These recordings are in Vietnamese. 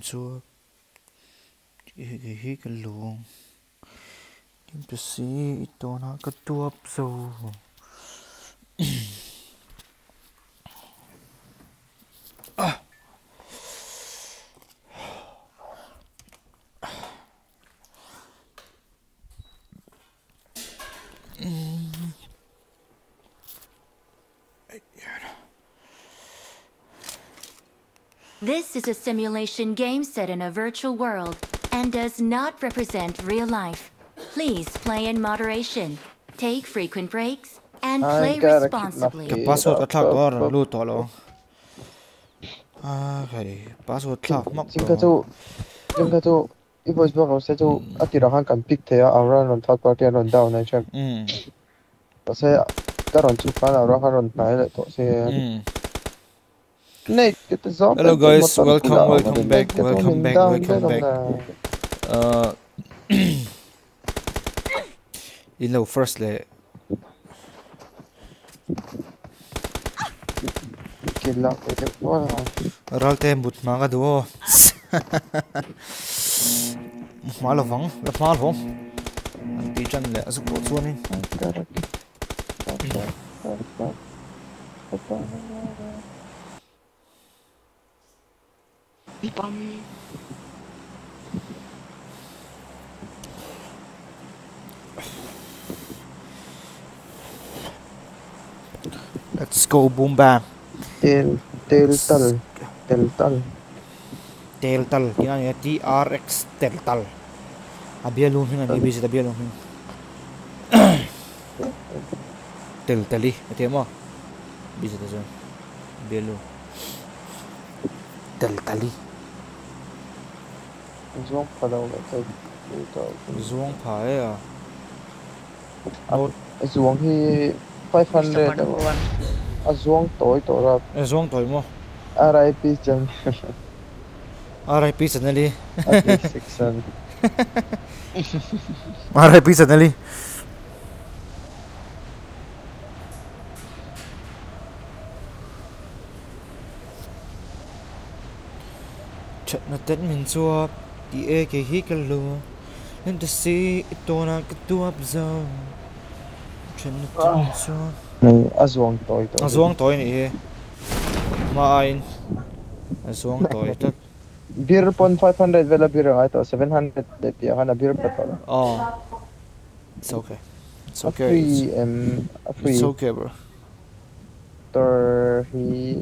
chúa. Cái cái cái luồng. Nhưng bê sĩ tôi nó cái tuop rồi a simulation game set in a virtual world and does not represent real life. Please play in moderation, take frequent breaks, and play responsibly. The password attack or loot all. Okay, password attack. Mọc chúng ta tu, chúng ta tu. Ít was bọn nó sẽ tu. Ở thì đó hàng pick thế à, run on third party run down này check. Ừ. Nó sẽ các run chụp phá nào run này lại tổ sẽ. Hello guys, welcome, welcome back, welcome back, welcome back. Uh, you know, firstly. Ralte mut maga do. Mal vang, la mal vang. An ti chan le asu ko chuanin. Thank. Ih, pami. Let's go, boom bam. Tel, teltal, teltal. Teltal, yani ya T R X teltal. Abiya lumin ang Abia sabihin lumin. Teltali, ito mau? Bisa tayo. Belo. Teltali. Gió phá đâu vậy tôi zuang pha e a gió thì 500 à gió tối tối ra e zuang toy mo RIP chân rip sanali RIP section rip sanali trận nó tận mình chua die Ecke Hikalo in der See Dona Duabzo ah. Nee, a zwang toit. A zwang toit nie. Eh. Maar een. A zwang toit. Beer pon 500 vela beer right or 700 de beer hana beer patal. Oh. It's okay. It's okay. A free, um, free. It's okay, bro. Ter he.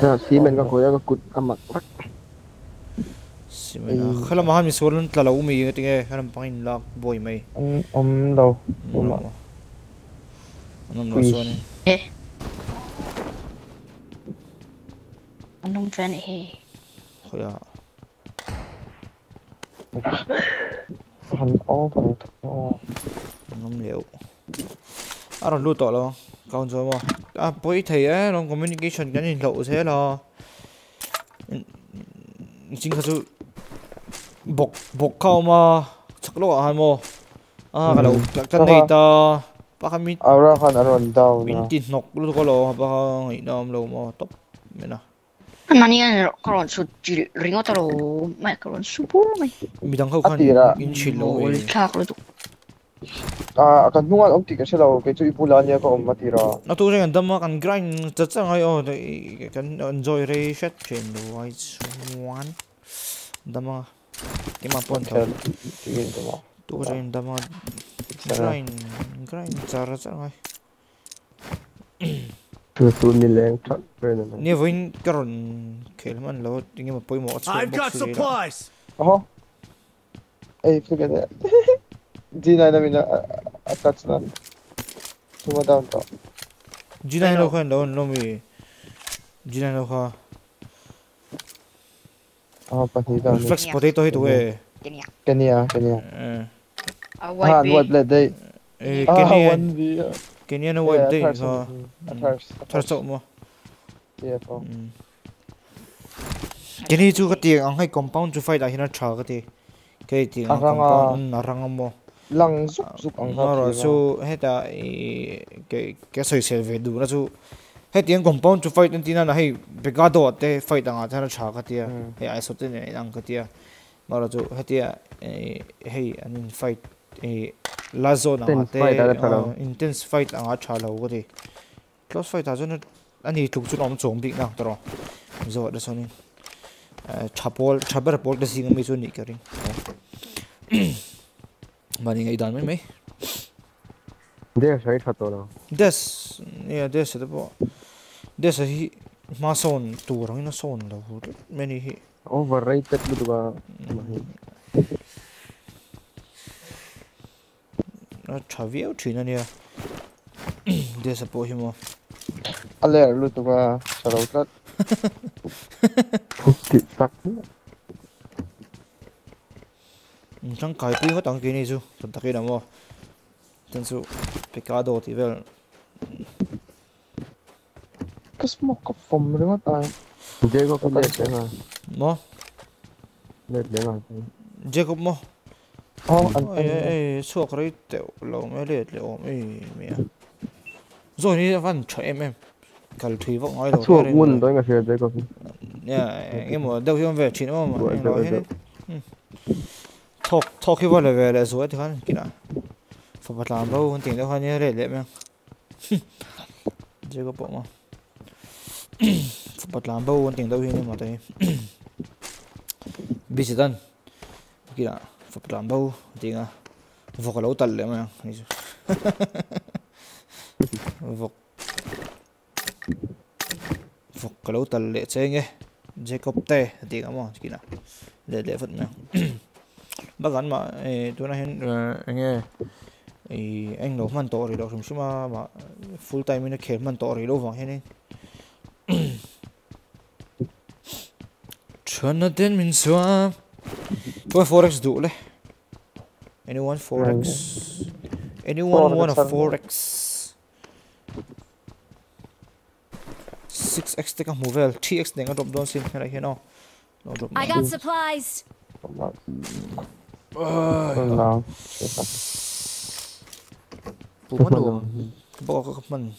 Dah, si men kau kau kau kut amat. Simena khala ma mi solan tla umi nge tinge haram pangin lak boy mai um um lo Uma. anam lo Ui. soni Anong fan eh? khoya han o pan to anam leo aro lu to lo kaun zo mo a poi thei a long communication kan in lo se lo jing kha chu bok bok khao ma chak lo a mo. A ka lo tak kan nei ta. Pa kami ara han aron down min na. Tin nok lu ko lo pa ngai nam lo mo top mena Nani yan karon su jil ringo taro may karon su po may. midang khau khan Atira. in shil lo Ol e. ka ko to. a kan hungan om ti ka selo ke chu ipula nya ko om matira nó tu rằng đâm cần grind rất là ngay ở đây cần enjoy re set trên đồ ai one đâm cái mà đâm grind grind chả rất là ngay Thừa tụi mình lên thật về này nếu với cái rồi kể lắm anh lo tiếng mà bôi một I've got supplies. oho. Ei forget it di na namin na attach na tuma down to. G này đâu khoan đâu nó mi. G này đâu khoa pati down flex potato hit away Kanya. kanya kanya eh Ah, what let they eh ah Kenya one v Kenya nó white day so thar so mo CFO Kini chu ka tiang ang hai compound chu fight a hina tha ka ti tiếng Arang à. compound arang mo lang zuk zuk ang nó rồi ha su hết à cái cái sợi sợi về đủ nó su hết tiếng compound to fight tin là hay begado te fight anga thana cha ka tia he ai so te ne ang ka tia mara chu he tia hey an fight e la zone anga te Intense fight anga cha lo ko ti close fight a chun ani tuk chu om chom big na tro zo da sonin chapol chaber pol da sing mi chu ni ka ring. Mani ngai dan mai mai Sai thật rồi. des yeah des da bo des hi ma son tu rang na son da hu many hi Overrated nó trả viêu chuyện này nè để sắp bố hiểm Ale lu tu ka sarau tat. Kit tak. chẳng cái quy có tăng cái này chứ tận tắc cái nào mà số pecado thì vel mo ka fom ringo ta. Dia ko nga. mà Kulit dia nga. Jacob mà Oh, an ê ê số cái tiểu lâu mấy liệt liệu ê mẹ rồi đi văn cho em em cả thủy vọng nói đâu Chuo un tôi nga siya dia ko. nha em mà đâu không về chuyện mà mà Rồi, em rồi, nói hết rồi. talk talk cái làm bao hắn tiền đâu hắn nhớ để lệ mà Jacob mà. Phải bắt làm bao hắn tiền đâu hiện mà đây bị gì tân kia nào phải bắt làm đâu? Tiền à. Vô cái lỗ tận lệ mà vô vô cái lỗ tận để chơi nghe Jacob tè thì cái mà. Kia nào. Để để phật mà bác gắn mà. Ê, tôi nói dạ, anh nghe ê, anh nó man to rồi đâu chúng mà mà full time nó khéo man to rồi đâu vắng hen Chuẩn là tên mình xóa. Tôi forex đủ đấy. Anyone forex? Anyone want a Forex, forex 6x take a move 3x này drop down là thế nào nó drop I got supplies. Không nào. Bố mất đồ Bố có mình.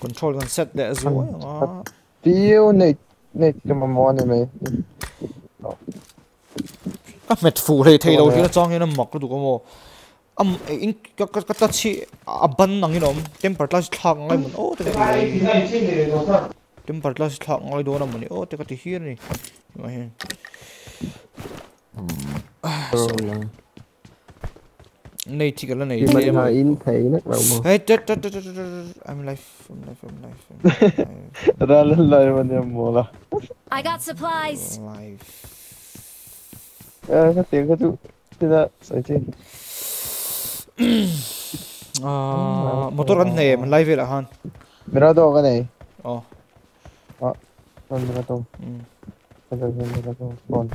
Control con set để rồi à. Dio ne ne ka ma mo ne me. Các mệt phụ này thấy đầu tiên nó trong như nó mặc nó đủ có mồ Âm in các các tất chi à bắn năng như nó. Temper class thằng ngay mình. Ô thế này temper class thằng ngay đó là mình. Ô thế cái gì here này. Mà hiện này chỉ cái là này Thì mình em là in thấy nó đâu mà. hey chết chết chết chết chết, chết. I'm live I'm live I'm live I'm live. Ra la la man ne mo la. I got supplies. live Eh ka tiếng ka tu. Tidak sai chi. à motor kan này mình live là han Mira do ka nei. oh Kon mira to. ừ. Kada mira to. Kon.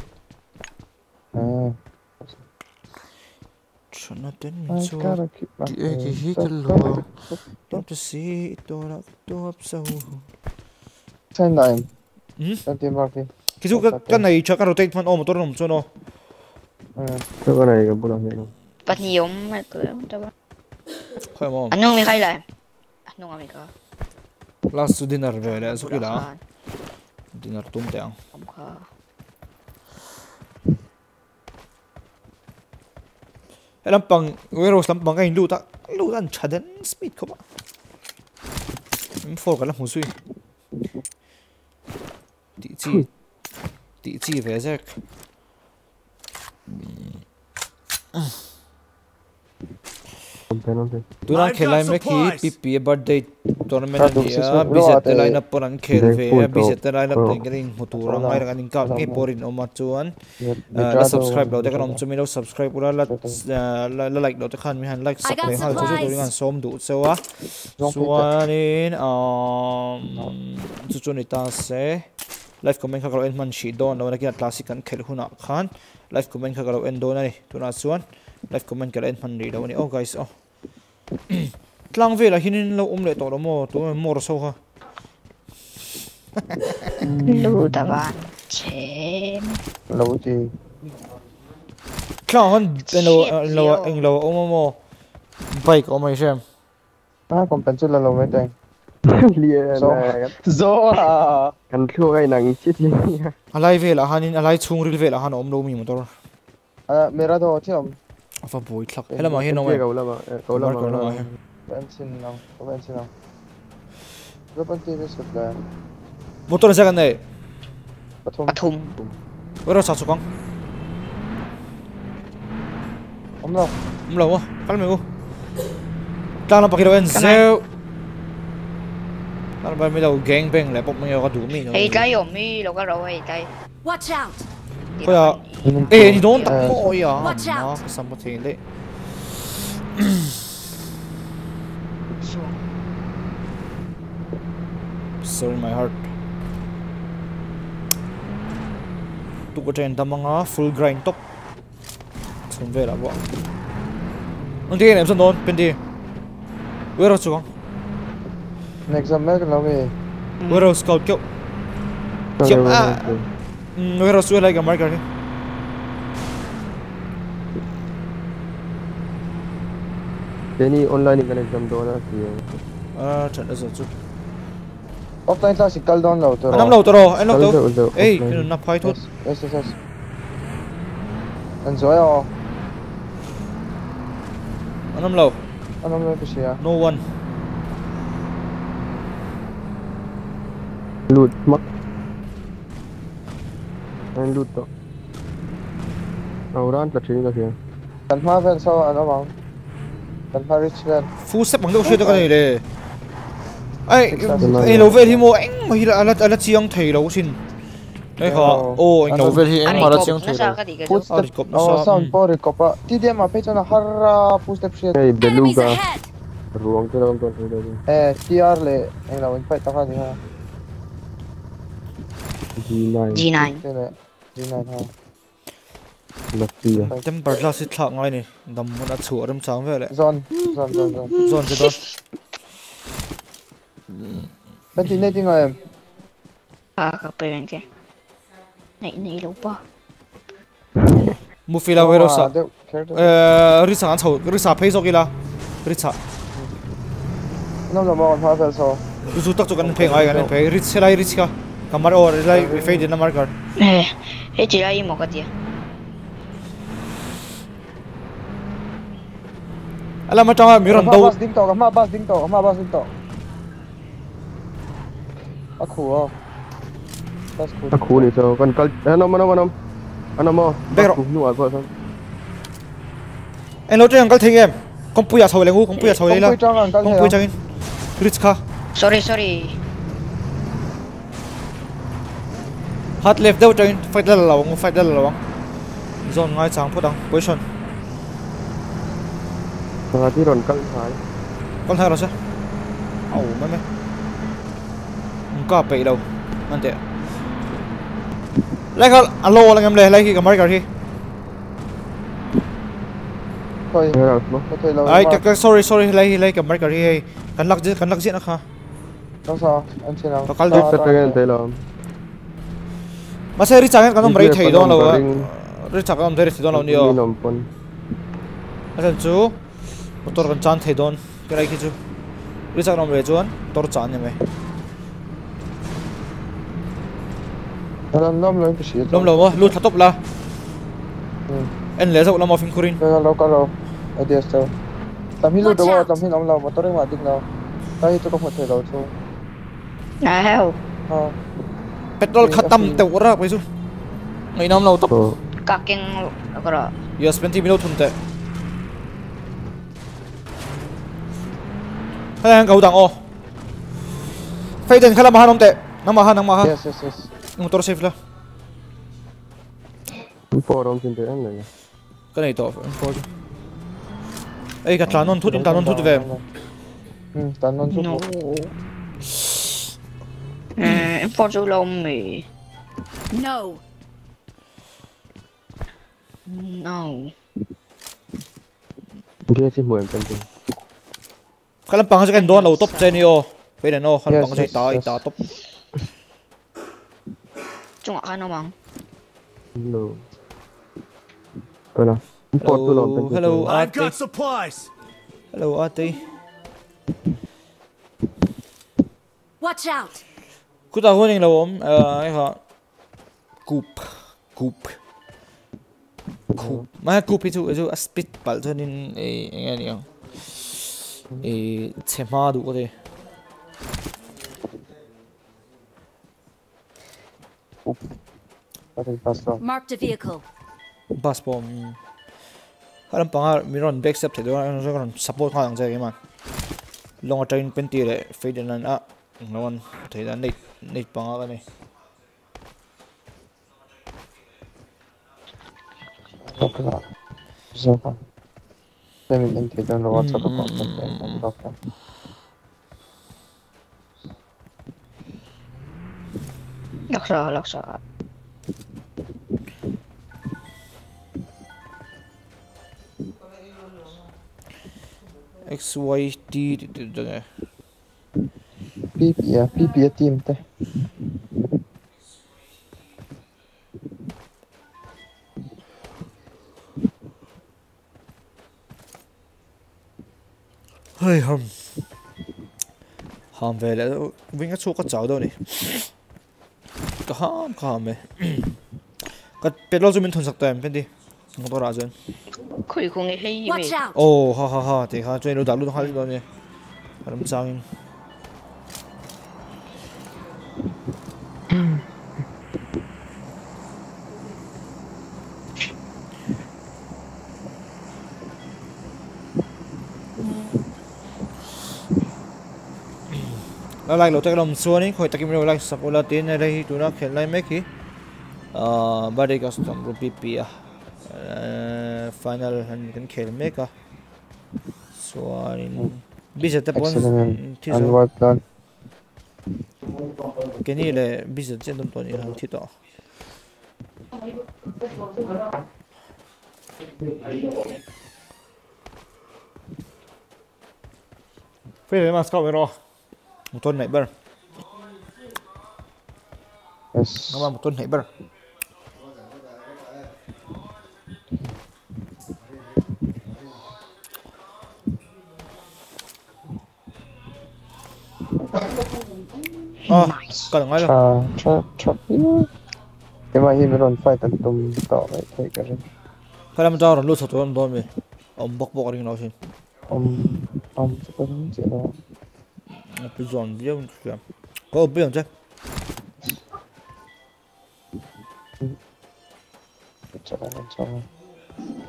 Ah. Cho nó I mình số hika up, lo. gotta keep Don't you see it don't have to up so Sen nine. Hmm? Sen tim mark đi. cái chú cái cái này cho cái rotate man oh motor nó cho nó Ừ. Cái con này cái bút làm đâu. Bắt nhiều mà cứ cho bạn. khỏi mà Anong may kay lang? Anong kami ka? last dinner về là số cái đó dinner tum tang Om ka. lampang weros lampang kain lut a lut an thaden speed khoma for kala hmusui ti chi ti chi ve zek Duran khelai me ki PP birthday tournament dia bisette line up porang khel ve bisette line up tengering hutura ngai rangan inka nge porin oma chuan la subscribe lo dekan om chu mi lo subscribe pura la la like lo te khan mi han like sak le hal chu chu ringan som du chewa chuanin um chu chu ni ta se live comment kha kalo en man shi don lo na kina classic kan khel huna khan live comment kha kalo en don ani tuna chuan live comment cái lên phần gì đâu này oh guys. Oh tlang về là hình lâu um lại tổ đó mò tụi mò rồi sâu ha. Lù ta bạn chém lù gì? Tlang hơn bên lô anh lâu ông mò mò. Bay có mày xem. Ba còn bên chút là lâu mấy tiếng. liền zo à. Cần thua cái nặng chết đi. Alai về là hanin alai chung ril về là han om lô mi motor à mera đó chứ không? Apa boy thak. Hello ma hino ma. Kau lama, kau lama. Kau lama. Bensin lang, bensin lang. Lo penting is good lah. Motor sa kan eh. Atom. Atom. Wala sa sukang. Umlaw. Umlaw ah. Kalme ko. Tang lang pakirawan zero. Tang lang ba may daw gangbang lepok mga kadumi. Hey kayo, mi logar away tayo. Watch out! 뭐야? 에, 니 너무 딱 꼬야. 아, 그래서 안 버티는데. Sorry, my heart. Tuko tayo ng mga full grind top. Saan vera ba? Ang tingin, emsan doon, pindi. Where else ko? Next time, meron lang eh. Where else ko? Kyo. Kyo, ah. Mm, we're also like a marker. Any online connect them to us here? Ah, that is also. Offline class, call down now. I'm not at all. I'm low. at. Hey, you're not quite? Yes, yes. Enjoy. I'm low. I'm low. No one. Loot, muck. Nel lutto. Aurant la chinita che. Kan ma ven so an awang. Kan ma rich len. Fu sep mang do shi cho kan này, le. Ai, ai lo vel hi mo eng mo hi la ala ala chiang thei lo xin, Đấy họ, Ô, anh nói về thì anh hỏi là chiếng thử rồi. Phút step. Ô, sao anh bỏ được cọp ạ? Tí đi mà phải cho nó hả ra phút step shit. Ê, đe lưu gà. Ruộng cái đâu còn thử đây. Ê, TR lệ. Anh là mình phải tao ra gì ha, G9. G9. นี่นายเขาหลักตีจำเปิดเราสิทักไงนี่ดำมันอัดสัวดำสามเพื่อแหละ zone zone zone zone zone จะโดนเป็นจริงได้จริงเลยอ่าก็เป็นจริงไหนไหนรู้ป่ะมูฟิลาเวโรสเอ่อริสานโซริสาเพย์โซกิลาริสาน้องจะมองพาเฟลโซรู้จักจุกันเพลงอะไรกันเพลงริสเซไลริสค่ะ kamar or lai fe din namar kar e chỉ là lai mo katia ala ma tama miron do bas ding to ma bas ding to ma bas ding to akhu bas khu akhu ni so kan kal anom anom anom anom back ro nu al phone anh nói chuyện anh các thằng em. Con bùi à sầu lên ngu con bùi à sầu lên là không bùi chẳng rich kha sorry sorry. hot left đâu chẳng phải đây là lòng phải đây là lòng zone ngay sáng phút đăng position là đi đồn căng thái con thay rồi sao ẩu mấy mấy. Không có bị đâu anh tệ. Lấy cái alo là em lấy lấy cái máy cái gì thôi ai cái cái sorry sorry lấy lấy cái máy cái gì cắn lắc gì cắn lắc gì nữa kha. Sao sao anh xin nào. Tao cắn được tao thấy rồi Masa ri changen kanom rei thei don lawa. Ri chakam thei thei don law niyo. Asan chu motor kan chan thei don. Kirai ki chu. Ri chakam rei chuan tor chan ni mai. Alam lom lom ki shi. Lom lom lu oh. thatop la. Hmm. En le zau lam ofin kurin. Kan lo kan lo. Adias tao. Tam hi lu dawa làm hi mà tôi motor ma dik law. đây tôi ko mo thei law ah. chú Nào. Ờ. petrol khatam te ora paisu. Ngai nam lau tap. Kaking agora you spent 20 minutes hunte kala ang gaudang oh. Faiden kala mahan hunte na mahan na mahan yes yes yes. Motor safe la. Forum sinte an la kala ito forum ei katlanon tutin tanon tutve hmm tanon tutve Eh, em for too long thì No. No. Dia sih bukan penting. Kalau pangsa kan doan lau top ceni o. Beda no kalau pangsa ita ita top. Cuma kan omang. No. Hello. Hello, hello, Ati. Hello, Ati. Watch out cú ta huân là ôm ờ ấy hả cúp cúp cúp mà cúp thì chú chú speed bal cho nên ấy nghe nhỉ ấy xem mà đủ có thể. Marked a vehicle. bus bom. Haram panga miron back step thedo an zo kan support kha ang jai man long train penti le fade nan a nó anh thì đã nịt nịt bằng ở đây này Demin entiyeden de WhatsApp'a kontaklayın. Laksa, laksa. XYD y t de ne PP ya, PP ya team te. hơi hầm. Hầm về lại vinh cái số có cháu đâu này có hầm có hầm này cái biết lo cho mình thuần sắc tem bên đi. Không có ra rồi Khui kung ihi Watch out! ồ ha ha ha. Thì ha nên nó đặt luôn hai luôn nè. Làm sao nó lại ấy khỏi kim lại sắp này đây tụi nó khiến lại mấy ba đây có tổng final mấy cả bây giờ tập quân thi And so work done. ke ni le bisa chen dum to ni han thi to Phê mà scout rồi một tuần này bơ. Nó mà một tuần này bơ cần ngay luôn Cha, cha, cha. Cái mà hi meron fight and tum to lại thấy cái gì. cái làm sao rồi lúc sau tuần đó mình ông bóc bóc đi nào xin Om, om, sẽ có những chuyện đó. cái giòn biết không kìa có biết không chứ Chắc là cho.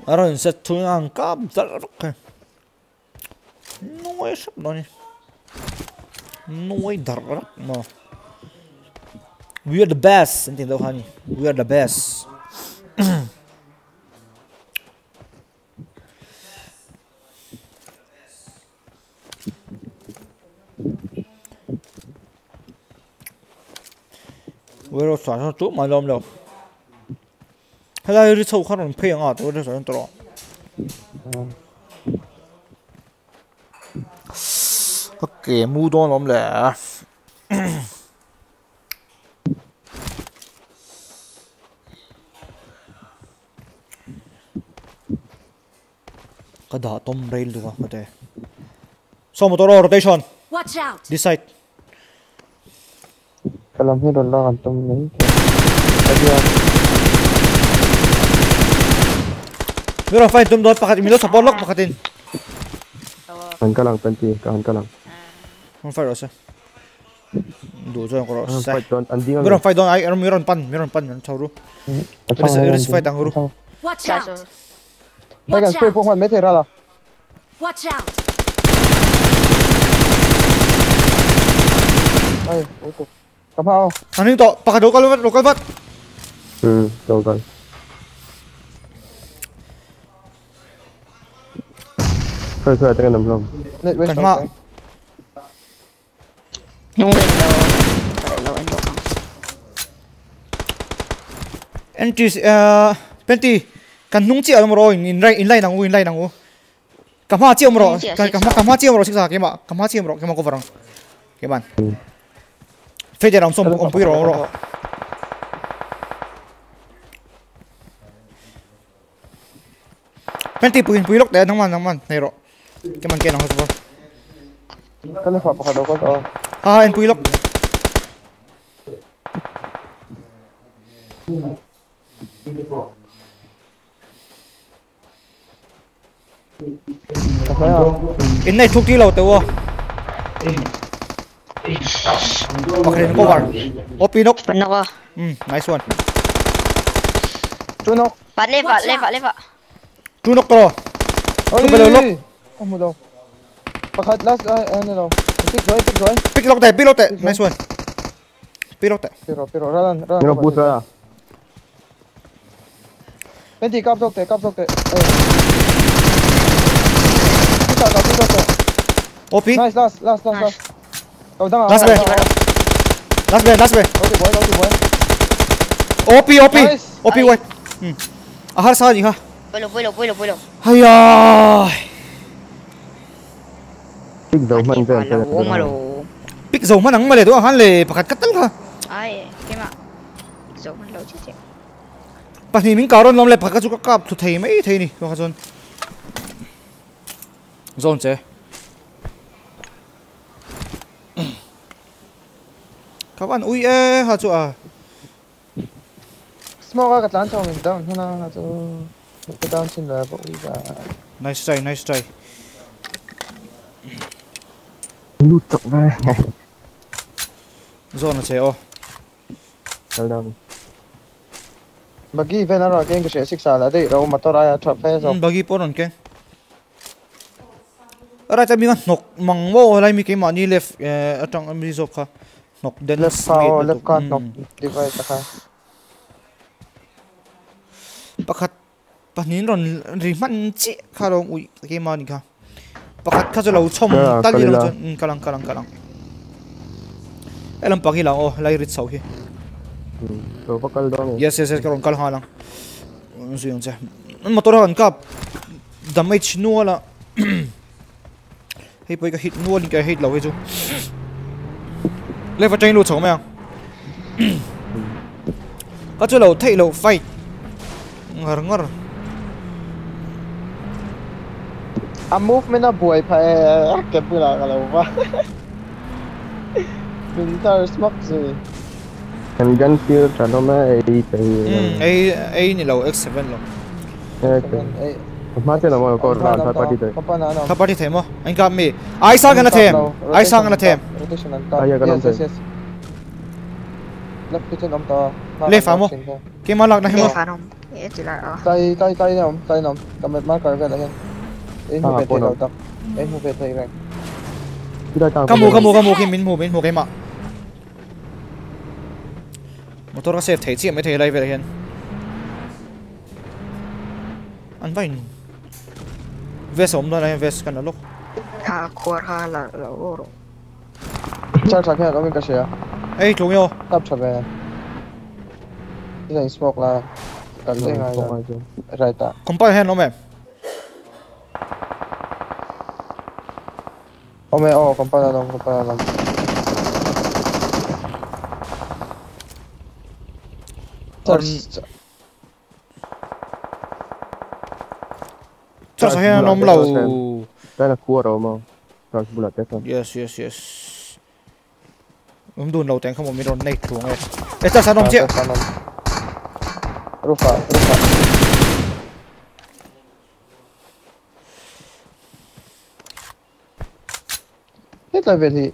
à rồi sẽ thui ăn cắp rất là ok nuôi sắp nuôi đar mà we are the best anh tin đâu honey we are the best为了算上做嘛了了，还在这凑可能培养啊，都这算多了。 Okay, move on om där. Kada tom rail duwa ko te. So motor rotation. Watch out. This side. Alam niyo doon lang tom rail. Meron fine tom doon pakat Milo sa polok pakatin. Kahan ka lang, 20. Kahan ka lang. Meron fight rosa. Du zo ko Ah, rosa. fight doon. Anding ang Meron fight don ay meron pan, meron pan meron này này sẽ fight ang guru. Watch out! rồi. Watch spray out! phong hoàn mấy thể ra là. Watch out! Đây, ôi cục. Cầm hao. Aning to pakat lokal wat lokal wat. Hmm, go, go. Khơi, khơi, teka nam long. Này, wait. Cần hao. Yung window. Hello, window. Entries uh penti kan nung chi alam ro in rai in line nang u in line nang u. Kamha chi amro Nung chi a kan six kamha sa. kamha chi amro siksa kema kamha chi amro kema ko varang. Keman. Fede ram som om pui ro ro. Penti puin pui lok de nang man nang man nei ro. Keman ke nang ho Cái này phải phải đâu có đâu. Ha à anh pui lốc thấy không in này thuộc đi lâu tiêu Bakit ko war. O pinok. Pan ako. Hmm, nice one. Tunok. Pan leva, Watch leva, out. leva. Tunok to. Ôi, Tung vào lốc. Không một đâu. Behind last guy lock there, pick nice one. Pick lock there. Piro, Piro, Radan, Radan. OP. Nice, last, last, last, last. Oh, Down. Last way. Last way, last way. OP boy, OP boy. OP, OP. Nice. OP. Hmm. Ay. Sa ni ha. Pulo, pulo, pulo, pulo. Haya. Big daw man dyan. Malo, malo. Pick zo man ang mali do han le pakat katal ka. Ay, kima. So, man lo chichi. Pani min karon lom le pakat chu ka kap thu thei mai thei ni ka chon. Zone che. Kawan ui e ha chu a. Smoke ka tlan chong in down. Hana na to. Ka down sin la bo uy ba. Nice try, nice try. Lút trọng ra. Zone che o. Đâu đâu. Bagi ven ara keng ka she six sala dei ro motor aya trap fe so. Mm, bagi po ron ke. Ara ta mi ngan nok mang mo lai mi ke ma ni left eh atang am rizop kha. Nok den Left o left ka nok divide ta ka. Pakhat panin ron ri man chi kha rong ui ke ma ni kha. Pakhat kha lo chom Yeah, ta li lo chon Mm, kalang kalang kalang. Elam pagi lang oh lai rit sau hi. Bắt call đó này. Yes yes yes karon kal ha lang. Su yung che. An motor han kap damage nu ala. Hei poi ka hit nu ni ka hit lo he chu. Le fa train lu chong me. Ka chu lo thei lo fight. Ngar ngar. a movement a buai pa eh, e ke pula ka lova winter smoke zu Em gần feel trả nó mà A cái ừ, A A này lâu X7 lâu. Okay. Mà thế nào mà có ra tháp party thế. Tháp party thế mà anh cảm mi. Ai sang cái nó thêm. Ai sang cái nó thêm. Rotation anh ta. Yes yes yes. Lắp cái chân ông ta. Lê phá mo. Cái mà lạc này mo. Lê phá nó. Tay tay tay nó tay nó. Cầm mặt mắt cái cái này. 1 về thầy đầu tập. Em 1 về thầy này Kamu kamu kamu kim min mu min mu kem ạ Một tôi đã xếp thấy chị mới thấy đây về đây hiện Anh vành Vest ống đây này vest cần đã lúc. Hà khuất hà là lẩu rồi. Chắc chắn kia có mình cả xe. Ê chúng yêu Tập trở về. Đây smoke là Cần gì ngay rồi Rồi ta Không phải hẹn đâu mày kumpara lang. Char, Or- Char sa hen om lo. Đây là cua rồi mà. Rồi bullet đấy thôi. Yes yes yes. Um dun lo teng khamo mi ron nei tlung e. E char sa nom che. Rufa, rufa. Hit level hi.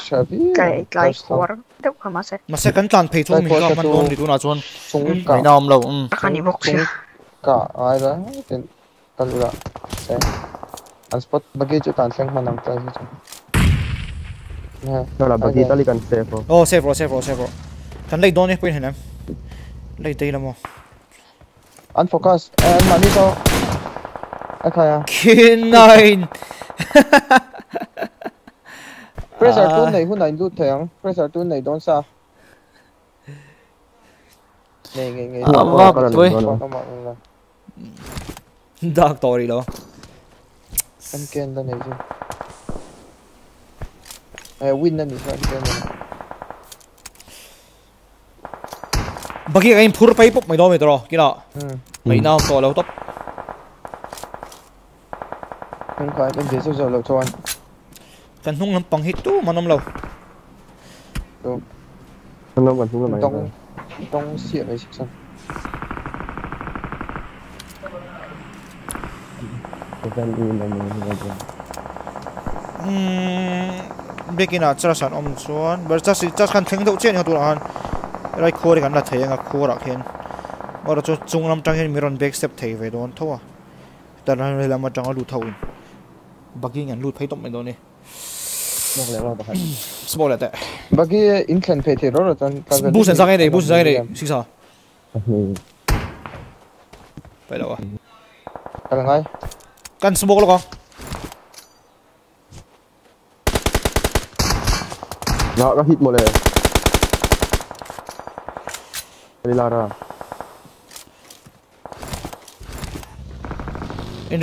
Shabi. Kay, kay, kuwar. Daw ka masa. Ma second tan phei thung mi ka man don di tu na chuan. Sung Mai ka. na om lo. Um. Baka ni Box siya. Ka. Ay ra. Tin. Kalula. Sen. Ang spot bagi chu tan seng manang ta chu. Ha. Đó là bởi vì ta đi cần safe rồi. Oh save Pressure tu này hun này lút thèng. Pressure tu này sao. Nghe nghe. À, Có- vâng, có lần tôi- đó. Dark story lo. Em kêu đây này chứ. Eh, win na ni sa kaya na. Bagi kain phur pai pop mai do me tro. Kila. Hmm. Mai na to lo top. Không phải bên dưới rồi rồi cho anh. Kan hung lam pang hit tu manom lo. to Ano ba sung na tong tong sia mai sik san Kan i na mo ni ba. bekina chara san om chuan ber chas chas kan theng do chen ha tur an rai khori kan la theyanga khora khen. Ora chu chunglam tang hen miron back step thei ve don tar han le lama tang lu thawin bagi lut phei tom me do ni Nok le ro ta. small at bagi in thlen phe the ro ro chan bu sen sang nei bu sen sang nei siksa Ni. pai lo kala ngai kan smoke lo ko Na ka hit mo le. Đi la ra. in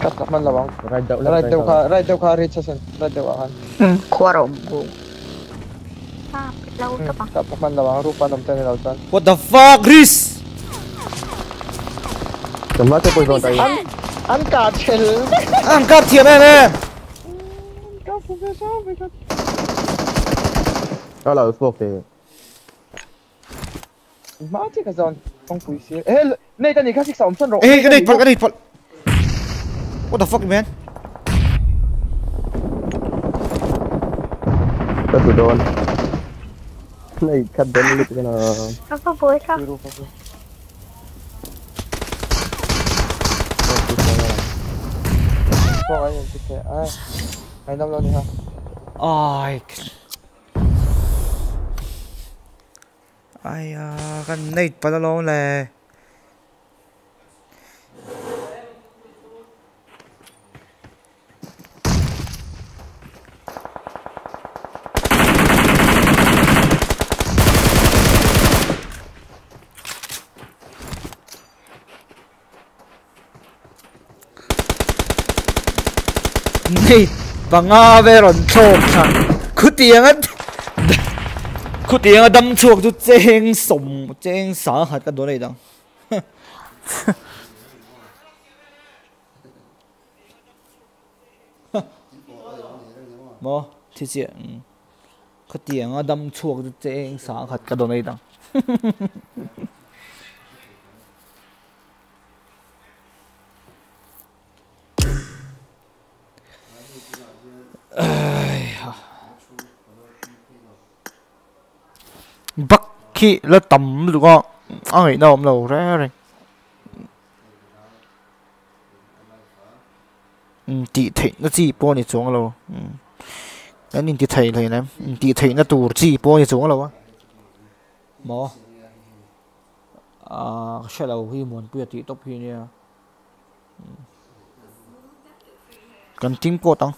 Shot na man lawang. Ride daw lang. Ride daw ka, ride daw ka rate sa sen. Ride daw akan. Hmm, kuwaro. Go. Kapit ka pa. Hmm, Kapit man lawang, rupa ng tenilautan. What the fuck, Chris? Kamate po tayo. Ang ang cartel. Ang cartel eh, eh. na na. Hello, smoke there. Mate ka zon, pang puisil. Eh, nay tani eh, kasi sa umsan ro. Eh, kanay, pang kanay, pang. What the fuck, man? Cut the door. Like, cut the door. Kena. Apa boleh kah? Ay, nam lo niha. Ay. Ay, uh, kan nate pala lo le. đến lúc cái nào. แล้วก็บุ้ยค่ะ ru pa fu ko ai ni te ai ai nam lo ni ha ai ai à cái này bắt đầu lẹ này bằng nga về rồi chọc thằng cứ tiếng á cứ tiếng á đâm chuột cho chén sùng chén xã hạt cái đồ này đâu mò thì chị cứ tiếng á đâm chuột cho chén xã hạt cái đồ này đâu bắt khi là tầm được không ai đâu mà đâu ra rồi. Ừ tỷ thị nó chỉ bỏ đi xuống rồi ừ. Cái nhìn tỷ thị này nè tỷ thị nó tụ chỉ bỏ đi xuống rồi mò. À sẽ là huy muốn bây giờ tỷ tốc huy nè cần tim cô tăng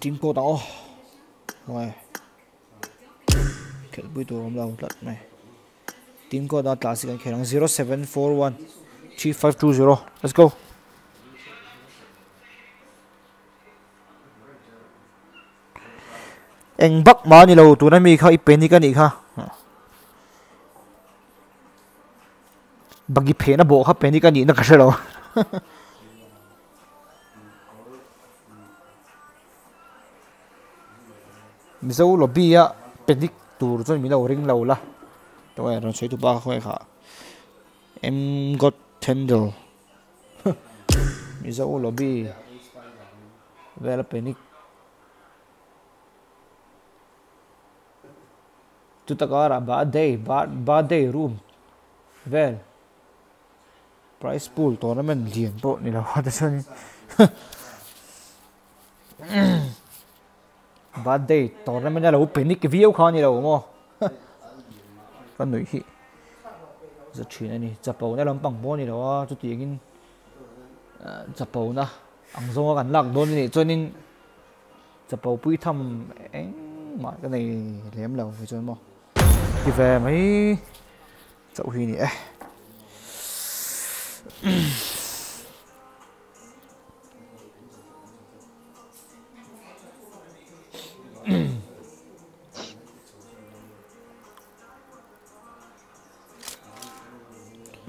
chính cô tỏ rồi. Kẹt bụi tù ông lâu lật này. Tiếng cô đã trả one three five two zero. Let's go. Anh bắt mà ni lâu tụi nó mi khai bên đi cái này ha bằng cái phe nó bỏ khai bên đi cái này nó cái gì đâu mizo lo bi ya pe tour tur mi lo ring lo la. To ai ron sei tu ba khoi kha. Em got tender mizo lo bi vela pe tu ta kara ba day, ba ba day room. Vel. Price pool tournament lian po nila wata sa ni bad day tournament na lo penik view kha ni lo mo kan noi hi za thina ni chapau na lampang bo ni lo chu tingin chapau na ang zo kan lak don ni chonin chapau pui tham eng ma cái này lém lâu phải cho mo đi về mấy. Chậu huy nè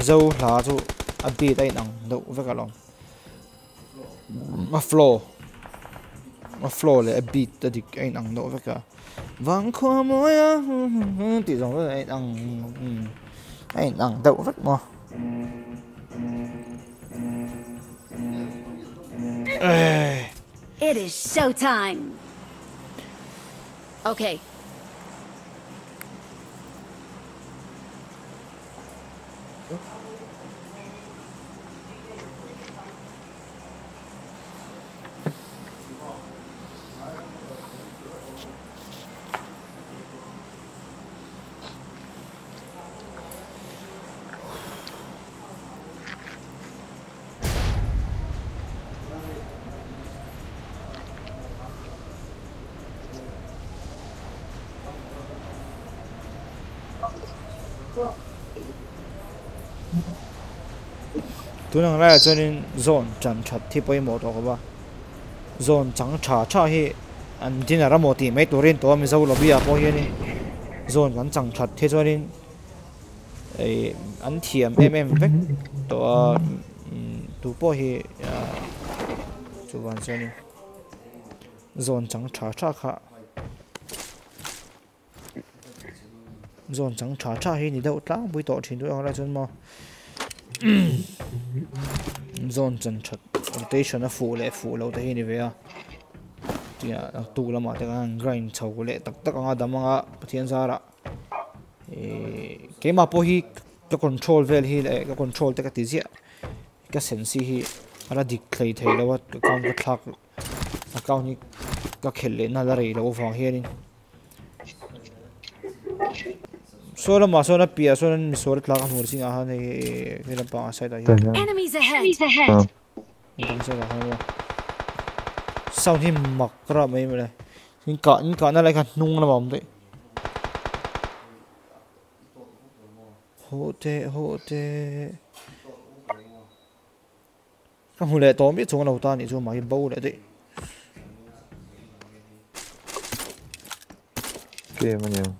dâu lá chu ăn pi tay nặng đậu với cả lòng. Mà flow. Mà flow là beat ta đi anh nặng đậu với cả. Vang khoa môi á, tỷ giống với anh nặng. anh Cái nặng đậu rất mà It is showtime. Okay, tu nang la cho nên zone chan chat thi poi mo to ko ba. Zone chang cha cha hi, an din ara mo ti mai turin to mi zo lo bia po hi ni zone kan chang chat the cho nên ai an thiam em em vek to mm, tu po hi chu van cho nên zone chang cha cha kha. Zone chang cha cha hi ni đâu tlang bui to thin tôi ang la cho mo zone chân chat rotation a phụ lệ phụ lâu te hi ni à, a tia tu lama te kan grind chho tắc tak tak anga thiên pathian zara cái mà po hi cái control vel hi lệ cái control te ka ti zia ka sense hi ara dik thlei cái con ka thắc, cái con account cái ka lệ nó na la rei lo wang hianin sora ma sora pia sora mi sora tlak hmur singa ha nei ni la pa sai da hi Tanya. enemies ahead. Ah. Ang sa mo. Sound him makra mai mele. Ni ka ni ka na lai ka nung na bam de. Ho te ho te. Ka mu le to mi chung na ta ni chu ma hi bo le de. Kia mà nhiều.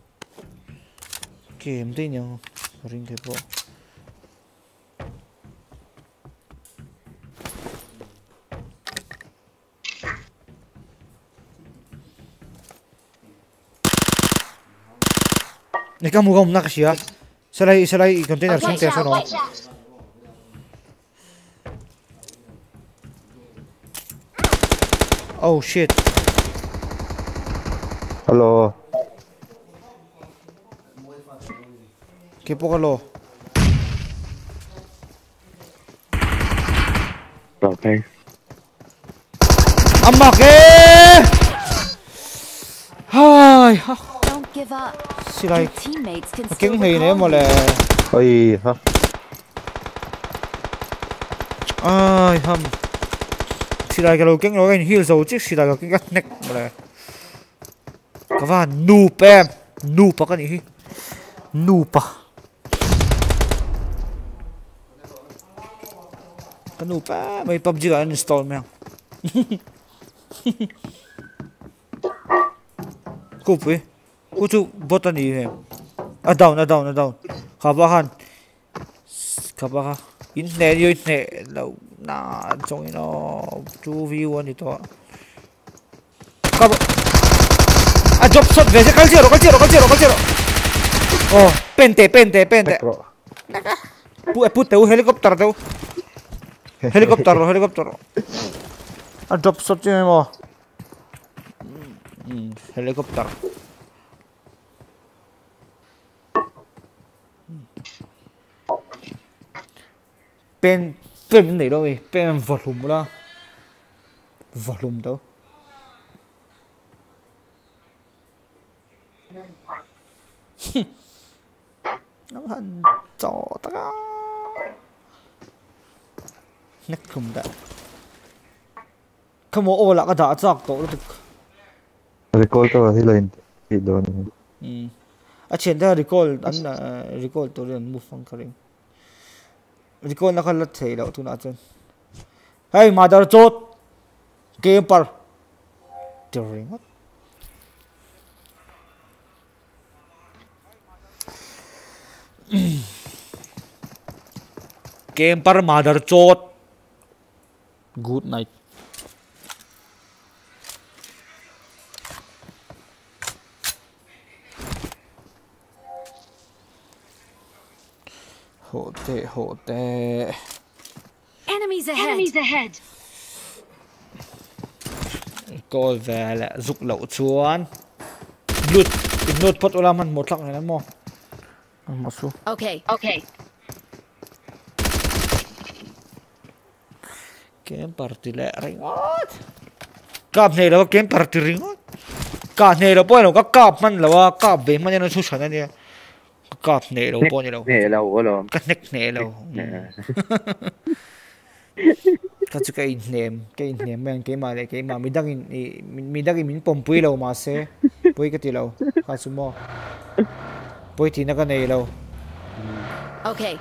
Game de nhau. Ring ke po. Này kamu kamu nak siya. Salai salai container sung te so no. Oh shit. Hello. Ke po kalo. Bảo cây. Amma ke. Hai ha. Don't give up. Can still Kinh hì recall mà lè. Ôi, hả? Ai hầm. Silai cái lô kinh nó cái heal dầu chiếc silai cái kinh gắt neck mà lè. Các bạn noob em. Noob à cái này. Noob à. Noob à. May PUBG ka uninstall mo yan. Kupi. Kuchu botan ni em. À down, à down, à down. Kabahan. Kabaha. Internet yo internet. Lâu na trong nó 2v1 ito. Kaba. Ah, drop shot. Vese calciero, calciero, calciero, calciero. Oh, pente, pente, pente. Bro. Pu, eh, puta, un helicóptero, teu. Helicóptero, helicóptero. Ah, drop shot yun mo. Hmm, helicóptero. Pen, pen này đâu vậy? Pen volume đó. Volume đâu? nó hình trò ta nét không đã. Khamo o la ka da chak to lu recall to hi line hi don um a chen da recall an recall to ren mu fang karing recall na khala thei lo tu na chen hey mother chot game par. During what game par mother chot good night hộ tệ hộ tệ Enemies ahead. Enemies ahead. coi về lại dục lậu chuan lụt lụt phật olam một lặng này lắm mò một số Okay. Okay. Game party lẹ ringot cặp này là game party ringot cặp này là bao nhiêu các cặp man là cặp về man nó xuất sản này cặp này là nhiêu đâu nè lâu quá rồi cái neck này đâu cái chú cái name cái name men cái mà này cái mà mình đang mình đang mình pom pui lâu mà se pui cái gì lâu? Cái số mo pui thì nó cái này lâu. Okay.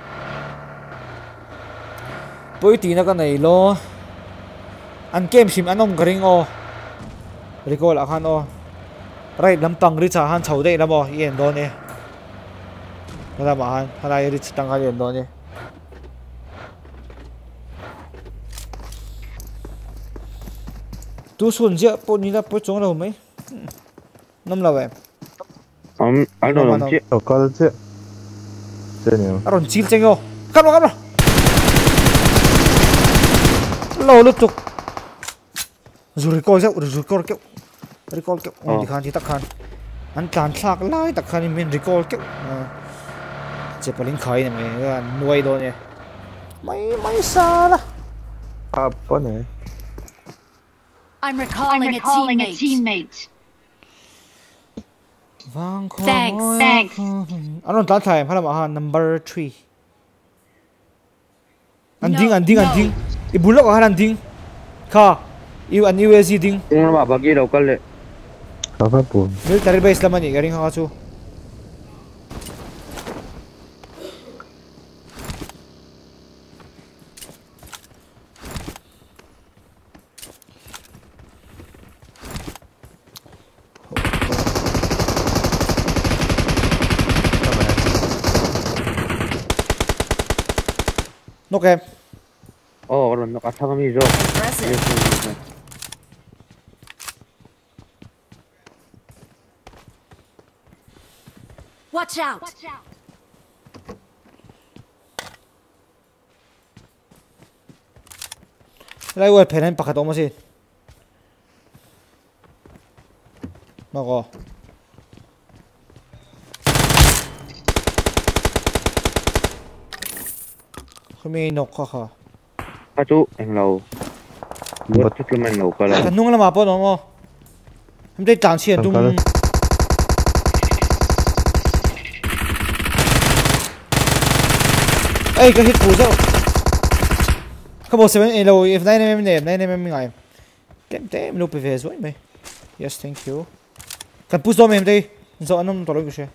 pui thì nó cái này lo anh game sim ông cái o? Recall à khan o. Right lam pang ri cha han chau dei lamo yen do ne Nada ma han hanai ri tang ha yen do ne tu sun je po ni da po chong lo mai? Nam la Đâu mà đâu làm đâu? chứ to kal che che ne aron chil cheng yo kam lo kam lo. Lo lu tuk recall zeu zu recall keu recall keu Ờ. on di khan chi tak khan. An tlan thlak lai tak khan min recall keu che palin khai ne me nuai do ne mai mai sa la a pa ne I'm I'm recalling, recalling a a teammate. Thanks, thanks. aron tlan thai phala ma ha number 3 an No, ding an ding an no. ding ibulok ha an ding kha Iu an USD ding. Ding lama bagi local le. Kapan pun. Military base lama ni garing hang asu. Knock him. Oh, knock. I thought I'm Watch out! Watch out. ไรเวทเพนให้ปากกาตรงมาสิมาก่อ kami nokko ka. Kato ang law. Ba't ito naman law ka lang? Tanong lang mapo, no mo. Hindi tansi yan. Tanong tum Tangkal. ai ka hit pu zo Come on, seven elo. If nine mm name, nine mm ngay. Tem tem no PVS vậy mày. Yes, thank you. Kan push dom em đây. Zo anong tolong ko siya.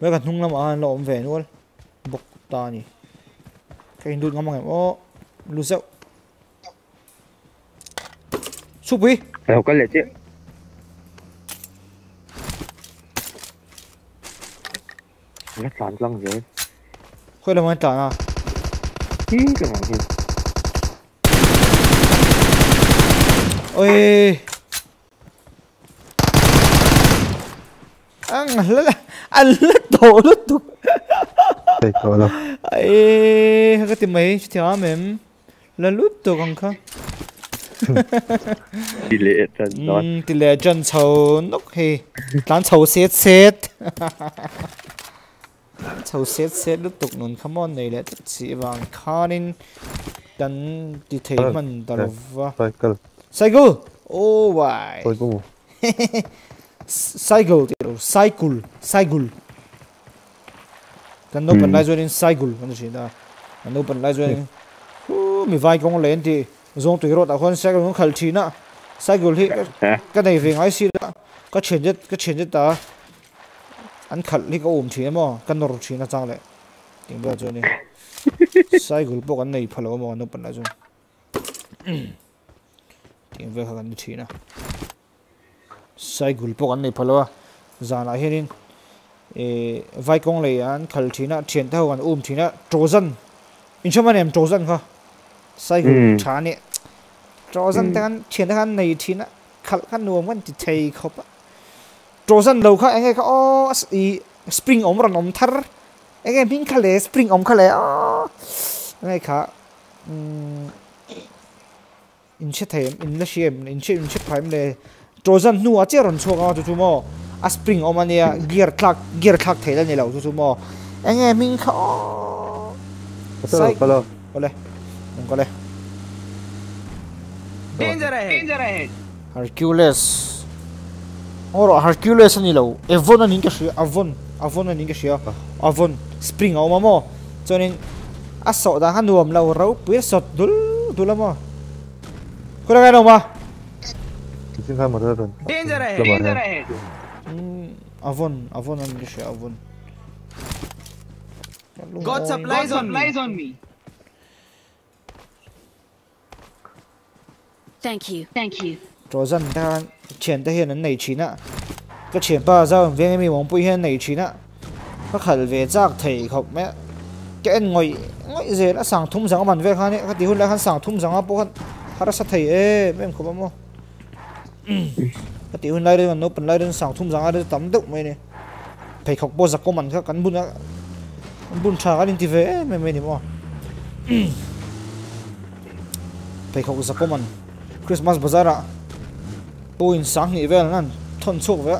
May kan nung lama an lo om ve nuol. Bok ta ni. Kay hindul nga oh. Lusaw. Supi. đâu có lệ chứ lát lăn lăn rồi Khơi là mga ta na. Hí, cái này thì Ôi. Ang lala. Ang lato lato. te ko la Ai, cái tìm mấy thì hả em. Là lút to con khá. đi lệ đó Ừ, thì lệ chân chầu nốc hề. Tán chầu xét xét. chầu xét xét lúc tục nôn come on này tất sĩ vàng nên đắn đi thấy mình ờ. lộc va. cycle Cycle. Oh, why? cycle tiro cycle cycle kan no pan lai zoin cycle kan si da kan no pan lai zoin hu mi vai kong len ti zong tui rot a khon cycle ngong khal thina cycle hi ka nei ve ngai si la ka chen jet ka chen jet ta an khal hi ka um thina mo kan nor thina chang le ting ba cho ni cycle pok an nei phalo mo no pan a chu ting ve kha kan ni thina cycle pok an nei phalo zana hianin e vai kong le an khal thina thian ta kan um thina trojan in chama nem trojan kha cycle thà nè trojan tan thian ta kan nei thina khal kan nuam kan ti thei khop trojan lo kha enge kha o i spring om ran om thar enge min khale spring om khale o enge kha in che them in la shem in che in che phaim le trojan nu a che ron choka chu chu mo a spring om ania gear clock gear clock thela ni lo chu chu mo enge min kha Palo, palo. Ole. Nung kole. Danger ahead. Danger ahead. Hercules. Oro Hercules ani lo. Evon ani ka shi Avon. Avon ani ka shi Avon spring au mamo. Chonin aso da han nuam lo ro pi sot dul dul mo. Ko ra no ma. Xin khai một lần. Danger on, Danger ahead. Avon Avon ani ka shi Avon. Got supplies on supplies on me. Thank you. Thank you. Trojan ta chen ta hian an nei china. Ka chen pa za ve mi mong pui hian nei china. Ka khal ve chak thei khop me. Ke en ngoi ngoi ze la sang thum jang man ve kha ni ka ti hun la khan sang thum jang a po khan har sa thei e mem khop mo. Ka ti hun lai ren no pan lai ren sang thum jang a de tam deuh mai ni. Thei khop po za ko man kha kan bun a bun tha ka din ti ve me me ni mo. Thei khop giặc ko man. Christmas bazaar à Bùi sáng nghỉ về là thon chúc về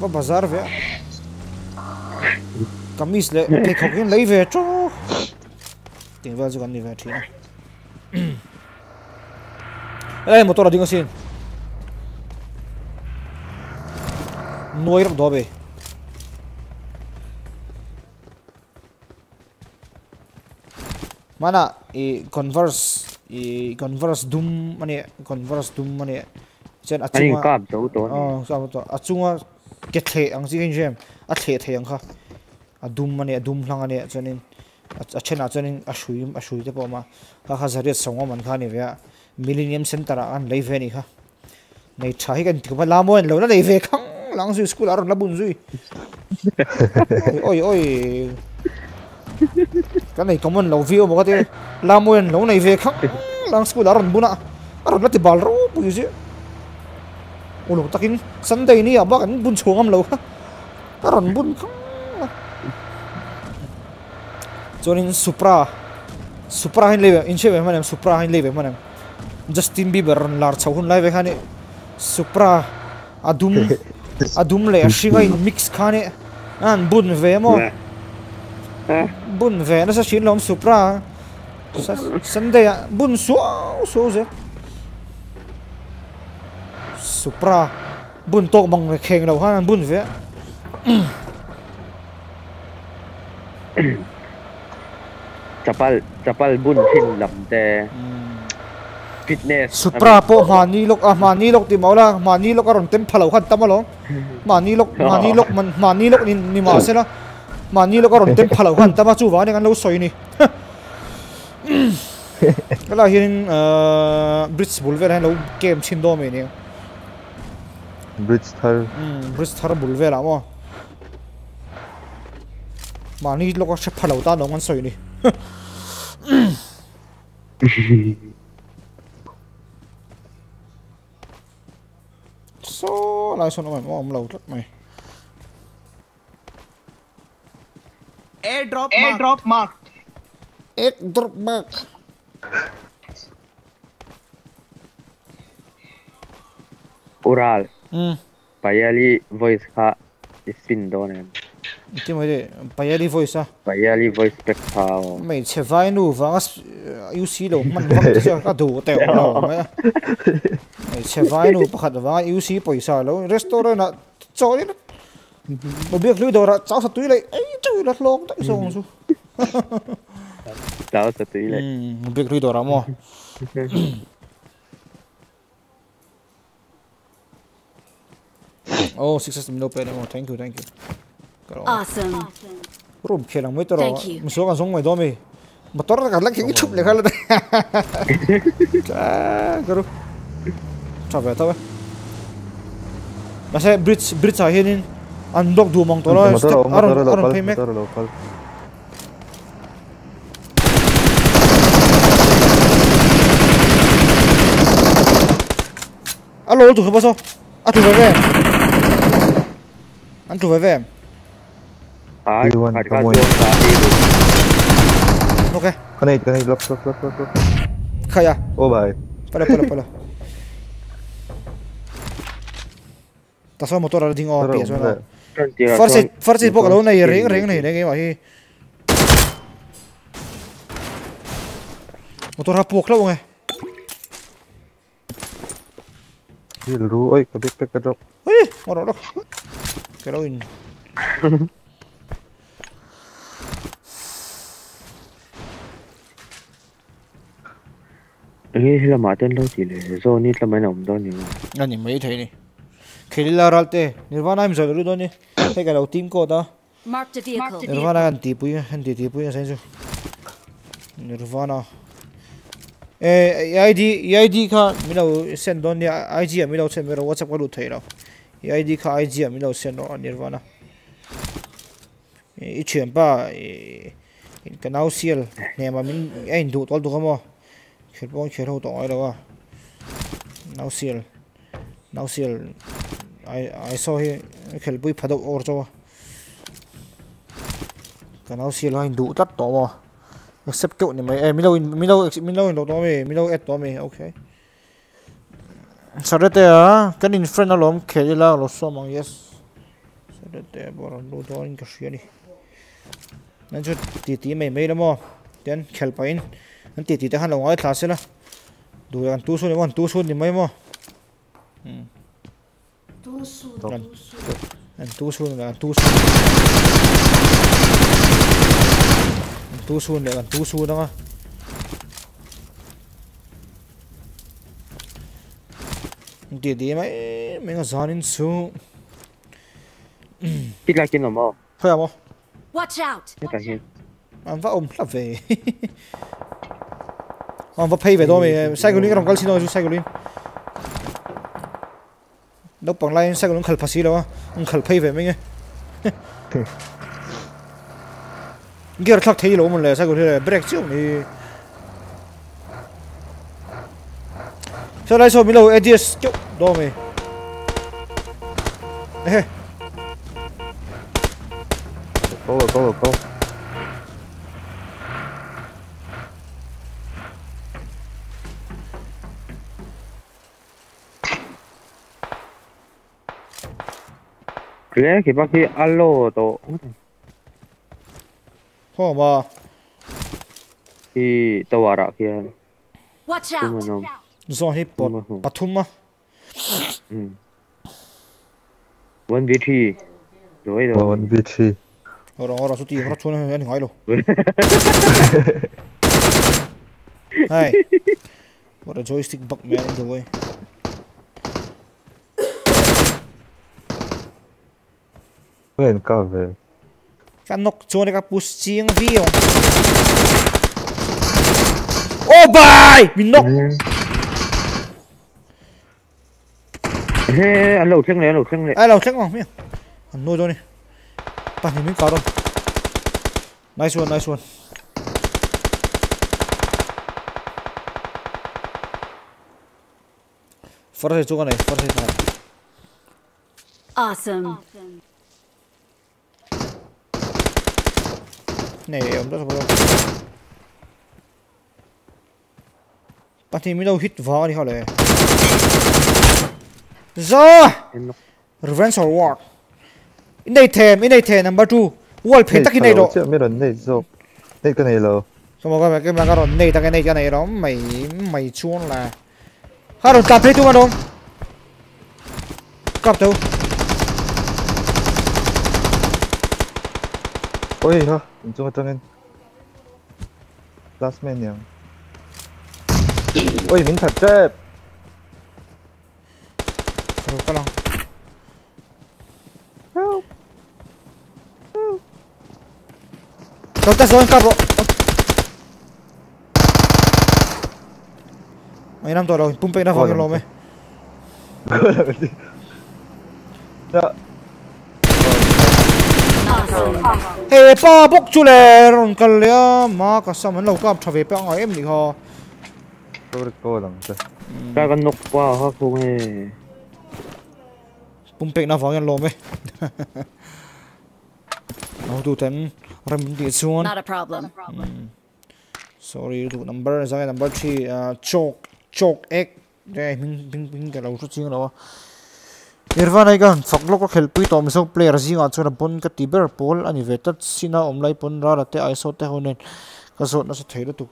và bazaar về kamis lệ cái khóc cái lấy về cho tiền về cho cần đi về thì đây một tôi là đi xin nuôi được đó về mana i converse i converse dum mane converse dum mane chen Anh achunga. cáp dấu tốn. ờ sao to achunga ke the ang si jem a the the ang kha. A dum mane dum hlang ane chunin a chena chunin a shui a shui te pawma kha kha zari songa man kha ni ve millennium center an lei ve ni kha. Nei thai kan ti ba la mo lo na lei ve khang lang su school ar la bun zui oi oi cái này có một lâu view mà có thể làm một lâu này về không lang school aron buna aron lati bal ro bu gì ulu takin sunday ni aba kan bun chung am lo aron bun không? Chonin supra. Supra hin leve in cheve manem supra hin leve manem justin bieber ron lar chau hun live khani supra. Adum. Adum le shingai mix khane an bun ve mo bun về nó sẽ chuyển lom supra. Sunday bun số số gì supra. Bun to bằng cái khen đầu ha bun về Chapal, chapal bun hin lam te. Fitness. supra po mani lok ah mani lok ti maula mani lok aron tem phalo khan tamalo mani lok mani lok man mani lok ni ni ma se la mani lok aron tem phalo khan tama chu wa ne kan lo soi ni kala hian bridge bulver han lo game chin do me ni Bridge thar. bridge thar bulver amo mani lok a phalo ta no ngan soi ni so lai son mày mo om lo tat mày Airdrop Airdrop marked. ek drop back Ural. Ừ Payali voice kha spin donen. ti mai de payali voice a Payali voice spec phao. mày che vai nu vanga uc lo man vang te ka du te lo mày mày che vai nu pakhat vanga uc poisa lo restaurant na choi na mo biak lu dora chao sa tui lai ai chui la long ta song su Tao sa tui le. ừ biak lu dora mo Oh, sukses no pain anymore. Thank you, thank you. Awesome. Bro, kira mo ito. Musuh kan semua itu domi. Motor kan lagi kaya chup lekha deh. Cak, garo. Tawa, tawa. Masa bridge bridge saya hinin. Unlock dua mong Ada orang, orang kemelek. Halo, Alo, apa so? ăn thủ với về ăn thủ với về luôn con mồi ok. Con này con này lốc lốc lốc lốc lốc. Khai à ô bài pala pala pala ta solo motore ding o pia suona forse forse poco la una i ring ring này này mà hi motor hapuk lâu ngay Hindi laro oi kabik pek ka drop ui moro lo ke lo in ê là mà tên lâu chỉ là do nít là mấy nồng đó nhiều ani mai thei ni khelila ralte nirvana im zalo do ni te ka lo team ko da Marked a vehicle. nirvana kan ti pui han ti ti pui sai chu nirvana e id id kha milo send don ni ig milo send mero whatsapp ko lu thei lo id kha ig milo send ro nirvana i chen pa in kanau sial ne ma min ein du tol du kamo khel pon khel ho to ai lo wa nau sial nau sial ai ai so hi khel pui phadok or cho kanau sial hai du tat to mo accept kêu này mày. Em milo milo milo đồ to mày milo et to mày ok. Sau đó thế à? Cái in friend nó lom kể là lo so mang yes. Sau đó thế bỏ đồ to in cái gì đi. Nên chút tí tí mày mày lắm mà then khel pain nên tí tí thế hắn là ngoài class là đủ ăn tu xuống đi ăn tu xuống đi mày mà ăn tu xuống là tu ăn tu sun để gần tu sun đó đi đi mấy mấy người già nên su biết lại kia nào mà thôi à mà watch out. Biết là kia anh phải ôm là về. Anh phải pay về đó mày sai cái link làm cái gì đâu sai cái link đâu bằng lại sai cái link khẩn phát xí đâu anh khẩn pay về mấy nghe cái thắc thấy lỗ mình là sai cái link break chứ mày sau đây sau mình lâu ADS chỗ đó mày Ê, go go go 그래 개박이 알로도 Ho ma. Ki tawara kia. Watch out. Zo hi pot pathuma. Hmm. 1v3. Rồi rồi. 1v3. Ora ora suti ora chuna ani ngai lo. Hai. What a joystick bug man in the way. Wen cover. Ka nóc chone ka push chiang vi ong. Oh bai, mình nóc Thế ăn lẩu chiếc này, ăn lẩu chiếc này. Ai lẩu chiếc không? Miếng. Ăn nuôi rồi đi. Bạn thì mình có rồi. Nice one, nice one. Forse tu con này, forse tu con này. Awesome. awesome. Ông rất là bao bạn thì mới đâu hit vào đi họ lại ra revenge or what? In đây thèm in đây thèm number two. Wall phê tắc cái này đó chưa biết này rồi này cái này là xong rồi cái mà cái đó này tắc cái này cái này đó mày mày chuông là ha rồi cặp đấy tu mà đâu cặp đâu ôi 왼쪽 같다면 라스맨이야 어이 민타 잽 그렇구나 Sotto sono in capo Ma in andolo, in pompa in avvoglio nome Cosa vedi? No hey pa bốc chú lẹ rồi cần lẹ mà cả sao mình lâu cặp trở về pe ngay em đi ho được cô lần rồi. ra con nục qua ha không hề. Pum pe nó vào cái lồng ấy. Nó tụ tên ram đi xuống. Not a problem. sorry tụ number ra number three chok chok ek đây mình mình mình cái lâu chút xíu nữa Irvan ai gan faklok ka khelpui tom so player zinga chura bon ka tiber pol ani ve tat sina omlai pon ra te ai te honen ka so na se theilo tu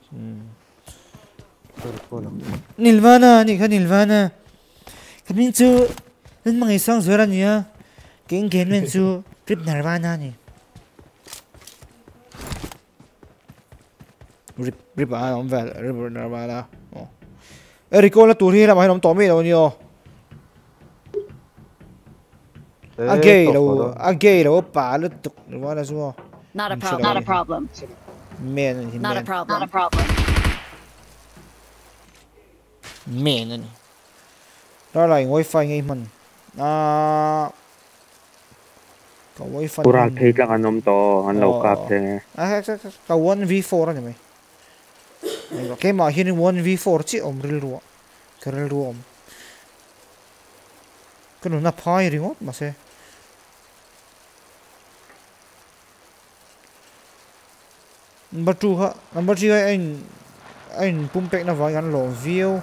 Nilvana ni kha Nilvana kamin chu nan mangai sang zora ni ya king gen men chu trip Nirvana ni rip rip a om vel rip Nirvana. Oh Eriko la tur hi la mai nom to lo ni o a gay lo a gay lo pa lu tuk Nirvana su Not a problem. Not a problem. men hi Not a problem. Not a problem. men ani ra lại wifi ngay mình à có wifi Ura mình- thấy rằng anh ông to anh lâu cặp thế à cái 1v4 này mày cái mà hiện 1v4 chứ ông real ruộng cái real ruộng cái nó nắp hai remote mà sẽ number two ha number three anh anh pum pek na vai gan lo view.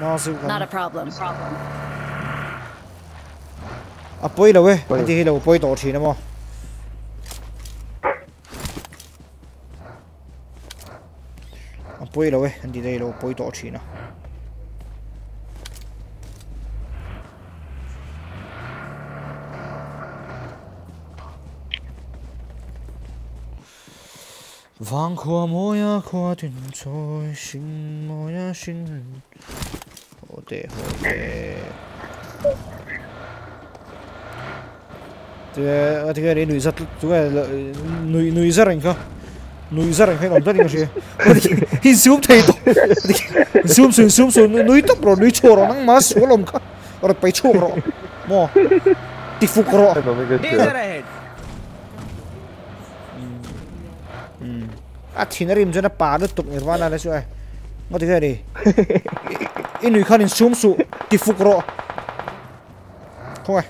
Nó sẽ Not a gan problem. à poi đâu ấy? Anh thì đâu? Poi tổ thì nó mà à poi đâu ấy? Anh thì đây đâu? Poi tổ thì nó vang khoa mô ya khoa tuyển trôi sinh mô ya sinh hồ tệ hồ tệ thế thế cái đấy nuôi rất chú cái nuôi nuôi rất anh không nuôi rất anh hay làm rất anh gì hi zoom thấy to. Zoom zoom zoom zoom nuôi tóc rồi nuôi chua rồi nắng má xuống lòng cả rồi bay chua rồi. Mò. Tị phục rồi à thì nó rim cho nó pa được tục nirvana đấy rồi ngot cái đi. In nuôi khăn in zoom su tị phục rồi không ai.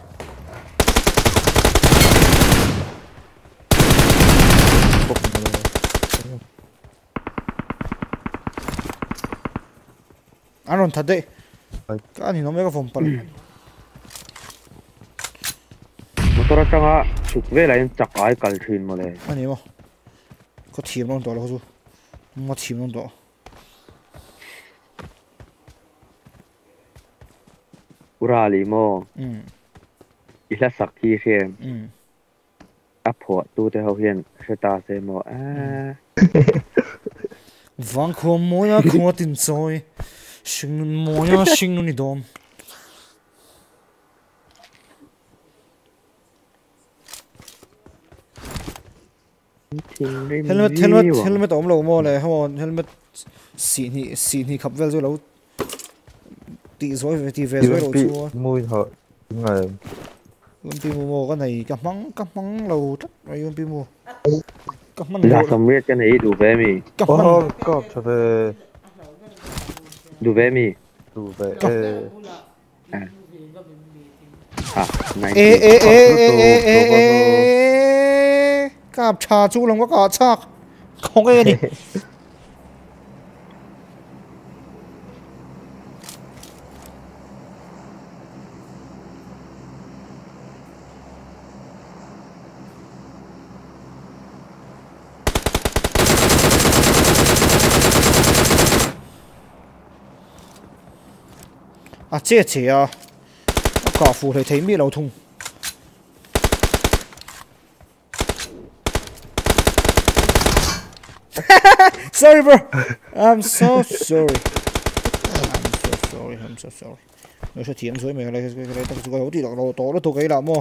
Anh còn thật đấy. Cái anh thì nó mới có phòng bẩn. Motor changa chụp về lại chắc ai cả thuyền mà đây anh không có thiểm nó đó là không mà thiểm nó đó Ura lì mò ừ ít là sắc khi xem ừ áp phọ tu thế hậu hiện sẽ ta sẽ mò à vang kho moya kho tin choi sing nun moya sing nun ni dom helmet helmet helmet om lo mo le ho helmet si ni si ni khap vel zo lo ti zoi ve ti ve zoi lo chu thở. Đúng rồi. un pi mo mo cái này ka mang ka mang lo tất ai un pi mo ka mang lo xong biết cái này đủ về mi ka mang có trở về. đủ về mi về. Ê, à này ê ê ê ê ê ê cạp trà chú lòng có cả chắc không cái gì à chết chết à cả phù thấy thấy mi lâu thùng sorry bro I'm so sorry I'm so sorry I'm so sorry nó sẽ chiến dưới mày cái cái cái tao gọi thì lạc lộ to nó tụ cái là mò,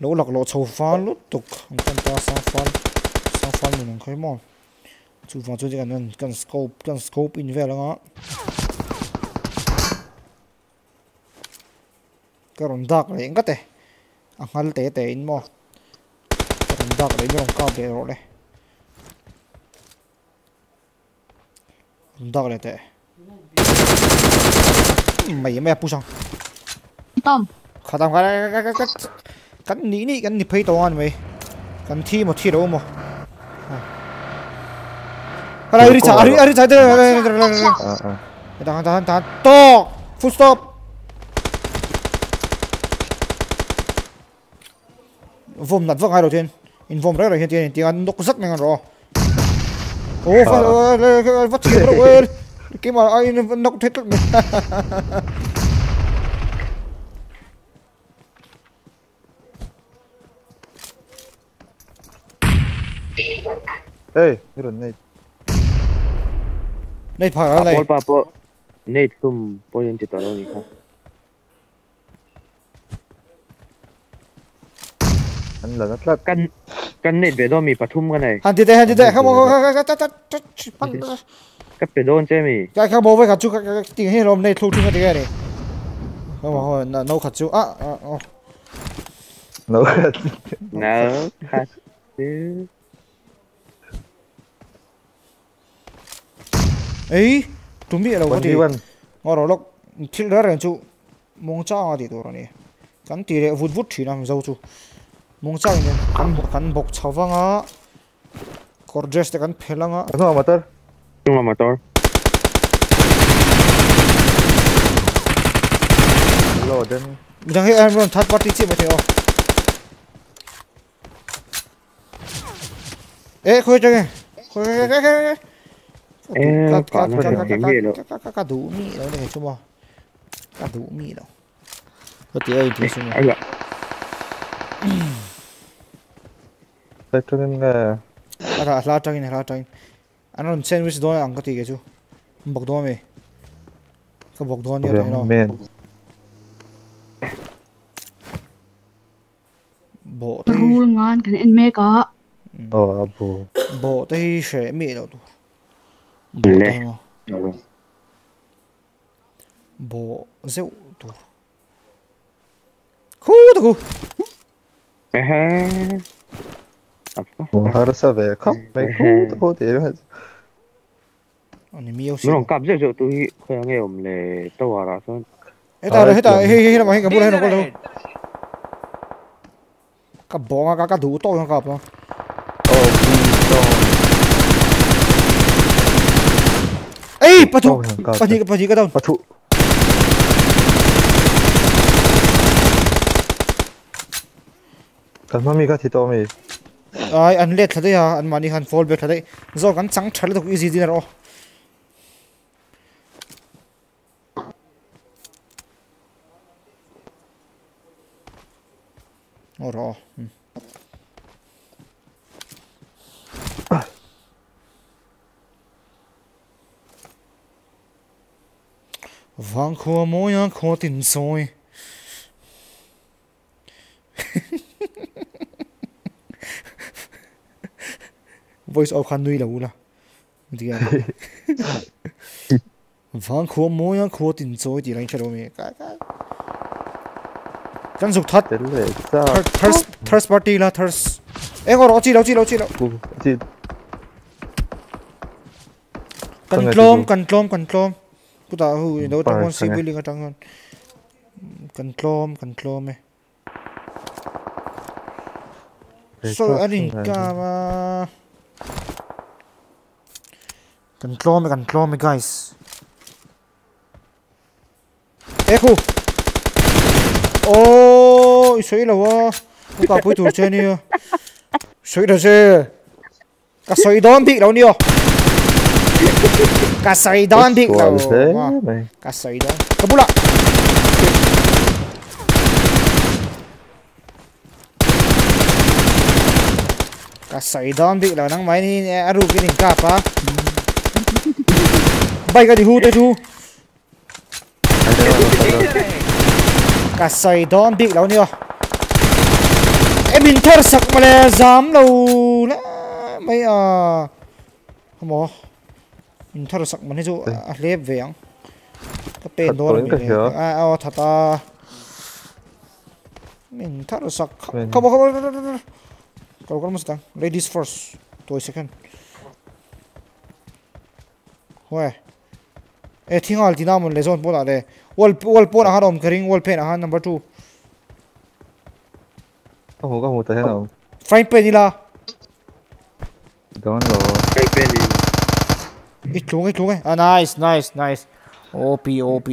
nó lạc lộ sầu phan lúc tục không cần ta sang phan sang fan mình khơi mò chú vào chú chỉ cần cần scope cần scope in về là cái rồng dark này cái tệ anh hal té té in mò. cái rồng dark nó không cao tệ rồi đấy dark này tệ. Mày mày push sang Tom. khá tạm cái cái cái cái cái ní ní cái ní phải tao anh mày. Cái thi một thi đâu mà. Ala iri cha iri iri cha de À à. tahan tahan tahan to! Full stop. Vom nat vang hai đầu tiên. In vom rồi hiện tiền tiền ăn đốc rất nhanh rồi ô phải vắt tiền rồi cái mà ai nó thế tất Ê, cái đồn này. đây phải là này Apol pa po. Nate tum po yung titaro ni Anh là rất là Kan kan Nate bedo mi pathum ka nai. han ti te han ti te không không không không không không Ka pedo che mi. cái cái bố với khát chú cái cái tiếng hết rồi này thu thu cái này không mà thôi nấu khát chú à à à nấu No. Ka. chứ. ấy chúng bị đâu có thì one. ngồi đó lúc thiếu ra rồi chú mong cha đi đồ này cắn tỉ lệ vút vút chỉ làm dâu chú mong cha này cắn cắn bọc chảo vang á gorgeous để cắn phê lăng á Ano amateur? Yung mga motor. Then. đang hết em luôn thắt party chip mà thế không ê khôi chơi khôi cái cái cái Ê, có nó phải kiếm gì đâu. cá đủ mì đâu này chú mò cá đủ mì đâu có tí ơi tí xuống Ay, ya. Cho nên là la này la trăng anh nói sandwich đó ăn cái gì cái chú bọc đó mày cái bọc đó nhiều này đâu men. bộ thì Rule ngon kan en me ka. Ờ, abo. bộ thì sẽ mì đâu bộ Lẹ. thì mà bộ rượu tu khu tu khu harusă mai cum tot de răz ani mi osi non ai anh lết thật đấy à anh mà đi hắn fall back thật đấy. Do gắn trắng chặt được easy đi nào? Ồ, rõ. Ừ. Vang khua môi ăn khó tin soi voice of khan nui lo la dia vang kho mo yang kho tin choi ti lai chalo me ka ka kan zuk that third third party la third e go ro chi lo chi lo chi lo si, kan tlom kan tlom kan tlom ku ta hu do ta Par kon si tanga. building atang on kan tlom kan tlom me so anin ka ma kan tlom me kan tlom me guys. E khu ô sấy là wa không cả bụi thủ trên đi. Sấy là gì cả sấy đón bị đâu nhiều. Cả sấy đón bị đâu cả sấy đón. Cái bút lạ cả sấy đón bị là năng máy ni aru cái đỉnh cạp á thu Ada orang pala. cả sấy đón bị đâu nhiều. Em mình thở sặc mà lẽ dám đâu nè mấy à không có. Mình thắt sắc mình chú à lép về ang cái pen đó là mình à à thật à. Mình thắt sắc không không không không kalau kalau mesti ladies first. Two second Where? Eh, thing al tina mon le zone bola le. Wall wall pon ahan om kering wall pen ahan number two. Ka ho ka ho ta hai na. Frying pan ila. Don't go. Frying pan ila. Itlung itlung eh. Ah nice nice nice. OP OP.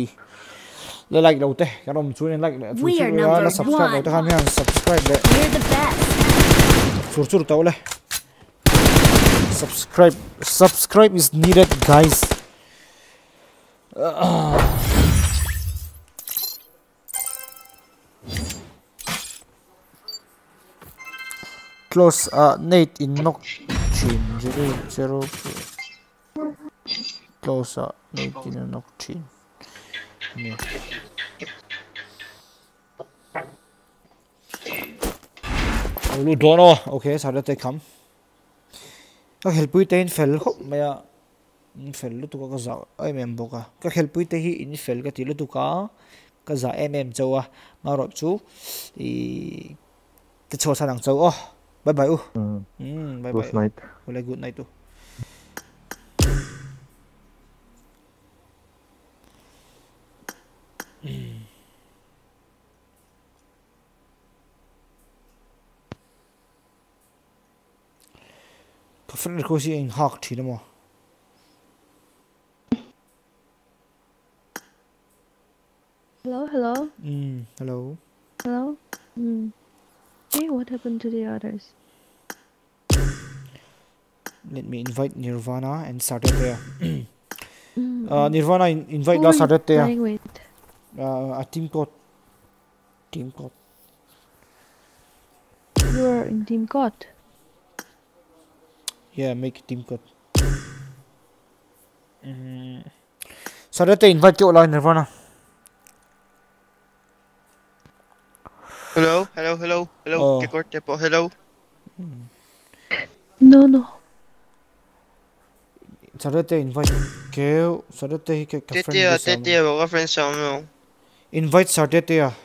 Le like lo te. Ka rom chuin like le. We are number subscribe lo te han yan subscribe le. We're the best. Chur chur ta ole. Subscribe subscribe is needed guys. Close uh Nate in knock chin zero zero close uh Nate in knock chin lu dono okay sao te kam ka helpui te in fel ho maya in fel lu tu ka za ai mem boka ka helpui te hi in fel ka ti lu tu ka. Za mm chawa nga ro chu i ka cho sa nang chaw oh bye bye u. Ừ mm bye good bye night. Hola, good night tu. Ka friend ko si in hak thi mo. Hello, hello, Mm, hello. hello. Hmm. Hey, what happened to the others? Let me invite Nirvana and started there. Mm, Uh, Nirvana in, invite who playing with? Uh, a team code. Team code. You are in Team God. Yeah, make team code. Mm. Started there invite you online Nirvana. Hello, hello, hello, hello. Oh. Que corte po. Hello. Hmm. No, no. Sarete invite kêu Sarete hi ke ka friend Tetia, de sam. Ah, tetia, baka friend sa mo. Ah, oh. Invite Sarete ya. Ah.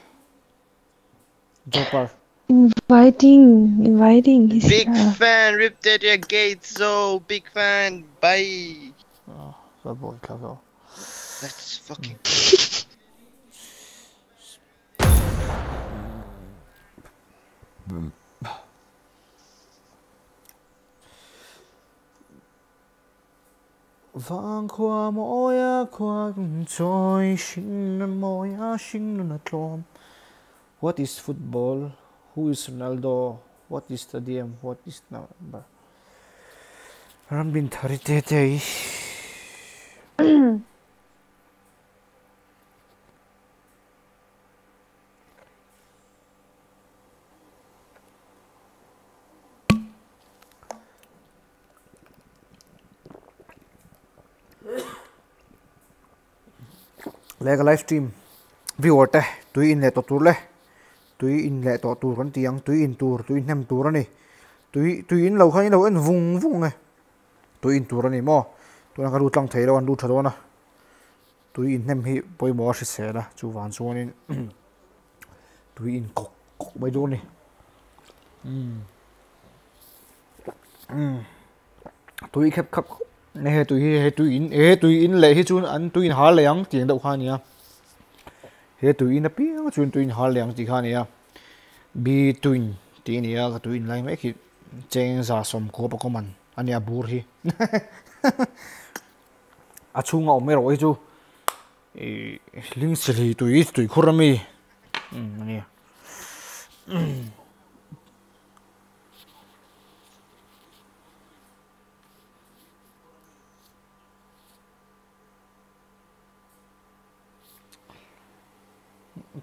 Jopar. Inviting, inviting. He's, Big uh, fan, Rip Tetia Gates, so big fan. Bye. Ka boy ka go. Let's fucking. Qua qua. What is football? Who is Ronaldo? What is stadium? What is number? Rambin taritete. lega live stream. Viewer te tui in le to tur le tui in le to tur kan tiang tui in tur tui nem tur ani tui tui in lo khan lo en vung vung e tui in tur ani mo tu có ka lu tlang thei lo an lu đó na tui in nem hi poi mo shi se la chu wan chuan in tui in kok kok mai do ni tui khép khắp nè he tui he tui in he tui in le hi chun an tui in hà leang tiang đâu khan nha he tui in a piang chun tui in har leang ti khan nha bi tuin ti nha cái tui in lai mai khi cheng za som ko pa ko man ania bur hi a chunga me ro chu e ling sili tui tui khurami anh ania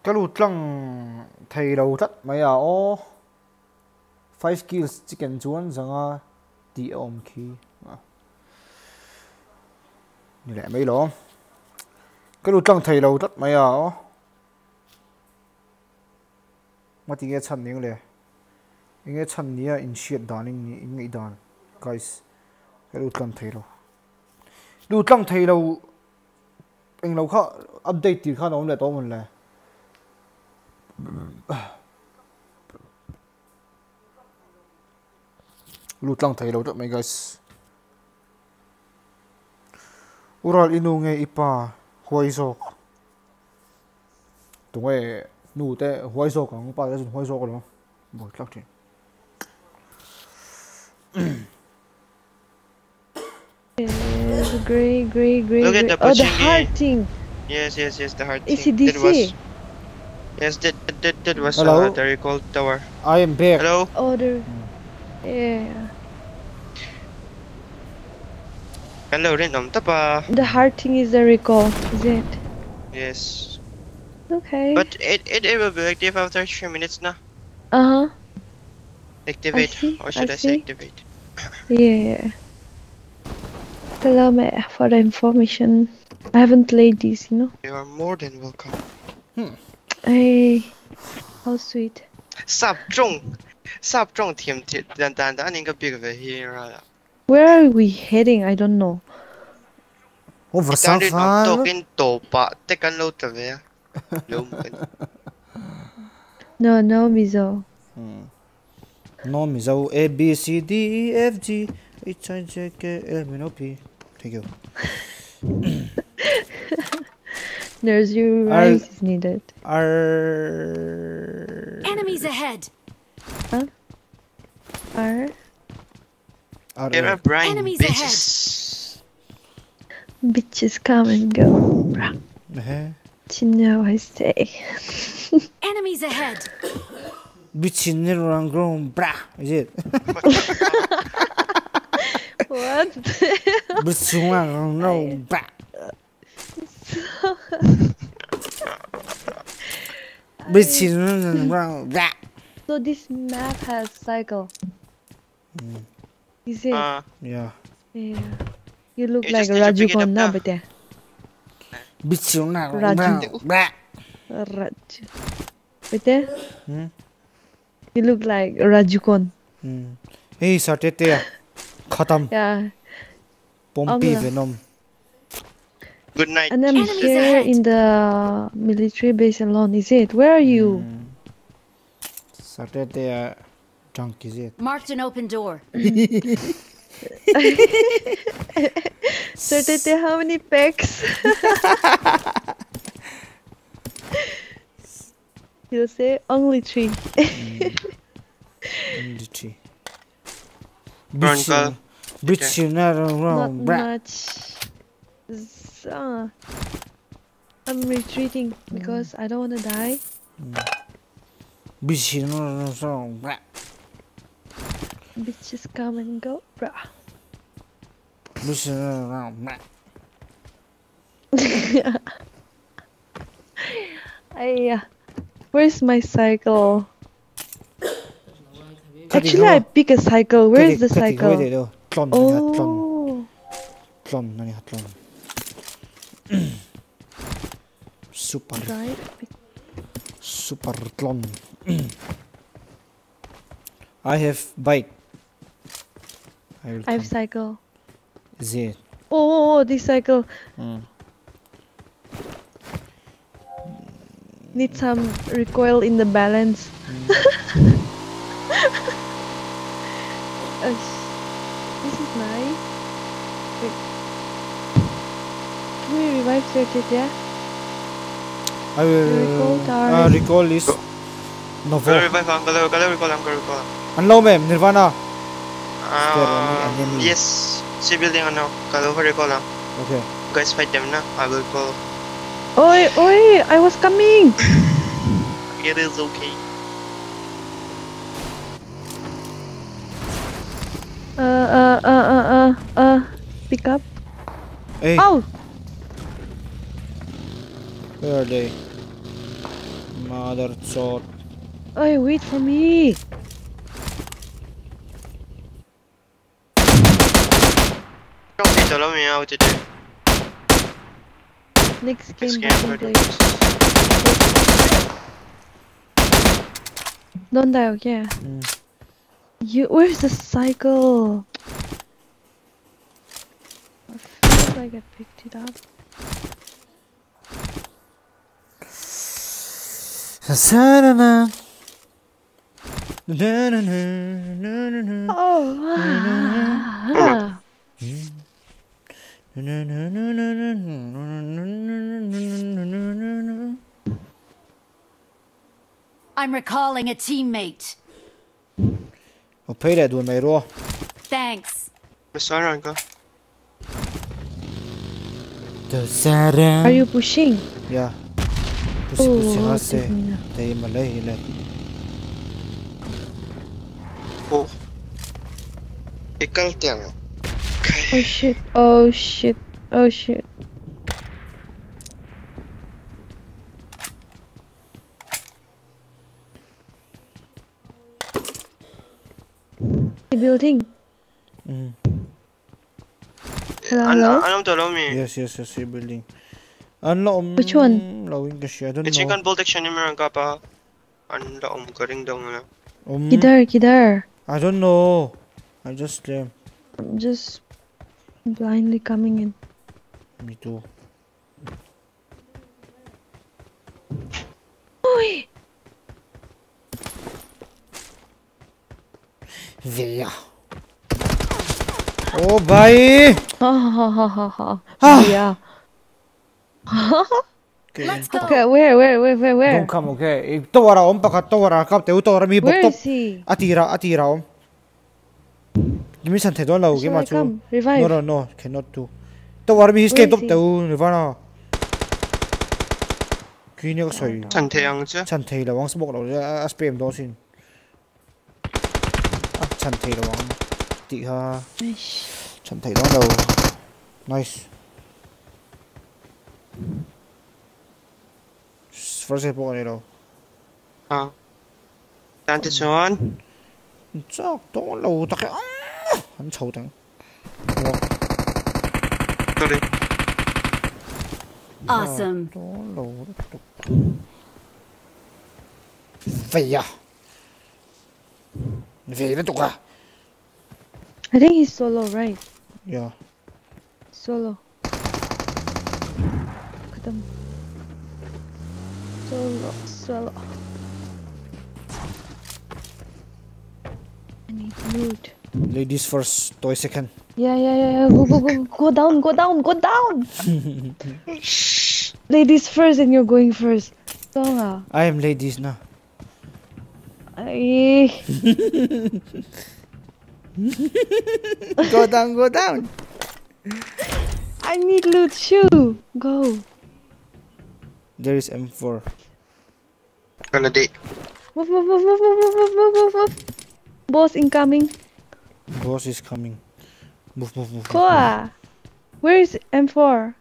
cái lụt lăng thầy đầu thắt mày à ô, five kills chicken chuan rằng à tí ôm khi. À. Như lẽ mấy lỗ. Cái lụt lăng thầy đầu thắt mày à ô. Mà tiếng nghe chân miếng lẽ. Nghe chân nia à, in shit đàn in in nghĩ đàn guys, cái lụt lăng thầy đâu lụt lăng thầy đâu anh lâu khác update thì khác nó lại to mình lần lut lang thei lo tak guys ural inu nge ipa huai sok tunge nu te huai ang pa jun huai sok lo bo tlak thin Grey, grey, grey. Look at the Oh, the heart thing. Yes, yes, yes, the heart thing. ECDC. Was, yes, that that, that was Hello? uh, the recall tower. I am back Hello? Oh, the. Yeah. Hello rin, om tapa. The heart thing is the recall, is it? Yes. Okay. But it, it, it will be active after 3 minutes na. uh huh. Activate. see, Or should I I, say activate? Yeah. Salamat for the information. I haven't played this, you know. You are more than welcome. Hey, how sweet. Sub Zhong. Sub a big here. Where are we heading? I don't know. Over some far. To but take a load. No, no, Mizo. Hmm. No, Mizo. A B C D E F G H I J K L M N O P. Thank you. listeners, you are, needed. Are enemies ahead? Huh? Are there are Brian enemies bitches. Ahead. Bitches come and go. Uh -huh. You know I stay. enemies ahead. Bitches never and grown, brah. Is it? what? Bitches never and grown, brah. bra so this map has cycle. Is it? Uh, yeah yeah. You look You like Raju now. but yeah. bitchin rang Raju. grown bra Raju. But yeah. Hmm? You look like Raju Khan. hey satete khatam Yeah. Amla. venom good night. And I'm Enemies here ahead. in the military base alone. Is it? Where are you? Mm. satete uh, junk is it Marked an open door. Sir Tete, how many packs? He'll say only three. Industry. Burn call. bitchin rang Not grown bra much guess uh, I'm retreating because mm. I don't want to die. Bitches, no, no, no. Bitches come and go, bruh. Bitches, no, no, bruh. I, uh, where's my cycle? Actually, I pick a cycle. Where's the cycle? Oh super super tlon I have bike I will I have cycle. is it Oh, oh, oh, this cycle. Mm. Need some recoil in the balance. Uh, this is nice. Wait. Can we revive search yeah? I will Recall uh, recall is Novo Kalau revive ang, kalau kalau recall ang, kalau recall. Unlow ma'am Nirvana Um, any enemy? yes, si building ano, kalau recall ang. okay Guys fight them na. I will call. Oi, oi, I was coming! It is okay. Uh, uh, uh, uh, uh, uh, pick up. hey Oh! Where are they? Mother sort. Hey, wait for me! Don't allow me out today. Next game, Next game play. Don't die, okay? Mm. You, where's the cycle? I feel like I picked it up. I'm recalling a teammate. Opere due mei Thanks. Are you pushing? Yeah. pusi pusi rase. Oh. Ikal. Oh shit, oh shit, oh shit. Building. Mm. Hello? Yes, yes, yes, building. Ano, um, Which one? Lawin kasi, I don't Ichi know. kan boltek siya ni meron ka pa. Ano om garing daw nga. Um, Kidar, kidar. I don't know. I just slam. I'm just blindly coming in. Me too. Oi! Via. Oh, bye! Ha ha ha ha ha. Ah. Let's go. Okay, where, where, where, where, where? Don't come, okay. تورهم بقى تورا كابتن وتورا مي بقى. Where is atira أتيرا أتيراهم. Give me something. Don't allow. Give me two. Revive. No, no, no. Cannot do. تورا مي escape توب تو نيفانا. Kí nhớ sợi. Chẳng thể ăn chứ. Chẳng thể là bóng smoke rồi. Aspem đó xin. À, Chẳng thể là bóng. Tị ha. Chẳng thể đó đâu. Nice. Forse poco nero. Ah. Tante son. 唔知啊，當路特嘅啊，很嘈定。到你。Awesome。當路都肥啊！你肥得毒啊！I think he's solo, right? Yeah. Solo. Kadam. Solo, solo. I need loot. Ladies first, toy second. Yeah, yeah, yeah, yeah. Go, go, go, go down, go down, go down. Shh. Ladies first, and you're going first. Tonga. I am ladies now. Ay. go down, go down. I need loot. Shoo. Go. There is M4. Gonna date. Move, move, move, move, move, move, move, move, move, move. Boss incoming. Boss is coming. Move, move, move. Koa. Where is M4?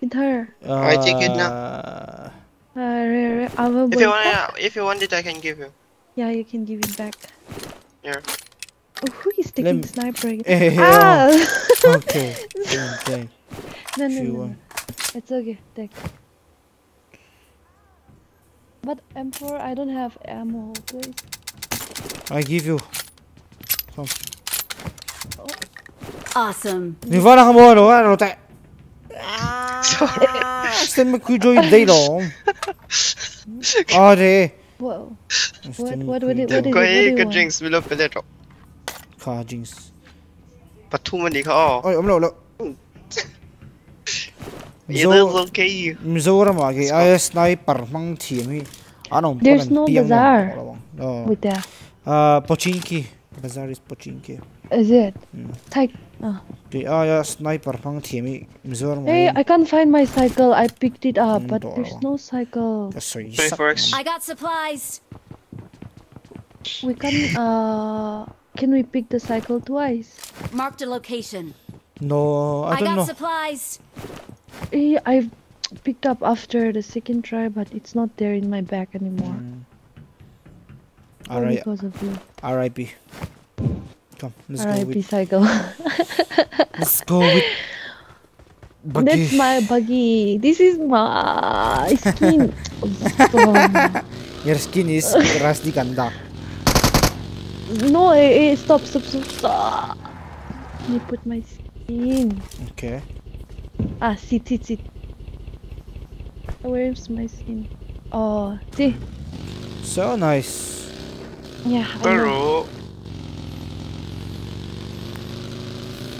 With her. I take it now. Uh, Uh, re- re- our If you boy- want, if you want it, I can give you. Yeah, you can give it back. Here. Oh, who is taking Lem- sniper again? Eh, ah! okay. Same thing. no, no, no, no. It's okay. Take. But M4, I don't have ammo, please. I give you. Come. Oh. Awesome. Nirvana, come on, Nirvana, rotate. Sorry. Stemmi qui gioiello. Ore. Whoa. What, what, what, it, what, what, what, what, what, what, what, what, what, what, what, Car jinx. ปัดทุ่มมันดีเขาอ้อเอ้ยอมโลโล mzo ra ma ay sniper mang team hi. Anong There's no bazaar. No. With that. Uh, Pochinki. Bazaar is Pochinki. Is it? Mm. Type. Oh. Di ay sniper mang team hi. Mzo. Hey, I can't find my cycle. I picked it up, Mm, but there's no cycle. So you Twenty suck, four X. man. I got supplies. We can, uh, can we pick the cycle twice? Marked a location. No, I I don't got supplies. I've picked up after the second try, but it's not there in my bag anymore. All Alright, because of you. R.I.P. Come, let's go R.I.P. cycle. let's go with That's my buggy. This is my skin. Your skin is rusty ganda. no, eh, eh, stop, stop, stop, stop. Let me put my skin. Okay. Ah, sit, sit, sit. Where's my skin? Oh, see? So nice. Yeah, Pero...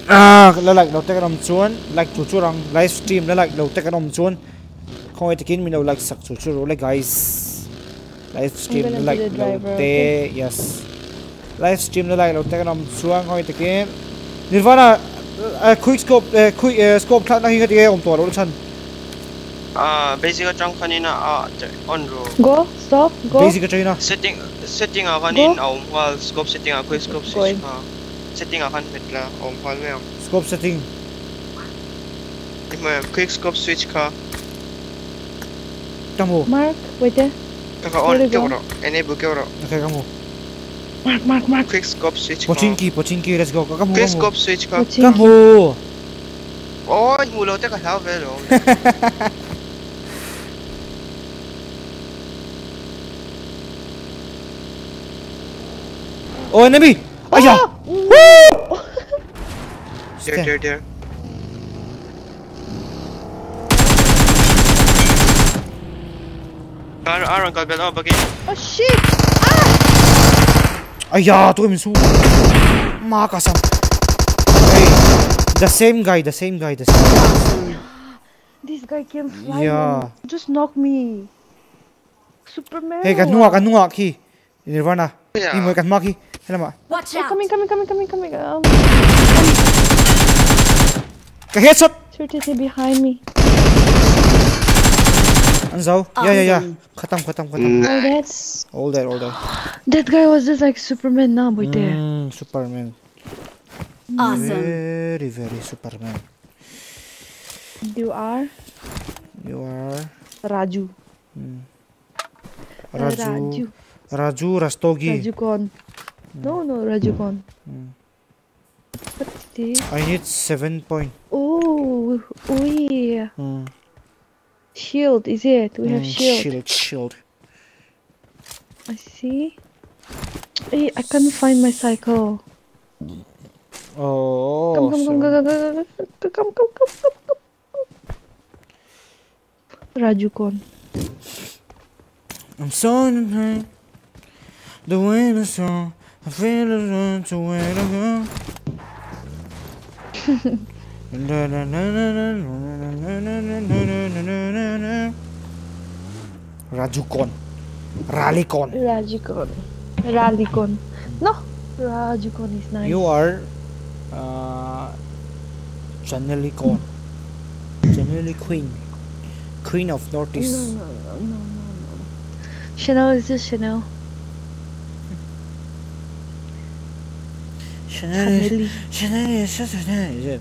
Ah, là lạnh đầu tiên đồng chuôn, lạnh chủ chú rằng livestream là lạnh đầu tiên đồng chuôn. Không ai tin mình đâu lạnh sặc chủ chú rồi guys. Livestream là lạnh đầu tiên, yes. Livestream là lạnh đầu tiên đồng chuôn, không ai tin. Nirvana Uh, quickscope, uh, quick, uh, scope klat nahi kati om tor ulchan. Ah, basic junk kani na ah. Go, stop, go. Basic kati. Setting, setting akan in om scope setting a quick scope setting. Setting akan petla om. Scope setting. Ima quick scope switch ka. Kamu. Mark, on, kamu. Mark, Mark, Mark. Quick scope switch ka. Pochinki, pochinki, let's go. Kamu, Quick kamu. scope switch ka. Watching. Kamu. Oh, mulaw te ka level. oh. Oh, enemy. Aya. Oh. There, there, there. Aaron, Aaron, kalbel oh, bagay. Oh, shit! Aya, to min su. Makasam. Hey, the same guy, the same guy, the same guy. This guy came flying. Yeah. and Just knock me. Superman. Hey, kan nuwa, kan nuwa ki. Nirvana. Yeah. Ni mo kan ma ki. Hello ma. Watch Hey, out! coming, coming, coming, coming, coming. Um, Ka headshot. certainly behind me. Anzao. Yeah, yeah, yeah. Awesome. Khatam, khatam, khatam. Oh, that's All there, all there. that guy was just like Superman now, boy. There. Mm, Superman. Awesome. Very, very Superman. You are You are Raju. Raju. Raju. Raju Rastogi. Raju Kon. No, no, Raju Kon. What's this? I need seven point. Oh, we Mm. Shield. Is it? We have mm, shield. Shield, shield. I see. Hey, I can't find my cycle. Oh. Come, come, come, come, come, come, come, come, come, come, come. Raju I'm so high. The the song, I feel it to where to go. Rajukon. Ralikon. Rajukon. Ralikon. No, Rajukon is nice. You are uh, Chanelikon. Chaneli Queen. Queen of Northeast. No, no, no, no, no. Chanel is just Chanel. Chanel is, Chanel is just Chanel, is it?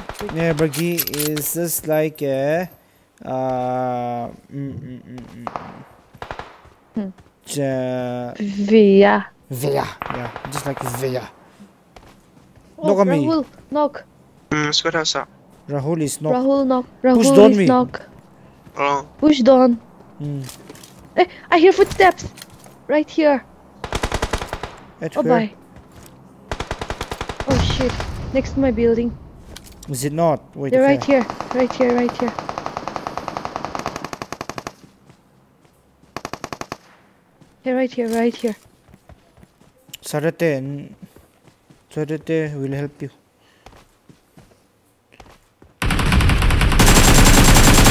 Yeah. Your is just like a. Uh, mm, mm, mm, mm, Hmm. Ja- Via. Via, yeah, just like Via. Oh, Knock on me. Rahul, knock. Hmm, suka sa. Rahul is not. Rahul, knock. Who's Rahul Don is me? knock. Oh, Push Don. Mm. Eh, I hear footsteps. Right here. At Oh, where? bye. Oh, shit. Next to my building. Is it not? Wait, They're right here. Right here, right here. They're right here, right here. Sarate Sarate will help you.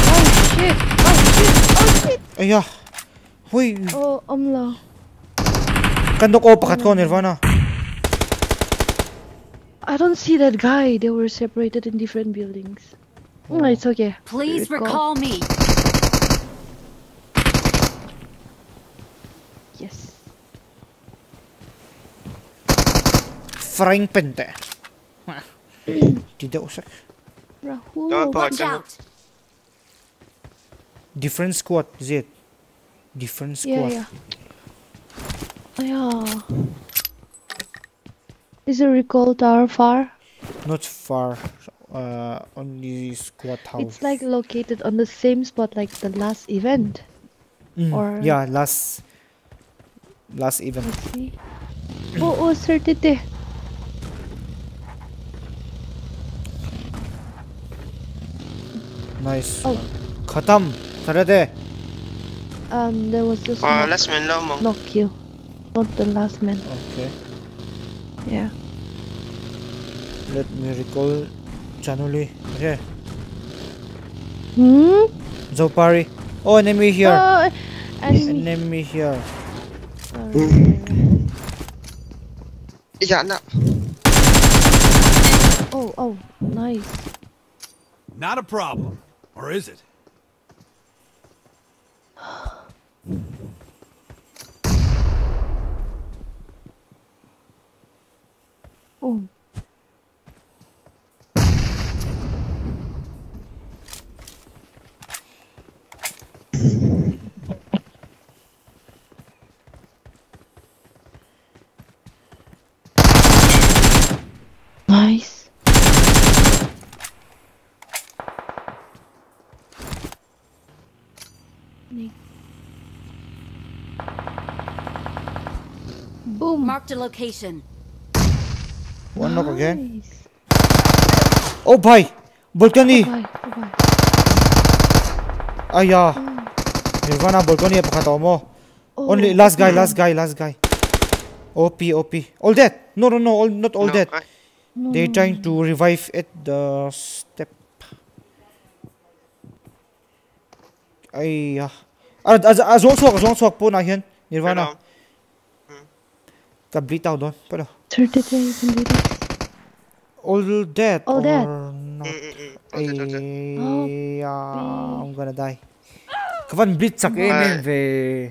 Oh, shit. Oh, shit. Oh, shit. Aya! Hoy! Oh, umla. Kandok ko, pakat ko, Nirvana. I don't see that guy. They were separated in different buildings. No, it's okay. Please Recall. recall me. Yes. Frying pente. Tidak usah. Rahul. Dapat Watch out! different squad is it different squad yeah. Oh, yeah. Is the recall tower far? not far uh only squad house It's like located on the same spot like the last event. Mm, or- yeah last last event Let's see. oh, oh, sir, tete. nice Oh. khatam tara de Um, there was just Uh, last man low mong. knock kill. Not the last man. okay Yeah. let me recall Chanuli here Hmm? Zopari oh enemy here Oh, enemy. enemy here Alright. Yeah, na. Oh, oh, nice. Not a problem. Or is it? Oh. Nice. Boom. Marked a location. One nice. knock again. Oh boy, balcony. Oh, bhai. Nirvana balcony you pakata mo. Only last guy, last guy, last guy. OP, OP. All dead. No, no, no, all, not all no, dead. No, They're no, trying to revive at the step. Aya. as swag, azon swag po na yan. Nirvana. Kablit out don. Pero. 30 days in Linux. All dead. All dead. Not a... oh, I'm gonna die. Come on, צקענים ו...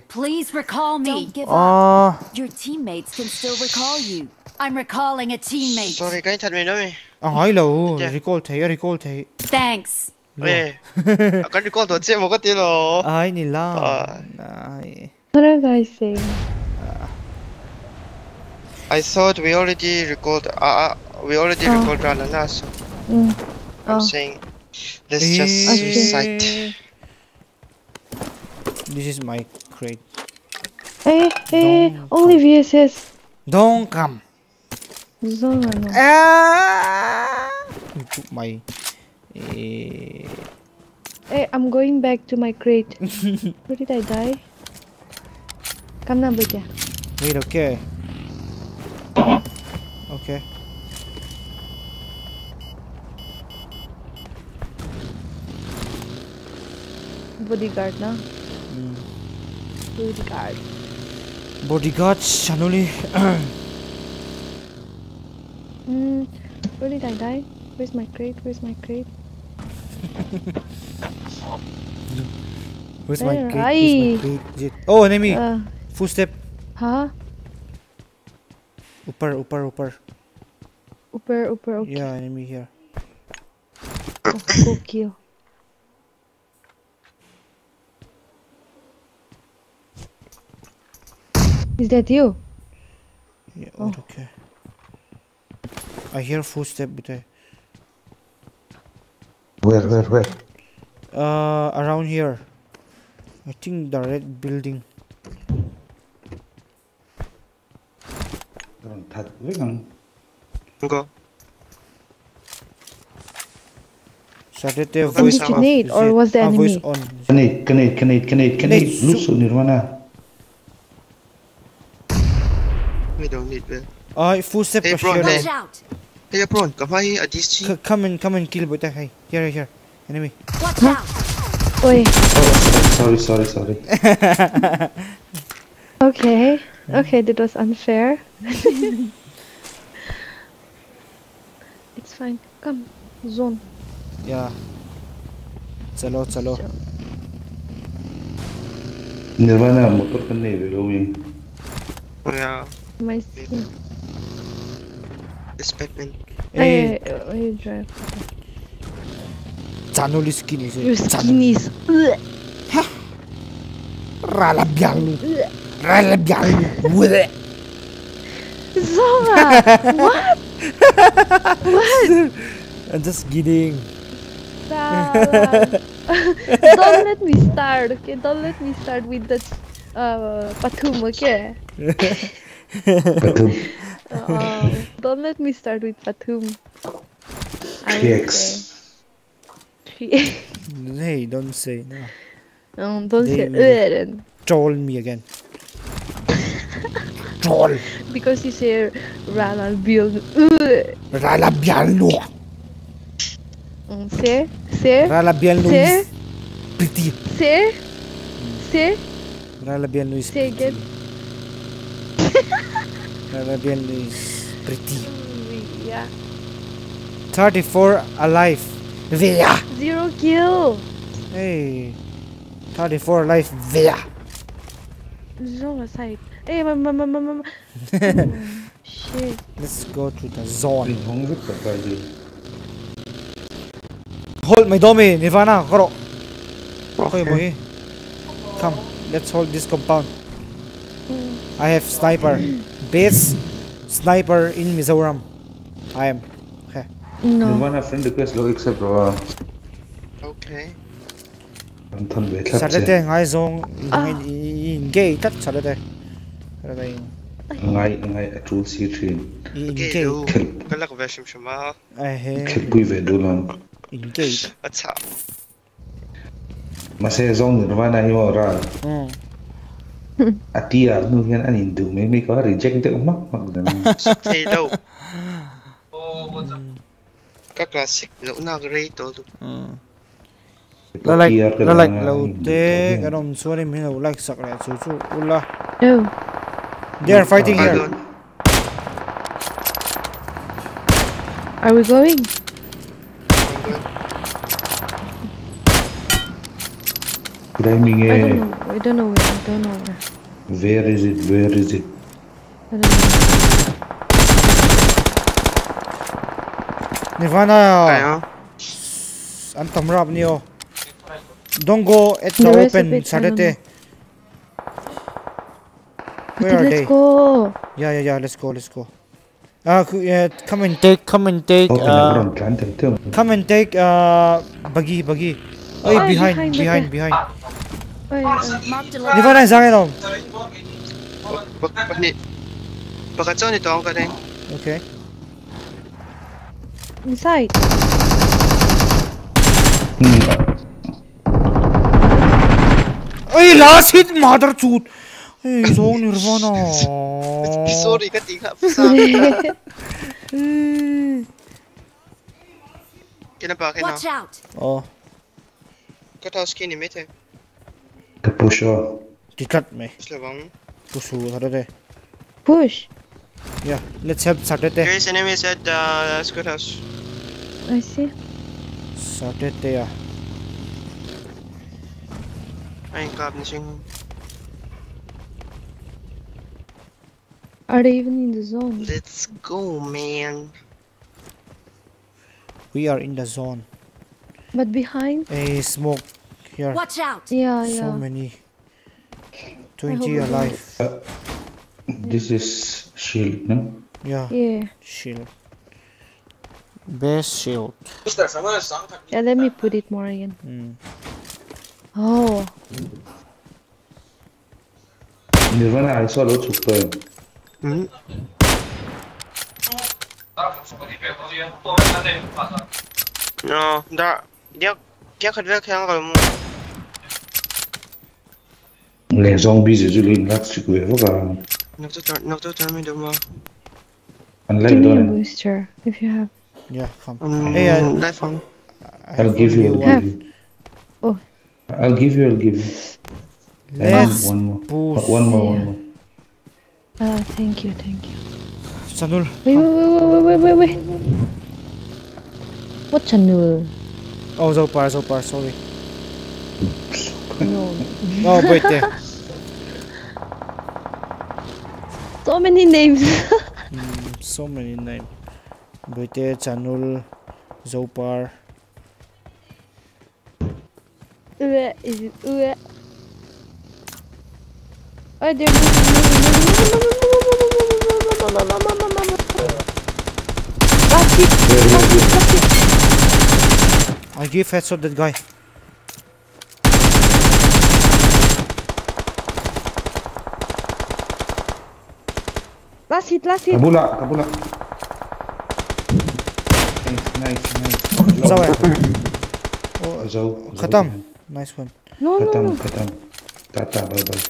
Please recall me. Don't give ah. up. Your teammates can still recall you. I'm recalling a teammate. Sorry, cái thật mày nói mày. À, hỏi là recall thế, recall thế. Thanks. Mày, cái recall tổ chức một cái tiêu rồi. Ai, nì. What are I guys saying? I thought we already recalled. Uh, uh, we already Oh. recalled Ralana, so Mm. I'm Oh. saying let's just Okay. recite. this is my crate Eh, eh, only VSS. don't come Zone or no? ah you took my eh, Hey, I'm going back to my crate. Where did I die? Come now, Butya. wait okay okay Bodyguard na. Mm. Bodyguard. bodyguards chanuli Hmm. Where did I die? Where's my crate? Where's my crate? where's my crate where's my crate oh enemy Uh, footstep huh? Upper upper upper Upper, upper, okay. yeah enemy here Go kill. Is that you? yeah Oh. okay I hear footstep but I Where, where, where? uh around here I think the red building 그럼 다 그냥 그거 Saturday voice Did you need or was the ah, enemy? Voice on. Grenade, grenade, grenade, grenade, grenade. Lusso, Nirvana. We don't need that. Ah, Alright, full step come in, come in, kill with. Hey, here, here. Enemy. Watch out! Oi. Sorry, sorry, sorry. okay. Okay, that was unfair. it's fine. Come, zone. Yeah. Zelo, zelo. Nirvana, motor kan ne reloading. Ja. My skin. It's Batman. Hey, hey, drive. Zanno li skinnies. Your skinnies. Ralabiang Ralabbiarlo. Ugh. Rala bialu. Rala bialu. Wede. What? what? I'm just kidding. Don't let me start, okay? Don't let me start with the uh, Patum, okay? Patum. Uh, don't let me start with Patum. I will 3x. say. hey, don't say no. um, don't They say will Ören. Troll me again. Troll. because you say Ralabian. Ralabian look. Say, say. Ralabian Luis. Pity. Say, say. Ralabian Say again. Pretty. Yeah. 34 alive. Via. Zero kill. Hey. 34 alive. Via. Zero aside. Ey, Mann, Mann, Mann, Mann, Mann. Shit. Let's go to the zone. Hold my Domi, Nirvana, go. Okay, boy. Come, let's hold this compound. I have sniper. Base sniper in Mizoram. I am. Okay. No. Nirvana friend request lo accept bro. Okay. Thầm thầm về thấp. Sao đấy ngay zone ngay gate thấp sao đấy ngay 40 ngai ngai atul si thin ke do kalak vashim shama ehe. Khipui ve do lang inke mà mase zong nirvana e hi à, atia nu hian an hindu me me ko reject de mak mak dan te do các classic lỗ na grey to tu la like la like lâu thế cái đồng số này mình lâu like sạc lại số số ula No. They are fighting here. Are we going? climbing I eh don't know. I don't know where. I don't know where. where is it where is it I don't know. Nirvana. An tam rap niyo. Don't go at the The rest of open it, Where are let's they? go. Yeah, yeah, yeah. Let's go. Let's go. Uh, c- yeah, come and take, come and take, oh uh, plan tem tem come and take, uh, buggy, buggy. Oh, Oh, behind, behind, behind, okay. behind. Wait, uh, Nirvana is hanging on. Bak bak ni. Baka cho ni tong ka din. Okay. inside. Hey, last hit, mother tooth. Hey, so Nirvana. 니 소리가 니가 부산. 걔는 봐, 걔는. Watch out. 어. Godt også skin i midten. Der pusher. De klant med. Slavongen. Du suger det da? Push. Ja, let's help tak det der. Guys, enemy is at uh, the squad house. I see. Så det der. Jeg er en grab, den synger. Are they even in the zone? Let's go, man. We are in the zone. But behind? Hey, smoke here. Watch out! Yeah, So yeah. many. 20 we don't- alive. this is shield no Yeah. Yeah. Shield. Best shield. Yeah, let me put it more again. Mm. Oh. Nirvana I saw lo super Hmm. No, da. Dia dia kadang kaya kalau mo. les zombies is really not secure ka Nagtutur nagtutur mi duma. unlike Give me a don't booster if you have. Yeah, come. Um, Hey, uh, life on. I'll give you I'll Have. give you Oh. I'll give you I'll give you Let's one more push. one more one more Uh, thank you, thank you. Sanul. Wait, wait, wait, wait, wait, wait, wait. What channel? Oh, Zopar, Zopar, sorry. No. Oh, wait there. So many names. Mm, so many names. Wait Chanul, Zopar. Ue, is it ue? Hit, last hit. I give headshot that guy. Last hit, last hit. Kabula, kabula. Nice, nice, nice. Sao vậy? Ở. Khatam. Nice one. No, no, Khatam, no. Tata, bye bye.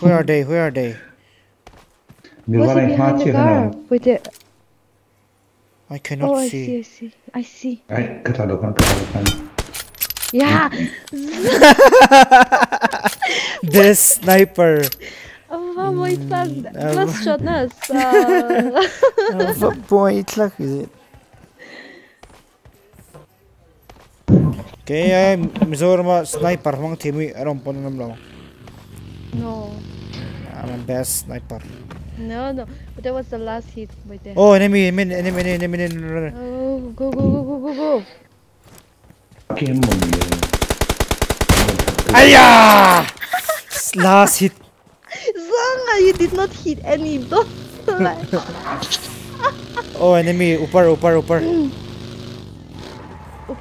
Where are they? Where are they? Nirvana is not here. With the I cannot oh, see. I see. I see. I see. I kata dokan kata dokan. Yeah. Hmm. the sniper. Oh, my it's not. Last shot, nas. Ava boy, it's is it? Okay, I Mizoram sniper mang thimi arom pon nam lo. No, ah, I'm a best sniper. no, no. But that was the last hit by the. Oh, enemy, enemy, enemy, enemy, enemy. Oh, go, go, go, go, go, go. Cái mồm Aya! Last hit. Zanga, you did not hit any. Don't. Oh, enemy, upar, upar, upar.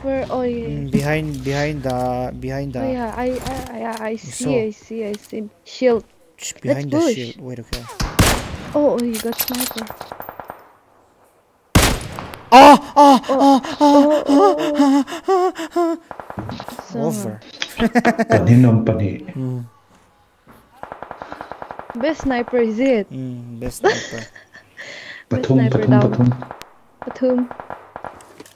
Over. Oh yeah. Mm, behind, behind the, behind the. Oh yeah, I, I, I, I see, saw. I see, I see. Shield. behind the push. shield. Wait, okay. Oh, oh, you got sniper. Ah, ah, oh, ah, oh, oh, oh, oh, oh, oh, oh. Over. Panin ng pani. Mm. Best sniper is it? Mm, best sniper. Patum, sniper patum, down. patum. Patum.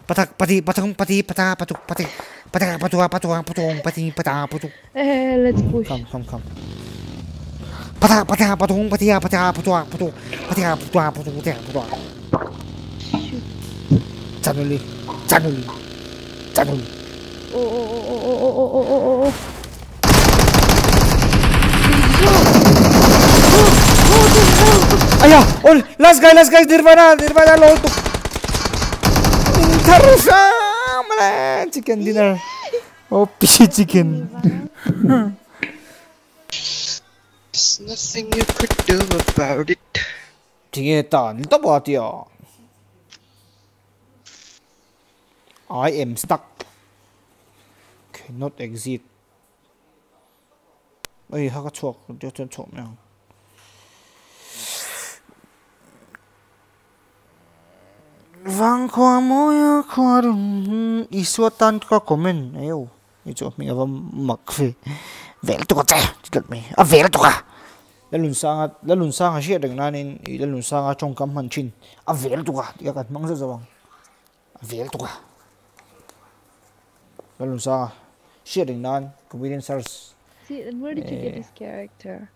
Patak, pati, patong, pati, pata, patuk, pati, patak, patua, patua, patong, pati, pata, patuk. Eh, let's push. Come, come, come. Pata, pata, patong, patia, pata, patua, patuk, patia, patua, patuk, patia, patua. Suddenly, suddenly, suddenly. Oh, oh, oh, oh, oh, oh, oh, oh, oh, oh. All, last guy, last guy, Nirvana, Nirvana, low to. Terus ah, chicken dinner. Opi chicken. There's nothing you could do about it. 되겠다. 일단 뭐 어때요? I am stuck. Cannot exit. 에이 하가 추억. 어쨌든 추억명. Khoa rừng Isua tan có comment Ayo Ito mi avam makve. Vel to ka tse Tigat mi. A vel to ka Lalun sanga Lalun sanga siya Dang nanin. Lalun sanga chong kam han chin. A vel to ka Tiga kat mangsa zawang. A vel to ka Lalun sanga Siya dang nan. Comedian stars See, and where did you get Eh. this character?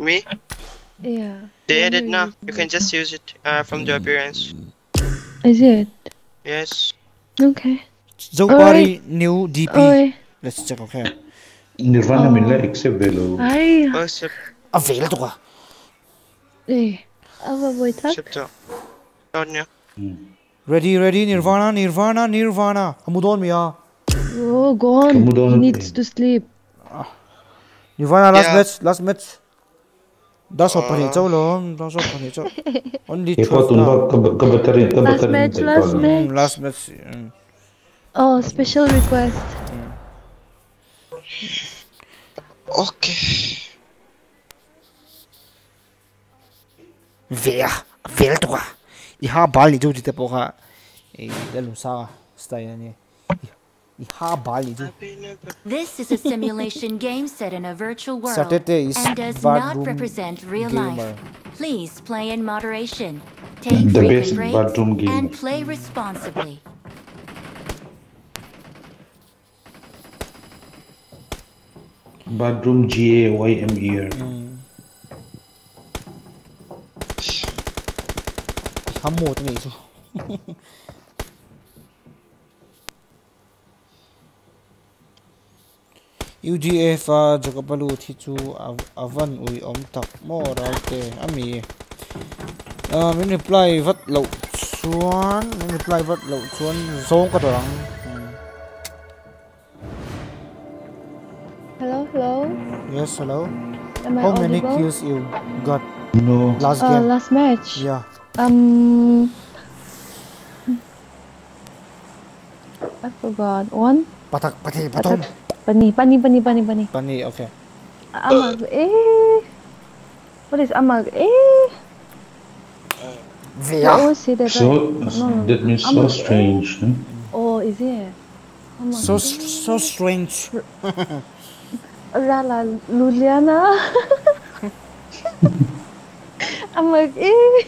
Me? Yeah. They where added you now. You can just use it uh, from the appearance. Is it? Yes. Okay. Zopari new DP Oi. Let's check okay Nirvana min la except velo. Ay. A vel to ka Eh. Ava boy tak? Except Sonia. Ready ready Nirvana Nirvana Nirvana Amudon mi ah Oh, gone. Kamu He needs to sleep. Nirvana last Yeah. match last match Da so pani chau lo, da so pani chau. Only two. Ko tumba ka battery ka battery. Last match, last match. Last match. Oh, special request. Okay. Wer? Wer du? Ich hab bald nicht so die Woche. Ey, der Lusa, stay an. This is a simulation game set in a virtual world Saturday is and does not represent real gamer. life. Please play in moderation. Take The frequent best breaks bedroom gamer. and play responsibly. Bedroom G A Y M E R. Hâm mộ UDF a jakapalu thi chu av- avan ui om tak mo ralte ami uh, min reply vat lo chuan min reply vat lo chuan zong ka dorang Hello, hello. Yes, hello. Am I How many audible? kills you got No. last Uh, game? last match. Yeah. Um, I forgot one. Patak, pati, patom. Pani, pani, pani, pani, pani. Pani, okay. Amag, eh. What is amag, eh? Via. I always say that. So? No, no. that means so Amag, eh. strange. Huh? Oh, is it? Amag, So eh. so strange. Rala Luliana. amag, eh.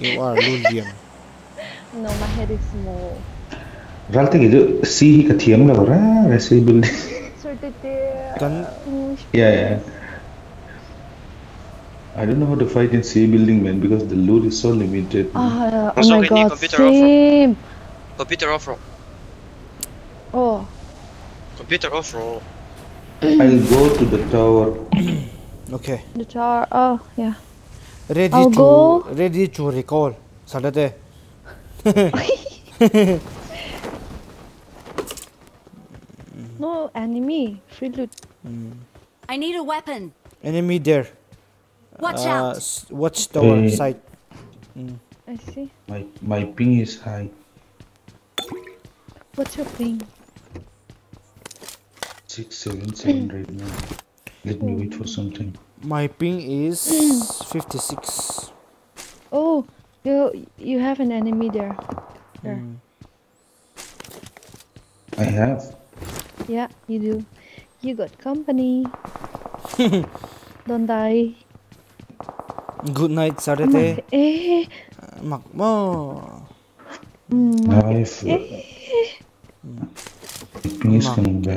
You are Lulian. No, my head is small. Ralti gitu si ketiam lah orang rasa building. Certificate. Kan Yeah, yeah. I don't know how to fight in C building, man, because the loot is so limited. Ah, oh Also, my god, computer off. same. Computer off row. Oh, Computer off row. I'll go to the tower. Okay. the tower. Oh, yeah. Ready I'll to go. ready to recall. Sadate. No enemy. Free loot. I need a weapon. Enemy there. Watch Uh, out. watch tower Eh. side. I see. My my ping is high. What's your ping? Six seven seven right now. Let me wait for something. My ping is 56. Oh, you you have an enemy there. There. I have. Yeah, you do. You got company. Don't die. Good night, Sarete. Eh. Makmo. Nice. Miss ko nung ba?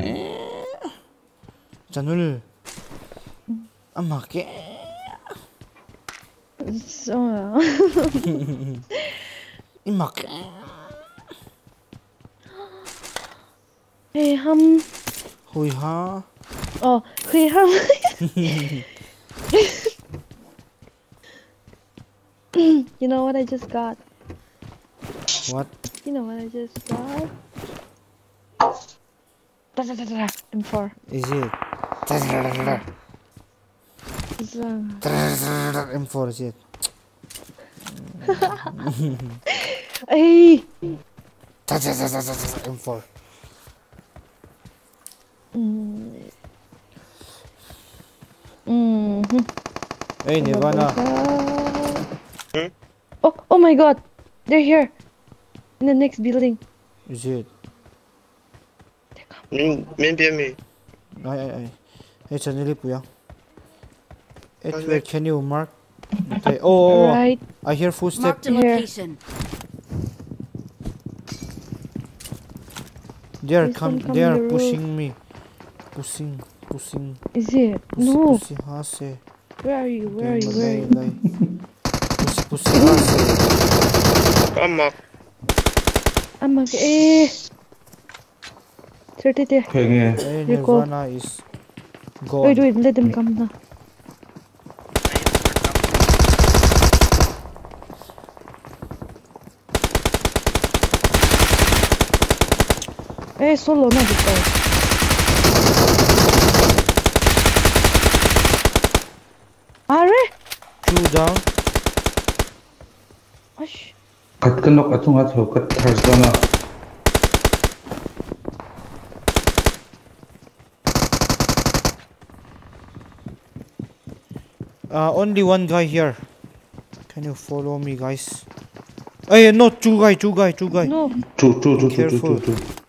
Janul. Ah, Ang maki. Eh. So, uh, Imaki. Eh. Hey hum. Hui ha. Oh, hey hum. you know what I just got? What? You know what I just got? Da, da, da, da, M4. Is it? It's, uh, M4 is it? Hey! M4. Mm. -hmm. Hey, Nirvana. Hmm? Oh, oh my god. They're here. In the next building. Is it? Maybe me. Aye, aye, aye. Hey, Chanili Puya. It, where can you mark? Okay. Oh, right. I hear footsteps. Mark the location. They are coming. They are pushing me. Pushing, pushing. Is it? Pussy, No! pussy, hase. Where are you? Where are you? Lay, Where are you? lay. Pussy, pussy, hase. Amma. Like, eh! 30 there. Okay, yeah. Hey. Nirvana is gone. Wait, wait, let them come now. Eh, solo 아래? 주장. 아씨. 같은 것 같은 것 같아요. 같잖아. Uh, only one guy here. Can you follow me, guys? Hey, no, two guy, two guy, two guy. No. Two, two, two, two, two, two, two.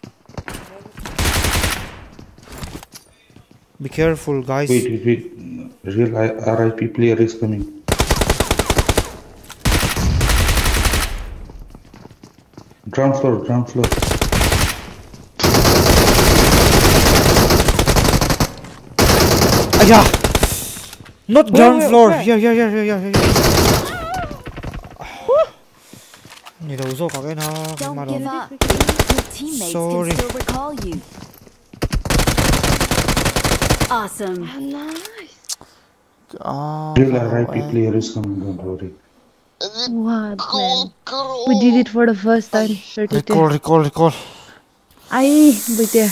Be careful, guys. Wait, wait, wait. Real RIP player is coming. Ground floor, ground floor. Aya! Not Where, ground where, floor. where? Here, here, here, here, here, here. Nilausok again, ha? Don't give up. Your teammates Sorry. can still recall you. Awesome. Nice. Ah, Real wow, RIP player is coming, don't worry. What, man? We did it for the first time. 32. Recall, recall, recall. Ay, wait there.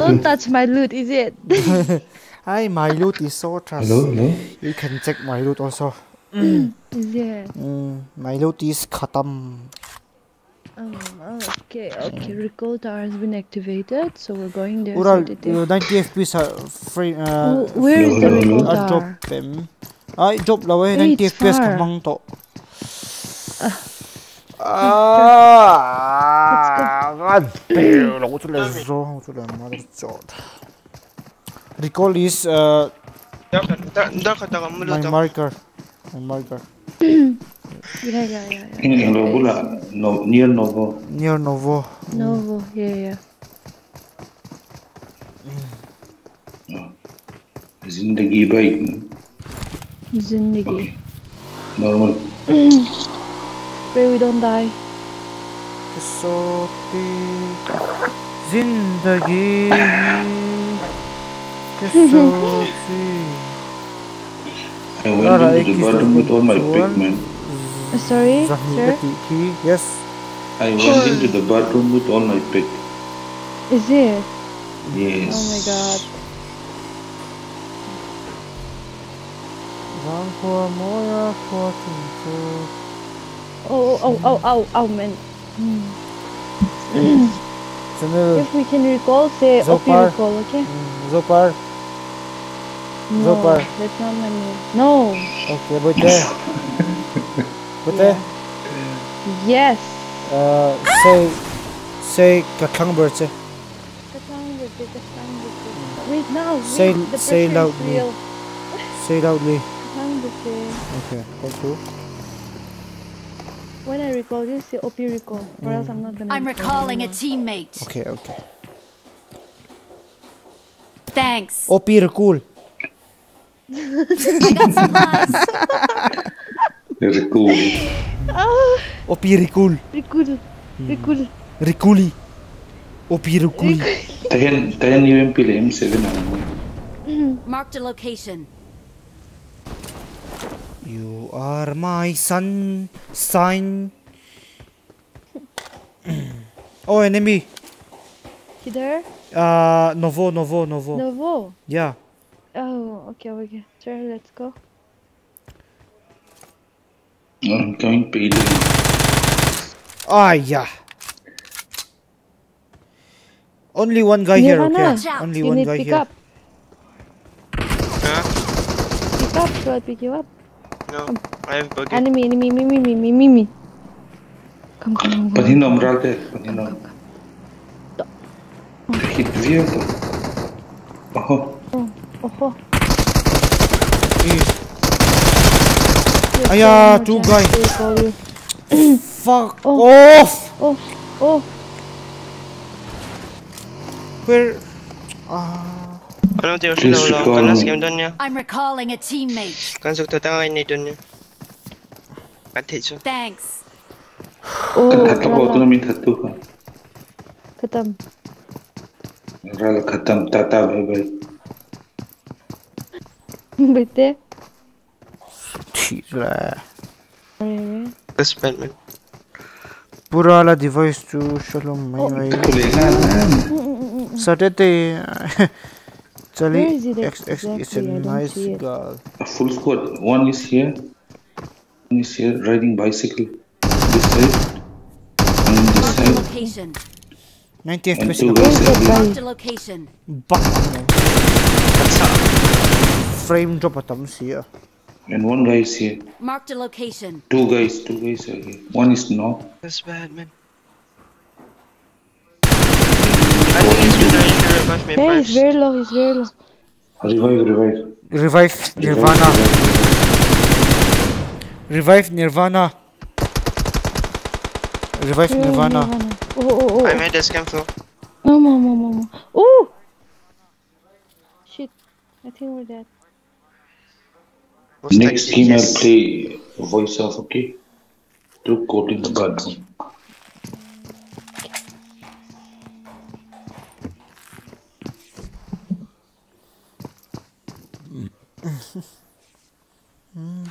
Don't touch my loot, is it? Hi, my loot is so trust. Hello, hello. You can check my loot also. is it? Mm, my loot is khatam. Um, okay, okay. Recall tower has been activated, so we're going there. Ural, uh, 90 FPS uh, frame. Uh, Oh, where is the recall uh, drop tower? them. Ay, drop lawe Hey, 90 it's FPS kamang to. Ah, God damn, ako to lezo, ako to le mother chod. Recall is uh, Dah kata kamu my marker. My marker yeah, yeah, yeah. In, in near Novo. Near Novo. Novo, yeah, yeah. Hmm. Zindagi bike. Zindagi. Normal. Pray we don't die. So Zindagi. Zindagi. I went into the bathroom with all my pick, man. Uh, sorry, sir. Yes. I went into the bathroom with all my pick. Is it? Yes. Oh my god. Giang Hua Moya Hua Ting Tu. Oh, oh, oh, oh, oh, oh, man. Hmm. If we can recall, say OP Zopar. recall, okay? Zopar. No, Zopar. that's not my name. No. Okay, Bote. Bote. Yes. Uh, say, say Kakang Birche. Wait, now. Wait, Say, the say pressure is loudly. real. Say loudly. Kakangbuche. Okay, thank you. When I recall, you say OP recall, or else I'm not gonna. I'm recall recalling a teammate. Okay, okay. Thanks. OP Recul. I got supplies. Very cool. Ah, OP Recul. recall, recall. Reculi. OP Recul. Ten, ten UMP lah M7 ang Marked a location. You are my sun, sign. oh, enemy. You there? Uh, Novo, Novo, Novo. Novo. Yeah. Oh, okay, okay. Sure, let's go. I'm coming paid. Ah, yeah. Only one guy here, okay? Only you one need guy pick here. up. Pick up, so I'll pick you up. No, I have buggy. Enemy, enemy, me, me, me, me, me, me. Come, come, come. come. Paninom rate, paninom. Hit vehicle. Oh, Oh, oh. Aiyah, two guys. Fuck oh. off. Oh, oh. Where? Ah. Kalau dia sudah ulang kelas game dunia. I'm recalling a teammate. Kan sudah tahu ini dunia. Ya. Katik so. Thanks. Oh, khatam ko tu namin khatam. Khatam. Ral khatam tata bye. बेटे। ठीक है। बस पेन पूरा वाला डिवाइस जो चलो मैं भाई सटे थे। चलिए X X it's a nice girl full squad one is here one is here riding bicycle this side and this side 90 fps location. back frame drop atam here. And one guy is here. Marked a location. Two guys. Two guys are here. One is knocked. Tapos Batman. I think he's trying to revive me Hey, he's very low, he's very low. Revive, revive. revive Nirvana revive Nirvana revive Very Nirvana Oh, oh, oh. I made the scam flow. No, no, no, no, no. Oh! Shit. I think we're dead. Was Next game yes. play voice off, okay? To go to the bathroom.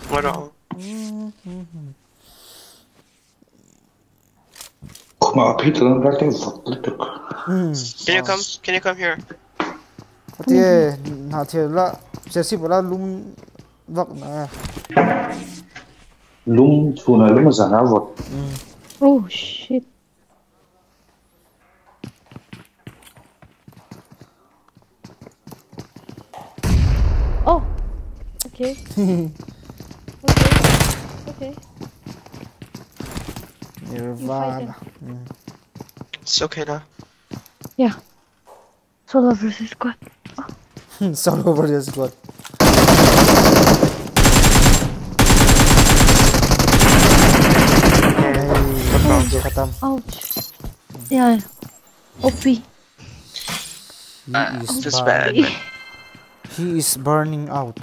Wala ako. Ma Peter dan raakt hij wat leuk. Can you come? Can you come here? Ate na the Vâng mà Lung thù này lúc mà giả áo ruột ừ. Oh shit. Oh Okay. Okay Okay. Nirvana. Mm. It's okay now. Yeah. Solo versus squad. Solo versus squad. Hey, khatam. Ouch. Yeah. OP. He is just bad. He is burning out.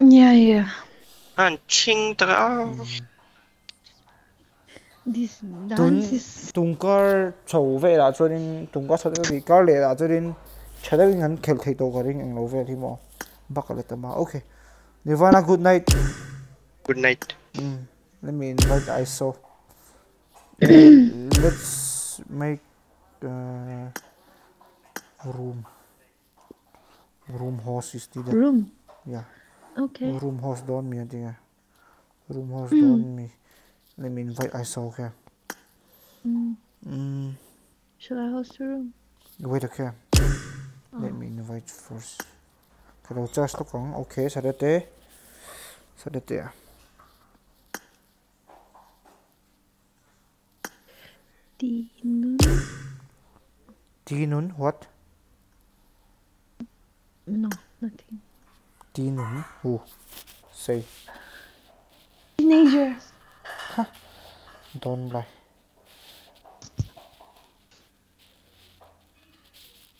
Yeah, yeah. And ching da. This dance is tung kar chau ve la cho din tung ka chade bi kar le la cho din chade bin han khel thei to ka ring ang lo ve thi mo bakal ta ma okay nirvana good night Good night. mm. let me invite iso let's make uh, room room host is the room. yeah Okay. room host don't me I uh, room host don't me let me invite iso okay Mm. mm. Should I host a room? Wait, okay. Let me invite first. Kalau charge tu kong, okay, sadate. Sadate ah. Tinun. Tinun, what? No, nothing. Tinun, who? Say, Teenager. don't lie.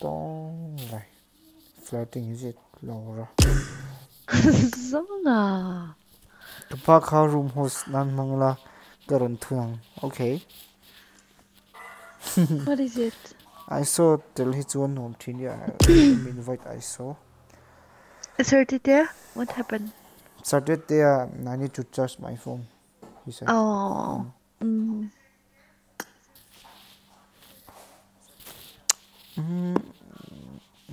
Don't lie. Flirting is it, Laura? Zona. Kapag ka room host nan mangla karon tunang. Okay. What is it? I saw tell his one home me invite I saw. There? What happened? There, I need to charge my phone. He said. Oh. Mm. Mm,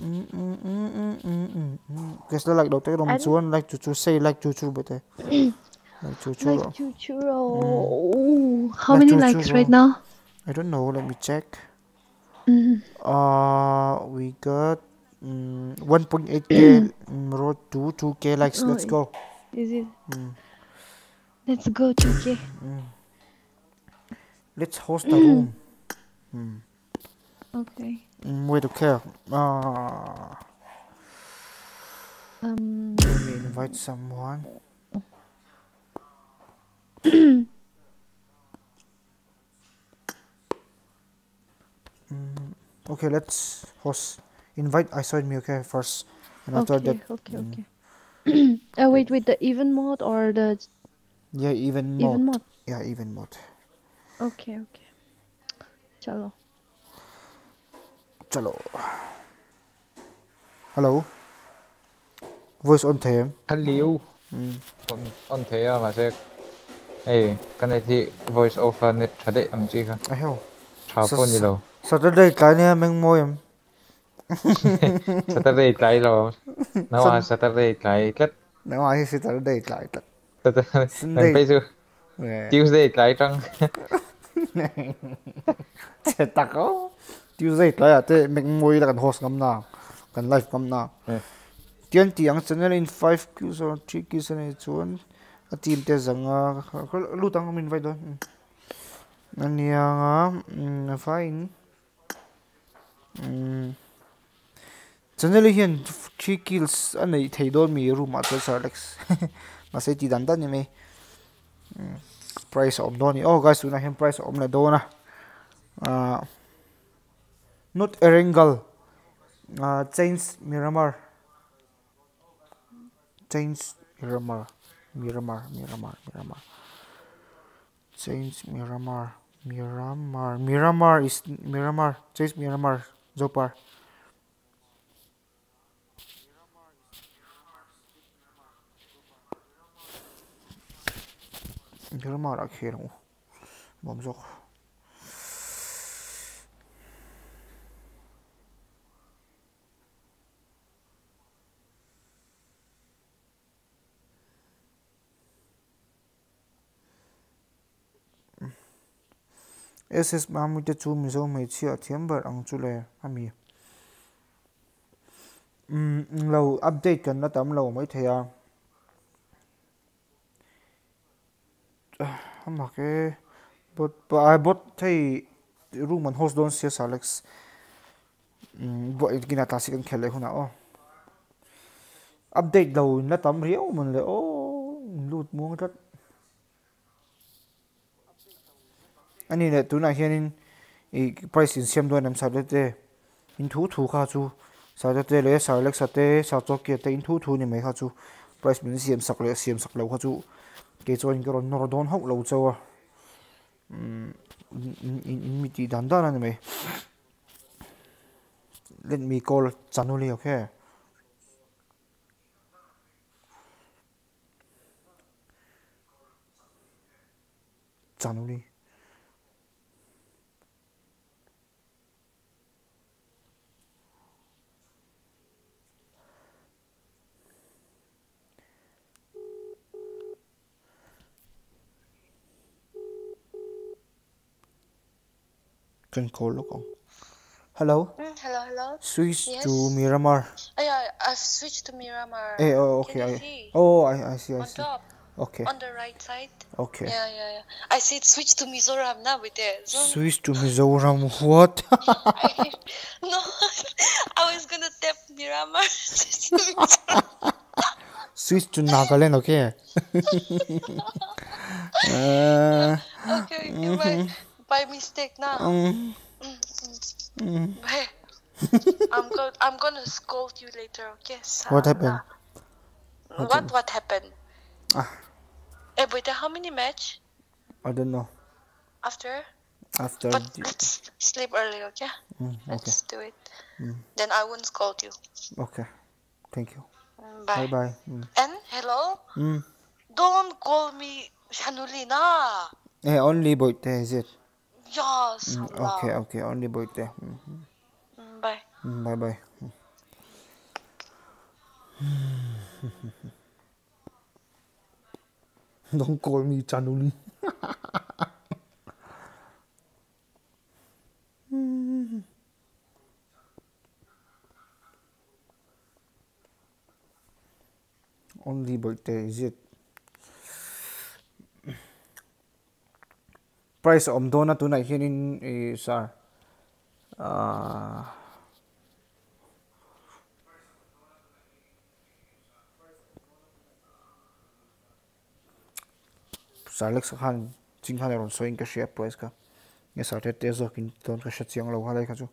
mm, mm, mm, mm, mm, mm, mm. Guess like doctor I Rom Chuan like to to say like to to but like to to Like Chuchuro. How many Like likes right now? I don't know. Let me check. Mm. Uh, we got mm, 1.8k mm, road to 2k likes. Oh, Let's go. Is it? Mm, Let's go, 2K. mm. Let's host a room. Mm. Okay. Mm, wait, okay. Uh, Um. let me invite someone. Mm, okay, let's host. Invite I saw me okay first, and after okay, that, okay, mm, okay. uh, wait, with the even mode or the yeah, even mode. even mode? Yeah, even mode. Okay, okay. Chalo. Chalo. Hello. Voice on thêm. Hello. Mm. On on thế à mà sẽ Ê, cái này thì voice over net thật đấy làm chi cả. I hiểu. Chào phone gì đâu. Saturday cái này mình mua em. Saturday rồi. Nó là Saturday cái kết. Nếu ai Saturday cái tất. Saturday. Sunday. Tuesday trăng. Chết tắc ó. Tuesday à, thế mình mua là cần host ngắm nào, cần live ngắm nào. Tiyan tiyang channel in 5 kills or 3 kills na chuan a team te zanga lutang am invite don ania nga fine channel hian 3 kills anei thei don mi room at sarlex ma sei ti dan dan ni me price om doni oh guys una hian price om na dona uh, not erangel uh, chains miramar. Chains miramar. Miramar miramar miramar. Chains miramar miramar. Miramar is miramar chains miramar zopar miramar akhiru momzok ss ba mươi te chu mi zo mai chia thiam ber ang chu le ami um mm, lo update kan na tam lo mai theya ama ke bot ba bot thei room an host don cs alex. Um bo gina ta sikan khele huna o update lo na tam riau man le o lut muang tat ani le tu na hianin i price in siam don am sa te. In thu thu kha chu. Sa te le, sa alex sa te, sa chok ke te in thu thu ni mai kha chu. Price min siam sak le siam sak lo kha chu. Ke chuan ke ron, nor don ho lo chawa um mm, in mi ti dan dan ani mai. Let me call chanuli okay? Chanuli can call look on. Hello? Mm, hello, hello. Switch yes. to Miramar. Oh, yeah, I've switched to Miramar. Eh, oh, okay. I, see? oh, I, I see, I On see. top. Okay. On the right side. Okay. Yeah, yeah, yeah. I see it switched to Mizoram now with it. So, Switch to Mizoram. What? I, no, I was gonna tap Miramar. Switch to Nagaland, okay? uh, okay, okay, by, by mistake now. um, Mm, mm. mm. Hey, I'm go I'm gonna scold you later, okay? What happened? What what, what happened? Ah, Eh, wait, how many match I don't know. after? After. But the- let's sleep early, okay? Mm, okay. Let's do it. Mm, Then I won't scold you. okay. Thank you. Mm, Bye Bye. bye. And hello? Don't call me Shanulina. Eh, only boy is it? Mm, Allah. okay, okay. Only there. Mm, mm. Mm, Bye. Bye bye. Don't call me Chanuli. Only birthday is it? Price om dona tunay hinin is uh, uh, Sarlex khan ching khan ron soin ka share price ka. Nge sar te te zo kin ton ka sha chiang lo ha lai ka chu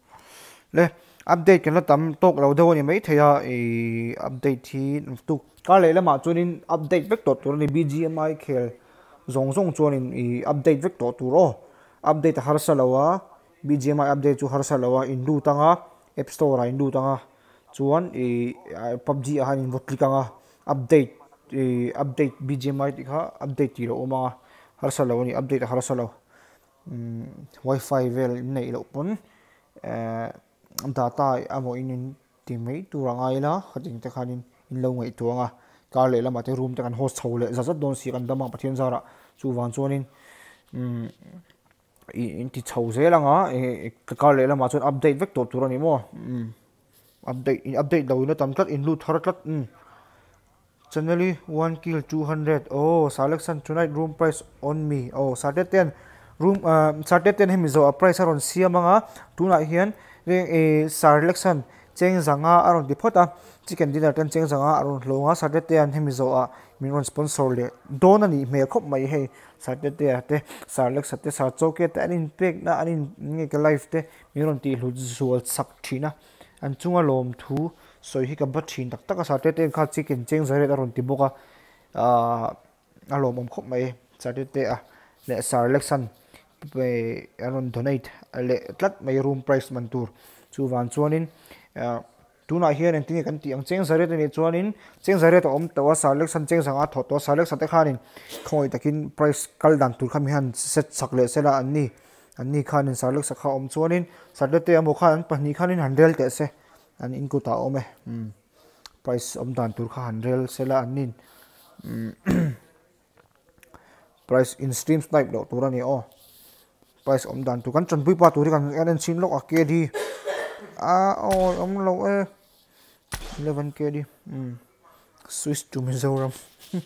le update kan la tam tok lo do ni mai theya e eh, update thi tu ka le la ma chunin update vek to tur ni bgmi khel zong zong chuanin i update vek to tur update har salawa bgmi update chu har salawa in du tanga, app store a in du tanga. Chuan i pubg a han in votli kanga. Update, i, update bgmi ti kha, update ti ro ma har salawa ni update har sa hmm, wifi vel nei lo pon eh data amo in in ti mai tu rangai khating te khanin in lo ngai tuanga kar le lama te room te kan host chho le za za don si kan dama ah pathian zara. Chu wan chuanin mm, um in ti chho ze langa ah. e, e kar le lama chuan update vek to tur ani mo um mm. update in update lo na tam tlat in lu thar tlat um Generally, 1 kill 200. Oh, selection tonight room price on me. Oh, Saturday 10 room uh, Saturday 10 hemi zo a price aron sia manga tuna hian re e selection cheng zanga aron di phota chicken dinner ten cheng zanga aron hlonga Saturday an hemi zo a min ron sponsor le don ani me khop mai he Saturday te selection te sar choke te anin pek na anin nge ka life te min ron ti hlu zual sak thina an chunga lom thu, soi hi ka bat thin tak tak a Saturday kha chicken cheng zare aron ti boka a alom om khop mai Saturday a le selection pe aron donate le tlat mai room price man tur chu van chuanin tuna hian an tini kan ti ang cheng zaret ani chuanin cheng zaret a awm to a sar lek san cheng sanga thawt to sar lek san te khanin khoi takin price kal dan tur kham hian set sak le sela an ni an ni khanin sar lek sakha awm chuanin sar le te amu khan pahni khanin hanrel te se an in kuta awm e price awm dan tur kha hanrel sela an nin price in stream snipe lo turani o price awm dan tur kan chanpui pa turi kan an sin lok a ke di à ôi, ông lo e 11 kia đi. Ừ. switch to mizoram.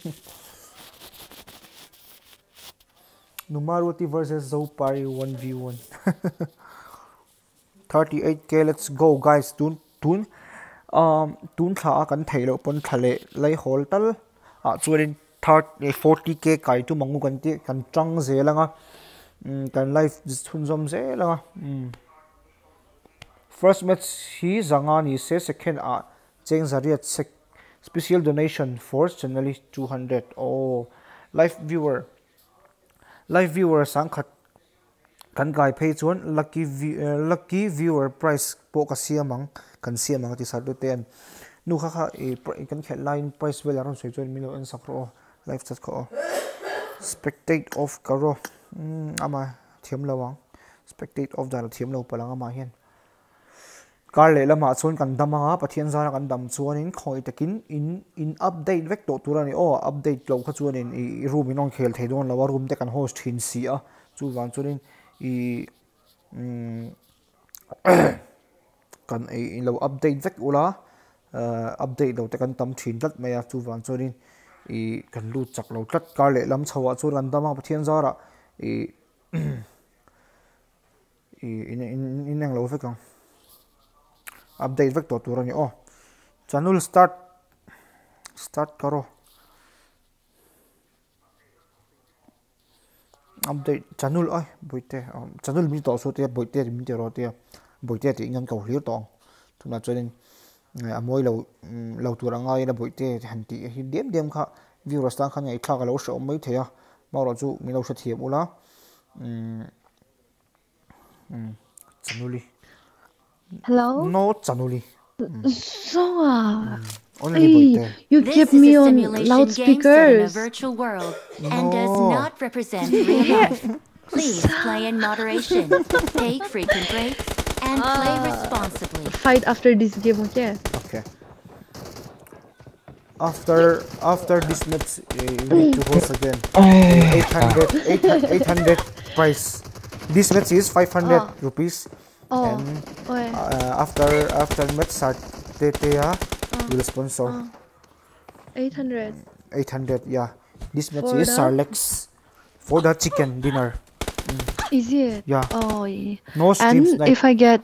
Numaruti versus Zopari 1v1 38k let's go, guys. Tun tun um tun tha kan thailo pon thale lai hol tal a chuanin 30 40k kai tu mangu kan ti kan chang zelanga um kan life thun zom zelanga um first match hi zanga ni se second uh, a cheng zariat sec special donation for channel 200 oh live viewer. Live viewer sang khat kan gai phei chuan lucky uh, lucky viewer price po ka siamang kan siamang ti sardu ten. Nu kha kha e kan khet line price vel aron soi chuan milo an sakro live chat ko spectate off karo hmm, ama thiam lawang spectate off dal thiam lo palang ama hian kar le lama chuan kan dama, pathian zara kan dam chuan in khoi takin, in in update vek to turani, o, update lo kha chuan in i room in on khel thei don lawa room te kan host thin si a chu wan chuan in i mm, kan i lo update vek ula uh, update lo te kan tam thin lat mai a chu wan chuan in i, kan lu chak lo tlat. Kar le lam chawa chuan kan dama, pathian zara, i in in in ang lo vekang update vek to turani o oh, channel start. Start karo. Update. Channel ai boite um, channel mi to so te boite mi te ro te boite ti ngan ko hlir tong tuna chuan eh, amoi lo mm, lo turanga ina boite han ti, hi dem dem kha. Viewers tan khan ai thla ka lo sho mai theya ma ro chu mi lo sha thiam ula. Mm, mm, um channel Hello? No, Chanuli. So, uh, Only hey, you This kept is me a on simulation game set in a loudspeakers. virtual world and does not represent real life. Please play in moderation, take frequent breaks, and play Ah. responsibly. Fight after this game, okay? Okay. After after this match, uh, you need to host again. Uh, 800, 800, 800 price. This match is 500 Oh. rupees. Oh, And okay. uh, after after match start, TTA will sponsor Oh. 800. 800. Yeah. This match For is the- Sarlex for the chicken dinner. Is it? Yeah. Oh, yeah. No stream And snipe. if I get,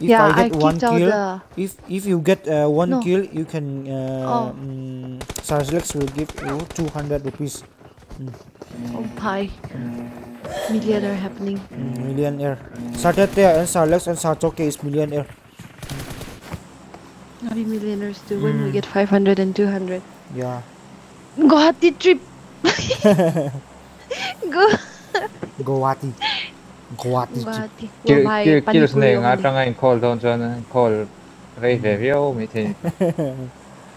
If yeah, I get one kill, the. if if you get uh, one No. kill, you can uh, Oh. mm, Sarlex will give you 200 rupees. Oh Ompay. Millionaire happening. Millionaire. Sardetea eh? and Sarlex and Sartoke is millionaire. Not be millionaires too when we hmm. get 500 and 200. Yeah. Gohati trip! Go. Gohati. Gohati. Gohati. Kiểu kiểu này ngã trong anh call down cho anh eh? call rate review mấy thế.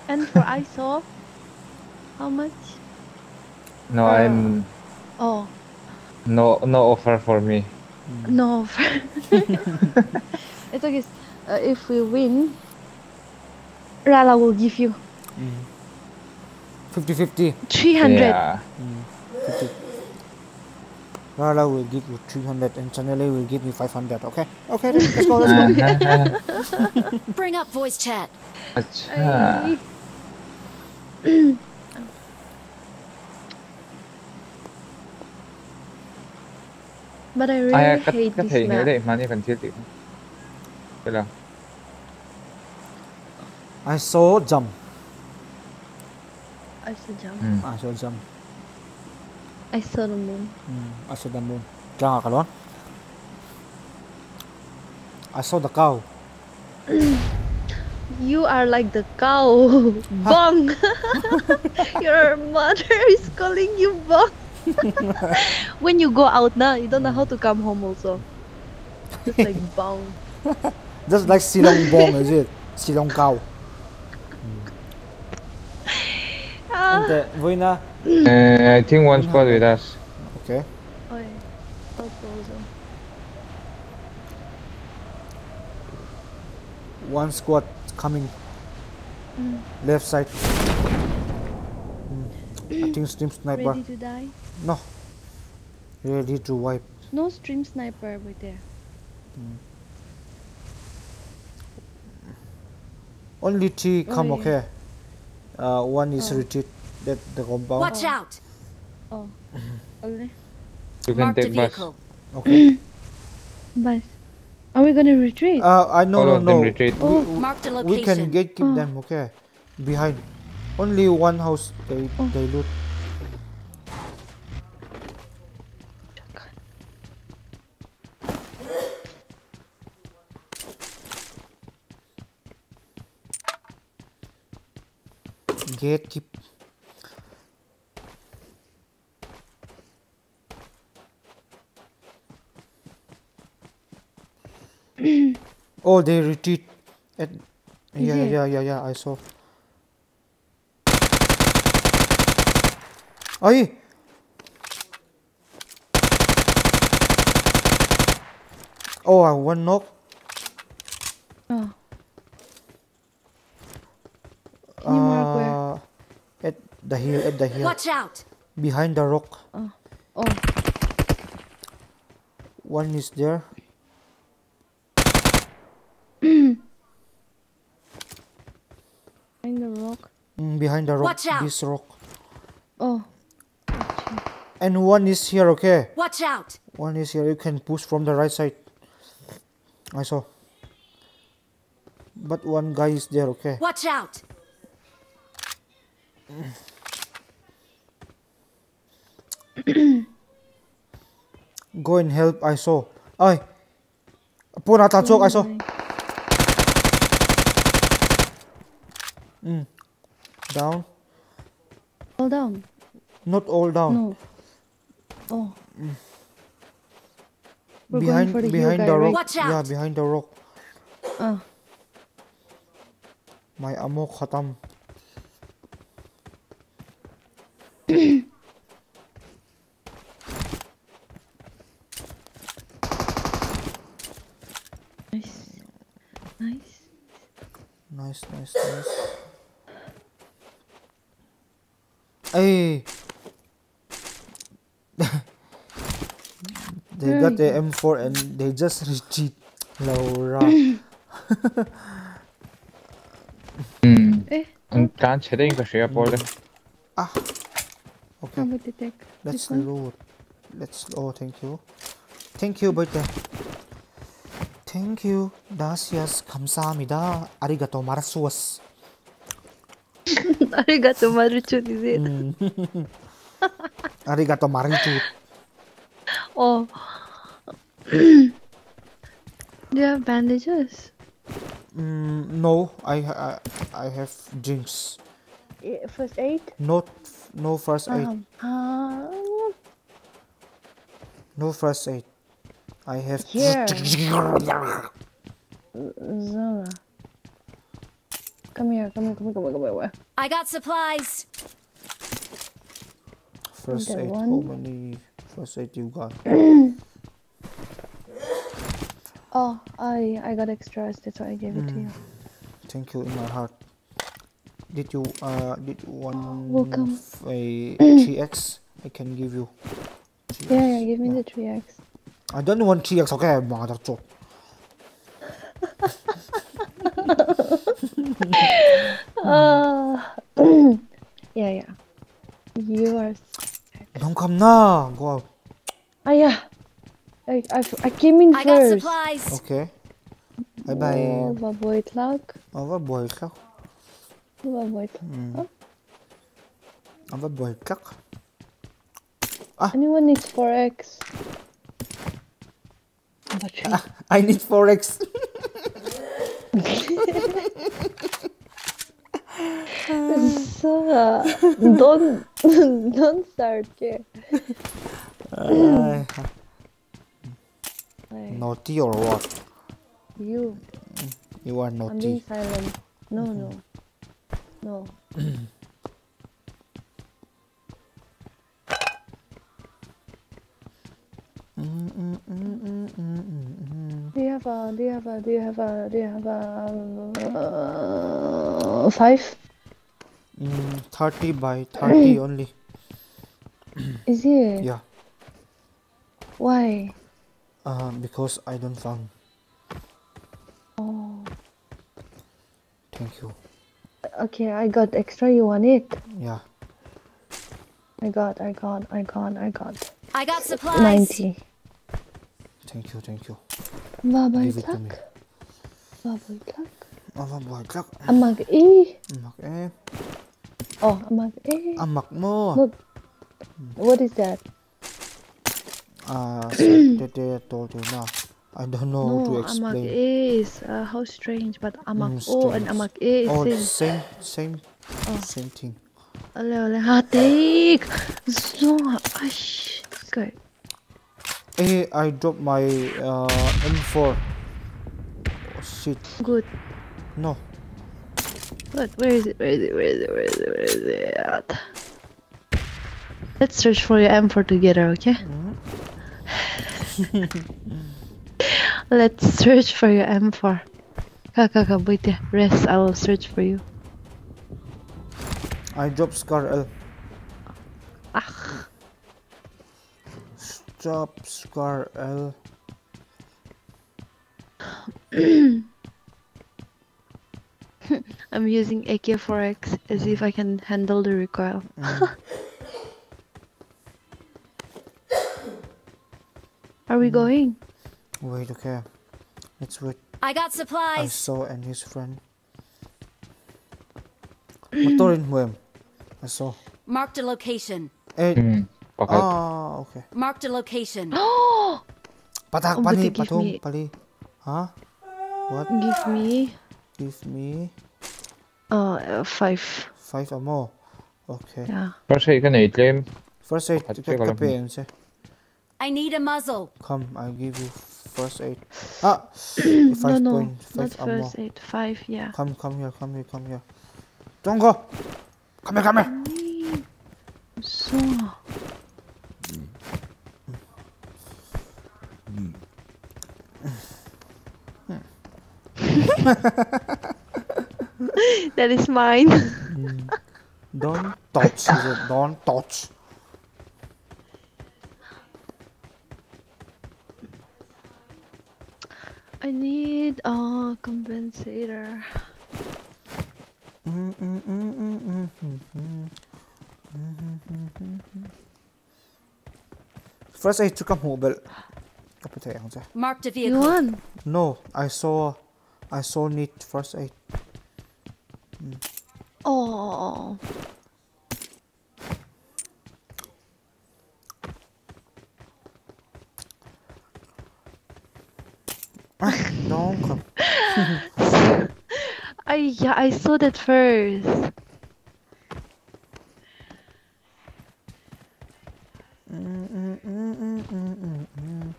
And for ISO, how much? No, ah. I'm. Oh. No, no offer for me. No offer. it's okay. Uh, if we win, Rala will give you. Mm. 50 50. 300. Yeah. Mm. 50. Rala will give you 300 and Chanelle will give you 500, okay? Okay, let's go, let's go. Bring up voice chat. chat. but I really ai cắt hate cắt this thể map. để mà như phần chia tiểu cái là I saw jump. I saw jump. Mm. I saw jump. I saw the moon. Mm. I saw the moon. Kaya ka lon? I saw the cow. You are like the cow. Bong. Your mother is calling you Bong. when you go out now, you don't know how to come home also. Just like Bong. Just like Silong Bong, is it? Silong cow. Ah. And uh, Voina. uh, I think one squad with us Okay. Oh, yeah. Also, also. One squad coming. Mm. Left side. Mm. I think stream sniper. Ready to die? No. Ready to wipe. no stream sniper over there. Only three come, Oi. okay? Uh, one is Oh. retreat. That the compound. Watch out! Oh. Okay. You can Marked a take bus. vehicle. Okay. But are we gonna retreat? Uh, I no All no of them no. retreat. We, Oh. we- Marked a we can location. get keep Oh. them, okay? Behind. Only one house they Oh. they loot. Gate keep. oh, they retreat. At, yeah, it? yeah, yeah, yeah. I saw. Ay! Oh, uh, one knock. Oh. Can you mark where? Uh, at the hill, at the hill, Watch out! behind the rock. Oh. Oh. One is there. Behind the rock. Mm, behind the rock. Watch out. This rock. Oh. And one is here. Okay. Watch out! One is here. You can push from the right side. I saw. But one guy is there. Okay. Watch out! Go and help. I saw. Ay. Pull out that I saw. Mm. Down. Hold down. Not all down. No. Oh. We're going behind the behind the rock. Yeah, behind the rock. Oh. My ammo khatam. Nice, nice, nice. Hey. they got the M4 and they just retreat. Laura. Mm. Eh. Ang chance heading kasi siya po ah. Okay. How about the tech? Let's This one? load. Let's oh thank you. Thank you, birthday. Thank you. Gracias. Kamsahamnida. Arigato marasuas. Arigato maruchu dizer. Arigato maruchu. Oh. Do you have bandages? Mm, no, I, I I have drinks. First aid? No, no first aid. Um, uh... No first aid. I have. Here. Zola. Come here, come here, come here, come here, come here. I got supplies! First aid. How many first aid you got? oh, I I got extras, that's why I gave it to Mm. you. Thank you in my heart. Did you uh did you want welcome. a 3x? I can give you. Yeah, yeah, give me the 3x. I don't want 아전 원칙 석에 맞았죠. uh, yeah, yeah. You are. Don't come now. Go out. Ah, yeah. I, I, I came in I first. I got supplies. Okay. Bye bye. Overboard luck. Overboard luck. boy luck. Overboard luck. Ah. Anyone needs 4x. Ah, I need 4x. so, uh, don't, don't start here. Ay, Like, naughty or what? you. You are naughty. I'm being naughty. silent. No, mm-hmm. no. No. Mm, mm, mm, mm, mm, mm, mm. Do you have a, do you have a, do you have a, do you have a, uh, five? Mm, 30 by 30 only. Is it? Yeah. Why? Uh, because I don't found. Oh. Thank you. Okay, I got extra. You want it? Yeah. I got, I got, I got, I got. I got supplies. 90. Thank you, thank you. Bye-bye Give it to me. luck. Bye-bye luck. Ờ, vâng, bồi chắc. Ăn mặc y. Mặc em. Oh, ăn mặc y. Ăn mặc mơ. Look. What is that? Uh, so they, they told you now. I don't know how to No, amak explain. is uh, how strange, but amak Mm, O and strange. amak A is Oh, same. same, same, Oh. same thing. Ole ole hatik. So ash. Good. Hey, I dropped my uh, M4. Oh, shit. Good. No. Good. Where is it? Where is it? Where is it? Where is it? Where is it? Let's search for your M4 together, okay? Let's search for your M4. Kaka, wait. Rest. I will search for you. I dropped Scar L. Ah. Stop Scar L. I'm using AK4X as if I can handle the recoil. Are we going? Wait, okay. Let's wait. I got supplies. I saw and his friend. Motor in Huem. I saw. Marked a location. Eh. Hmm, pocket. Ah, okay. Marked a location. Patak, Oh, pani, but patung, me- pali. Huh? What? Give me Give me uh, uh five. five or more. Okay. Yeah. First aid ka na i-claim. First aid, At ka check alam mo. kape say. I need a muzzle. Come, I'll give you first aid. Ah, no, five no, point not five ammo. first aid. Five, yeah. Come, come here, come here, come here. Don't go. Come here, come here. So. that is mine. Mm. Don't touch. Don't touch. I need a compensator. Mm, mm, First, I took a mobile. Marked a vehicle. You won. No, I saw I saw need first aid. Oh. Don't come. I yeah, I saw that first. Mm, mm, mm, mm, mm,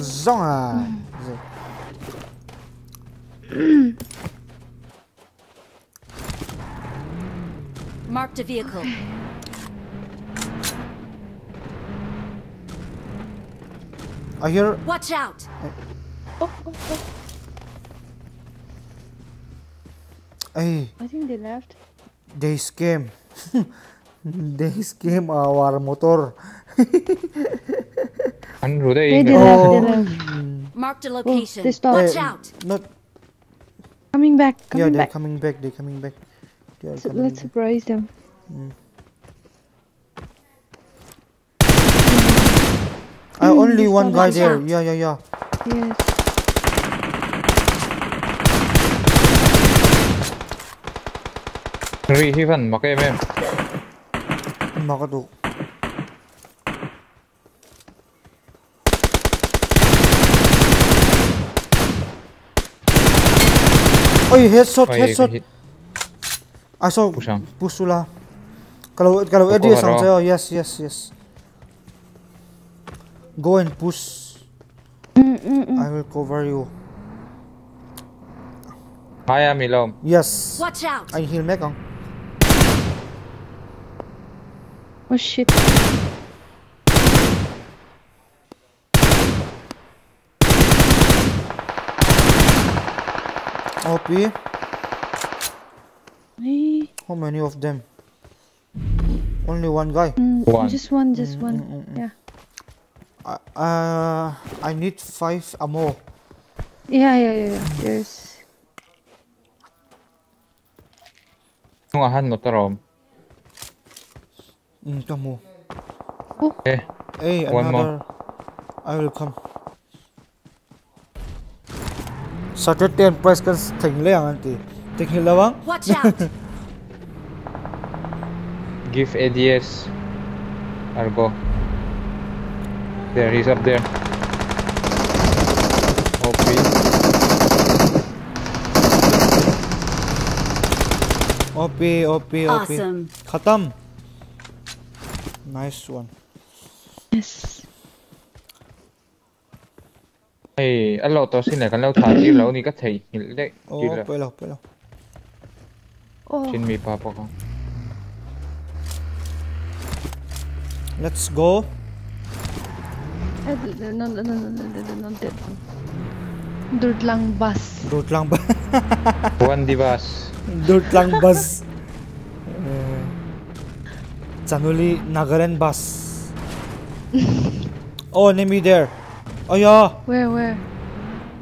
Zonga. Marked a vehicle. Okay. I hear. Watch out! Oh, oh, oh. I think they left. They scam. they scam our motor. Anh rủ đây They, Inga. they left. They Oh. left. Marked a oh, location. they stopped. Watch out. Not Coming back. yeah, they're back. coming back. They're coming back. They are So coming let's back. surprise them. I only they one guy there. out. Yeah, yeah, yeah. Yes. Ri hi phần mặc Oh, you headshot, headshot. Hit. saw pusula. Kalau kalau dia sang saya, oh, yes, yes, yes. Go and push. Mm, mm, mm. I will cover you. I am alone. Yes. Watch out. I heal Mekong. Oh shit. OP. Hey. How many of them? Only one guy. Mm, One. Just one, just Mm, one. mm, mm, mm. Yeah. Uh, uh, I need five ammo. Yeah, yeah, yeah, yeah. There's. Nung ahan mo tarom. Mm, come on. Eh. Hey, One more. another. I will come. Started ten price kan thing le ang anti. Ting hilawang. Watch out! Give ADS. Argo. There, he's up there. OP. OP, OP, OP. Awesome. Khatam. Nice one. Yes. thì anh lâu tao xin này cần lâu thả đi lâu đi cách thì đấy đi là bơi lâu bơi lâu xin mi pa pa con let's go Dirt lang bus. Dirt lang bus. Buwan di bus. Dirt lang bus. uh, Chanuli Nagaran bus. oh, name there. Oh yeah, Where, where?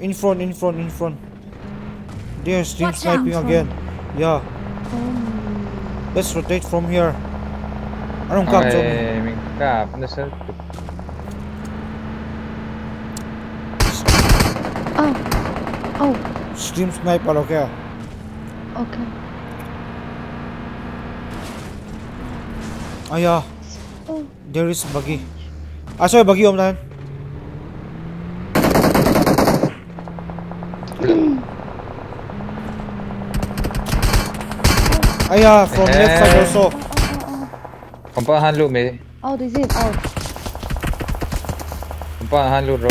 in front, in front, in front. They're stream Watch sniping again. Yeah, Oh. let's rotate from here. Anong kap so? Ay, mình cả nó sẽ Oh. Oh. Stream sniper okay. Okay. Ah yeah, Oh. there is buggy. Ah sorry, buggy om tahan. Ah yeah, from left side eh. also. Pampahan loot me. Out is it? Out. Pampahan loot bro.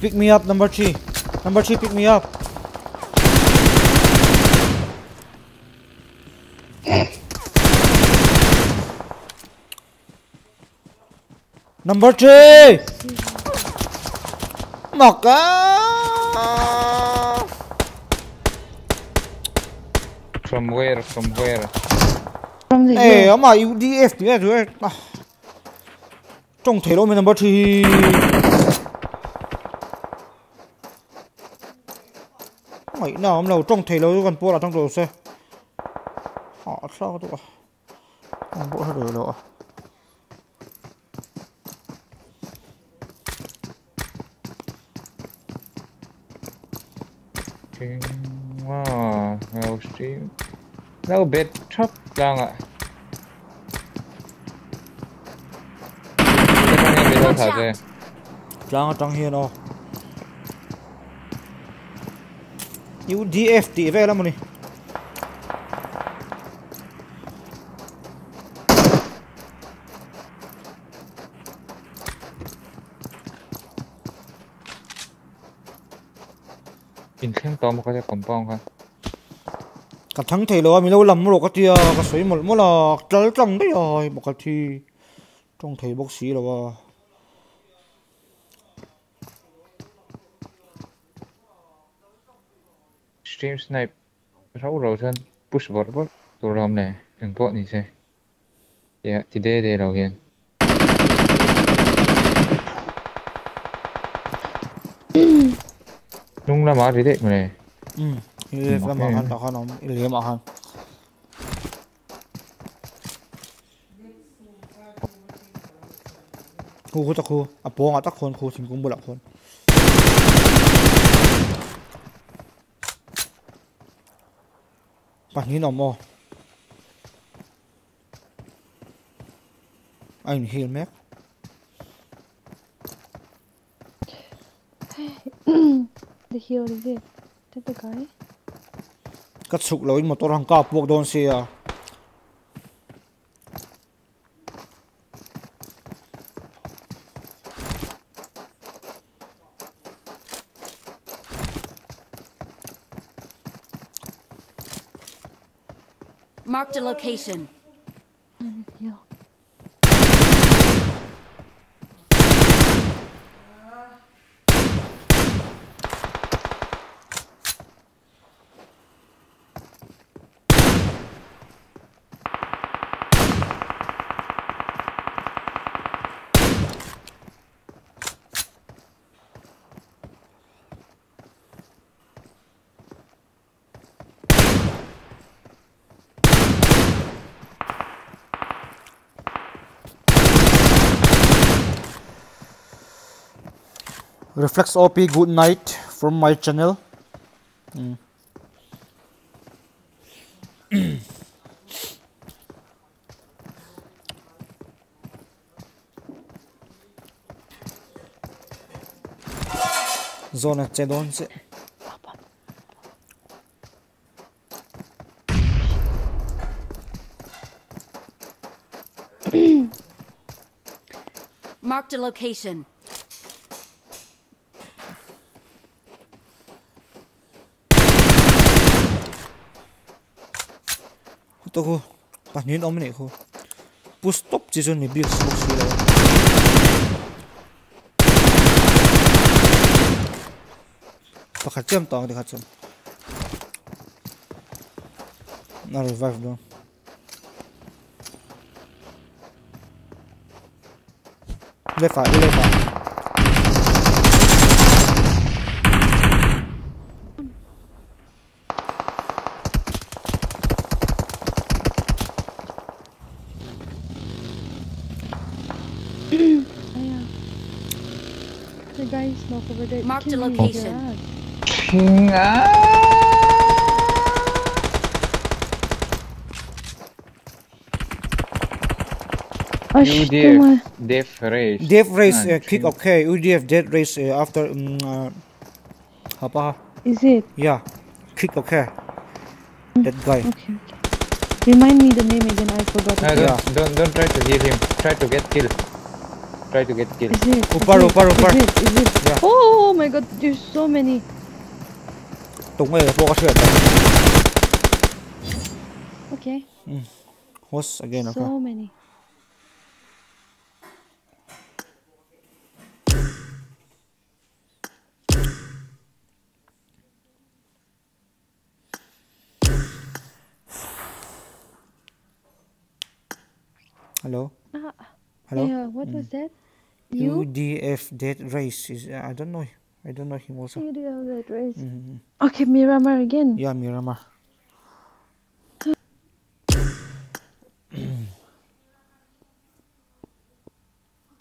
Pick me up, number three. Number three, pick me up. number three. Knock out. From where from where From the Ê, hill. ông mà UDF rồi. À. Trong thể lộ mình number three. Mày nào ông nào trong thể lộ còn bộ là trong đồ xe. Họ sao tụi. Ông bộ hết rồi lộ. Okay. Oh, well, she... Little bit chop lang ạ. Cái con em bị đâu thở kìa. You DFT. To một cái còn bong không cả thằng thầy lo mình lâu lắm rồi cái tia cái suy một một là trái trăng đấy rồi một cái thì trong thầy bốc sĩ rồi stream snipe rau rồi thân push bot bot tụi rom này đừng bot gì xe dạ thì đây đây đầu hiền nung là mà đi đấy mà này ừ là mà hắn đã hắn ông liếm mà hắn khu khu tắc khu. À bố ngã tắc khôn khu thì cũng bù lạc khôn bạn nhìn ông mò. Anh heal map the hill is it? That the guy? cắt sụp lối motor hàng cạp buộc đồn xe à Marked a location. Hill. Reflex op good night from my channel mm. zona che don che Marked a location. To ko panin om ne ko push stop chi zon ni big smoke si lo pakhat cham tong de khat cham na revive do. Left phải Marked a Kill me, location. yeah. Ash, come on. UDF Def Race. Death race uh, kick okay. UDF death race uh, after um, uh, apa? Is it? Yeah, kick okay. That guy. Okay, okay. Remind me the name again. I forgot. Don't, don't don't try to hit him. Try to get kill. Try to get killed. Is it? Oh, oh, Is Upar, it? upar, upar. Oh, Is it? Is it? Yeah. Oh my god, there's so many. Tung ấy vô cái chuyện. Okay. Hmm. Host again okay. So many. Hello. Ah, Hello. Yeah, uh, what was hmm. that? Mm. You? UDF death race is uh, I don't know. I don't know him also. You do have that race. Mhm. Okay, Miramar again. Yeah, Miramar.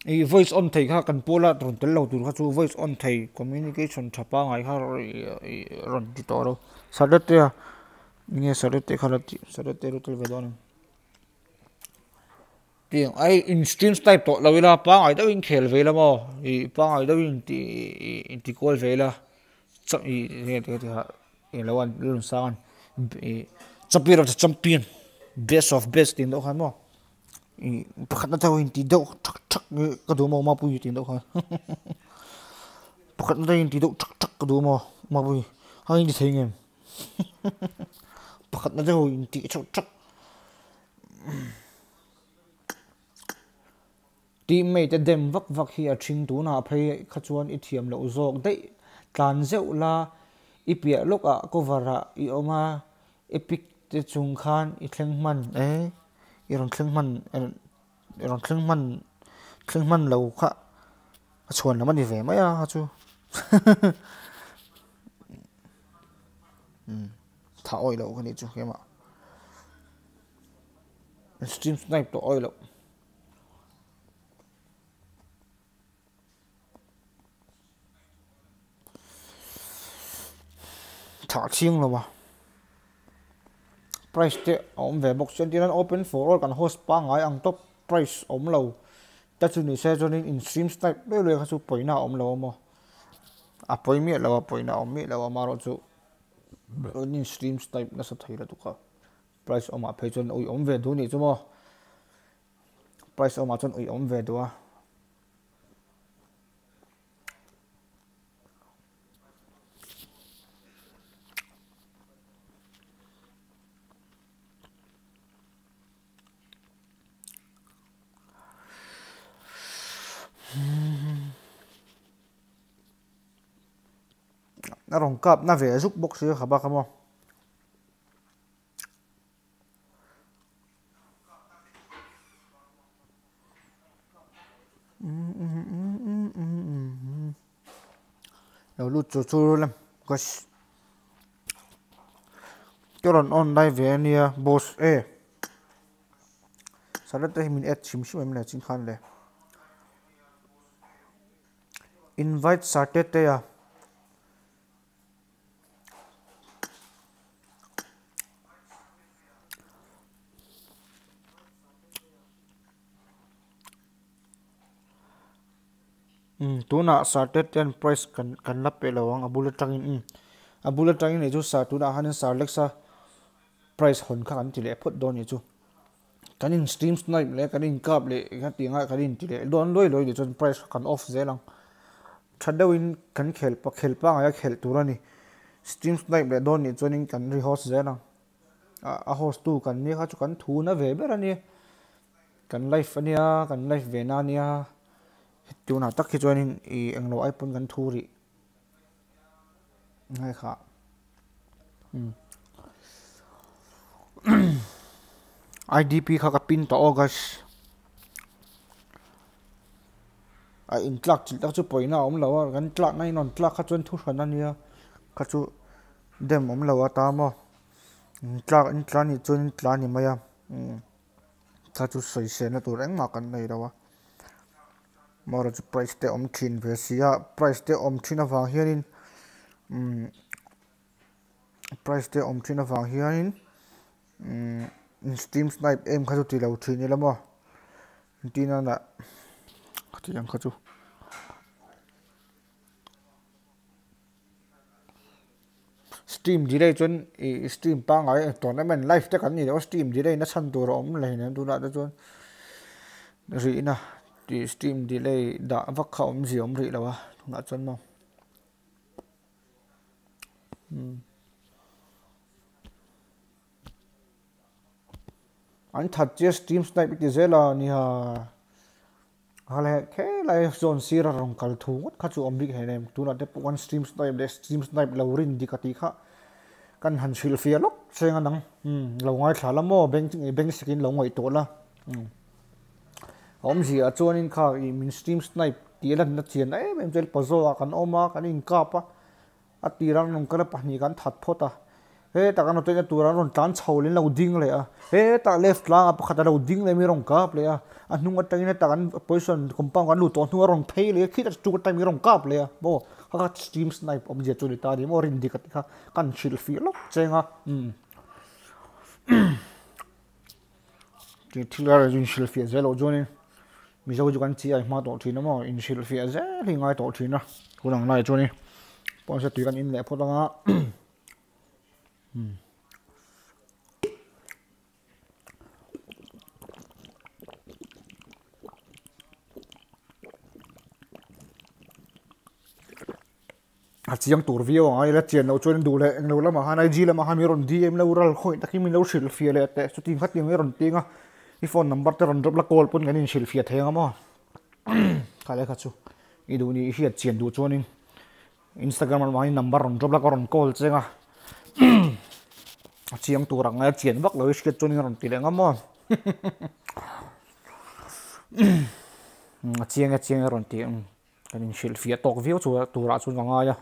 i voice on thei kha kan pola tron tel lo tur kha chu voice on thei communication thapa ngai kha ron ti to ro sadate a nge sadate kha ti sadate ro tel vedon ti ai in streams type to lo ila pa ngai da in khel vela mo i pa ngai da in ti in ti kol vela chak i he te te ha i lo an lun san i chấm champion best of best in do kha mo i pakhat na tawin ti do thak thak ka du mo ma pu ti do kha pakhat na tawin ti do thak thak ka mà mo ma pu ha ni thei ngem pakhat na tawin ti thak thak ti mei te dem vak vak hi a thing tu na phei kha chuan i thiam lo zok dei. Tlan zeu la ah, ah, i pia lok a ko vara i oma epic te chung khan, i thleng man e eh? i ron thleng man eh, i ron thleng man thleng man lo kha. A chuan lam ani ve mai a ha chu. Hmm, tha oi lo cái này chu cái ah. stream snipe to oi lo thả chiêng rồi mà price thì ông về một chân thì nó open for all còn host ba ngày ăn top price, ông lâu chắc chú này sẽ cho nên in stream type đôi lười khác chú bởi nào ông lâu mà? À bởi miệng là bởi nào ông miệng là mà rồi chú in stream type nó sẽ thấy là tụi cả price ông mà phải cho nên ông về thôi này chú mà. Price ông mà cho nên ông về thôi om rong kap na ve zuk box hi khaba kamo lo chu chu lam gosh. Toron online ve ania boss e salat te min et chim chim em chin khan le invite started te à. Mm, um tuna started ten price kan kan la pe lawang abula tangin um mm. abula tangin ne chu sa tuna hanin sar leksa price hon kha kan tile phot don ni chu kanin stream snipe le kanin kap le ga tinga kanin tile don loi loi le chon price kan off zelang thadawin kan khel pa khel pa nga khel turani stream snipe le, don ni chonin kan ri host zelang a host tu kan ni kha chu kan thu na ve berani kan life ania kan life ve na nia tu nào tắc khi cho nên i anh lo ai pun gan thu ri ngay khá. Ừ. IDP khá cái pin to August à in tlak chỉ tlak chú bồi na ông lâu à gan tlak này non tlak cho chuyên thu sản này nha khát chú đem ông lâu ta mà tlak, in tlak này chuyên tlak này mày à ừ. khát chú sợi sợi nó tụi anh mà cái này đâu à mara chu price te om thin ve sia price te om thin a wang hianin um price te om thin a wang hianin um steam snipe em kha chu ti lo thin ni lama. Tina na khati yang kha chu. Stream đây chun i stream pa ngai eh, tournament live te kan ni lo stream đây nó săn tur om le na tu na da chun ri na thì stream delay đã vắc khẩu gì ông rị là ba. Chúng đã chân mong. Ừ. Anh thật chứ, stream snipe thì dễ là ni ha hà lẽ cái lại zone xì ra rồng cờ thú ngất khát chú ông rị hay em. Tu là tiếp one stream snipe để stream snipe lâu rin đi cả tí khác căn hành sự phía lúc xem anh đăng ừ, lâu ngoài khá lắm mò bên bên skin lâu ngoài tốt là. Ừ om ji a chuan in kha i min stream snipe, ti lan na chian ai mem chel pazo a kan oma kan in ka pa a ti rang nong kala pahni kan that phota he, ta kan to tu ran ron tan chholin lo ding le a. He, ta left la a pakhat lo ding le mi rong kap le a. A hnung at tangin ta kan position compound kan lu to hnung rong thei le khita chu ta mi rong kap le a. Bo ha stream snipe, om je à, chu ni ta ni mo rin di ka ka kan chil fi lo chenga um hmm. ti thilar jun shil fi zelo jonin mi zo ju kan chi ai ma to thina mo in shil fi ze li ngai to thina. Kunang lai chuni. Pon se tu kan in le pho nga Hmm. chiang tur vio ai la chen no chuan du le eng lo lama. Hanai ji lama ha, mi ron di em lo ral khoi takin min lo shil fia le te. Chu ting e ron tinga i phone number te ron drop la call pun ganin shil fia thenga mo khale kha chu i du ni hi chen du chuanin instagram ma number ron drop la ko ron call chenga chiang tu rang ngai chian vak lo iske chun ron ti lenga mo chiang a chiang ron ti kanin shil fia tok view chu tu ra chu nga ya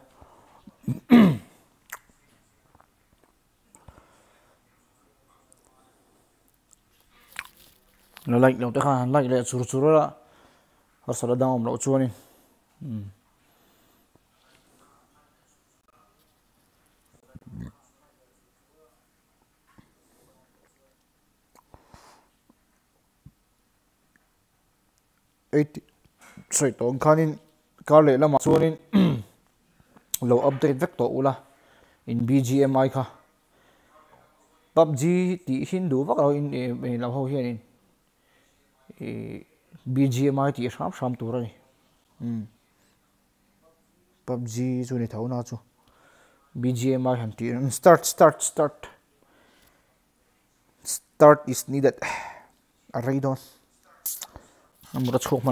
lo like lạnh lại kha like le chur sợ la har lỗ chua đi. Ừ. Lo sợi um eighty in tong lệ là mà lama chuanin lo update vector tổ là in bgmi kha. Pubg ti hindu vắc lo in e hậu hiện hian in? e bgmi sham sham tur ani um pubg chu ni thau na chu bgmi han ti start start start. Start is needed. A raidon amura chhuk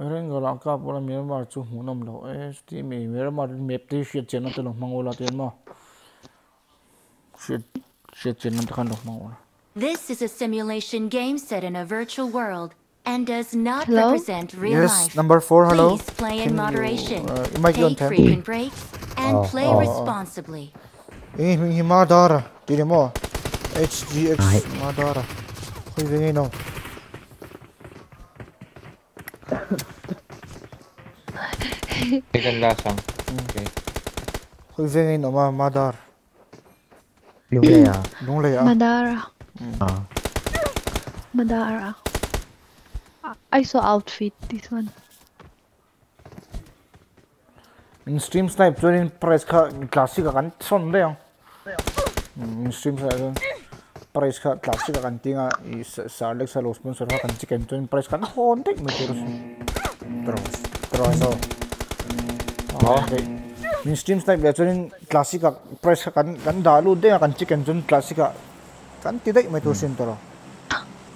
manang reng ga ka pura mi mar chu hunam lo e sti mi mi mar map te shit chen na lo mangola ten ma shit shit chen na kan lo mangola This is a simulation game set in a virtual world and does not Hello? represent real yes life. number four hello Please play Can in you, moderation. uh, you might on Take frequent breaks and Oh, play oh, oh. responsibly. Eh, mình hi Madara. Đi đi mo. HGX Madara. Khui về ngay nào. Tagal lasang. Okay. Huwag ama, madar. Lunglaya. Lunglaya. Madara. Ah. Madara. I saw outfit, this one. In-stream snipe, so in press ka, klase ka kan, sonde yung. In-stream snipe, price ka classic ka kanti nga is Sarlex sa low sponsor ka kanti kento yung price ka na konti may turos turos turos so min streams type ya chunin classic ka price ka kan kan dalu de kan chicken chun classic ka kan tidak may turusin toro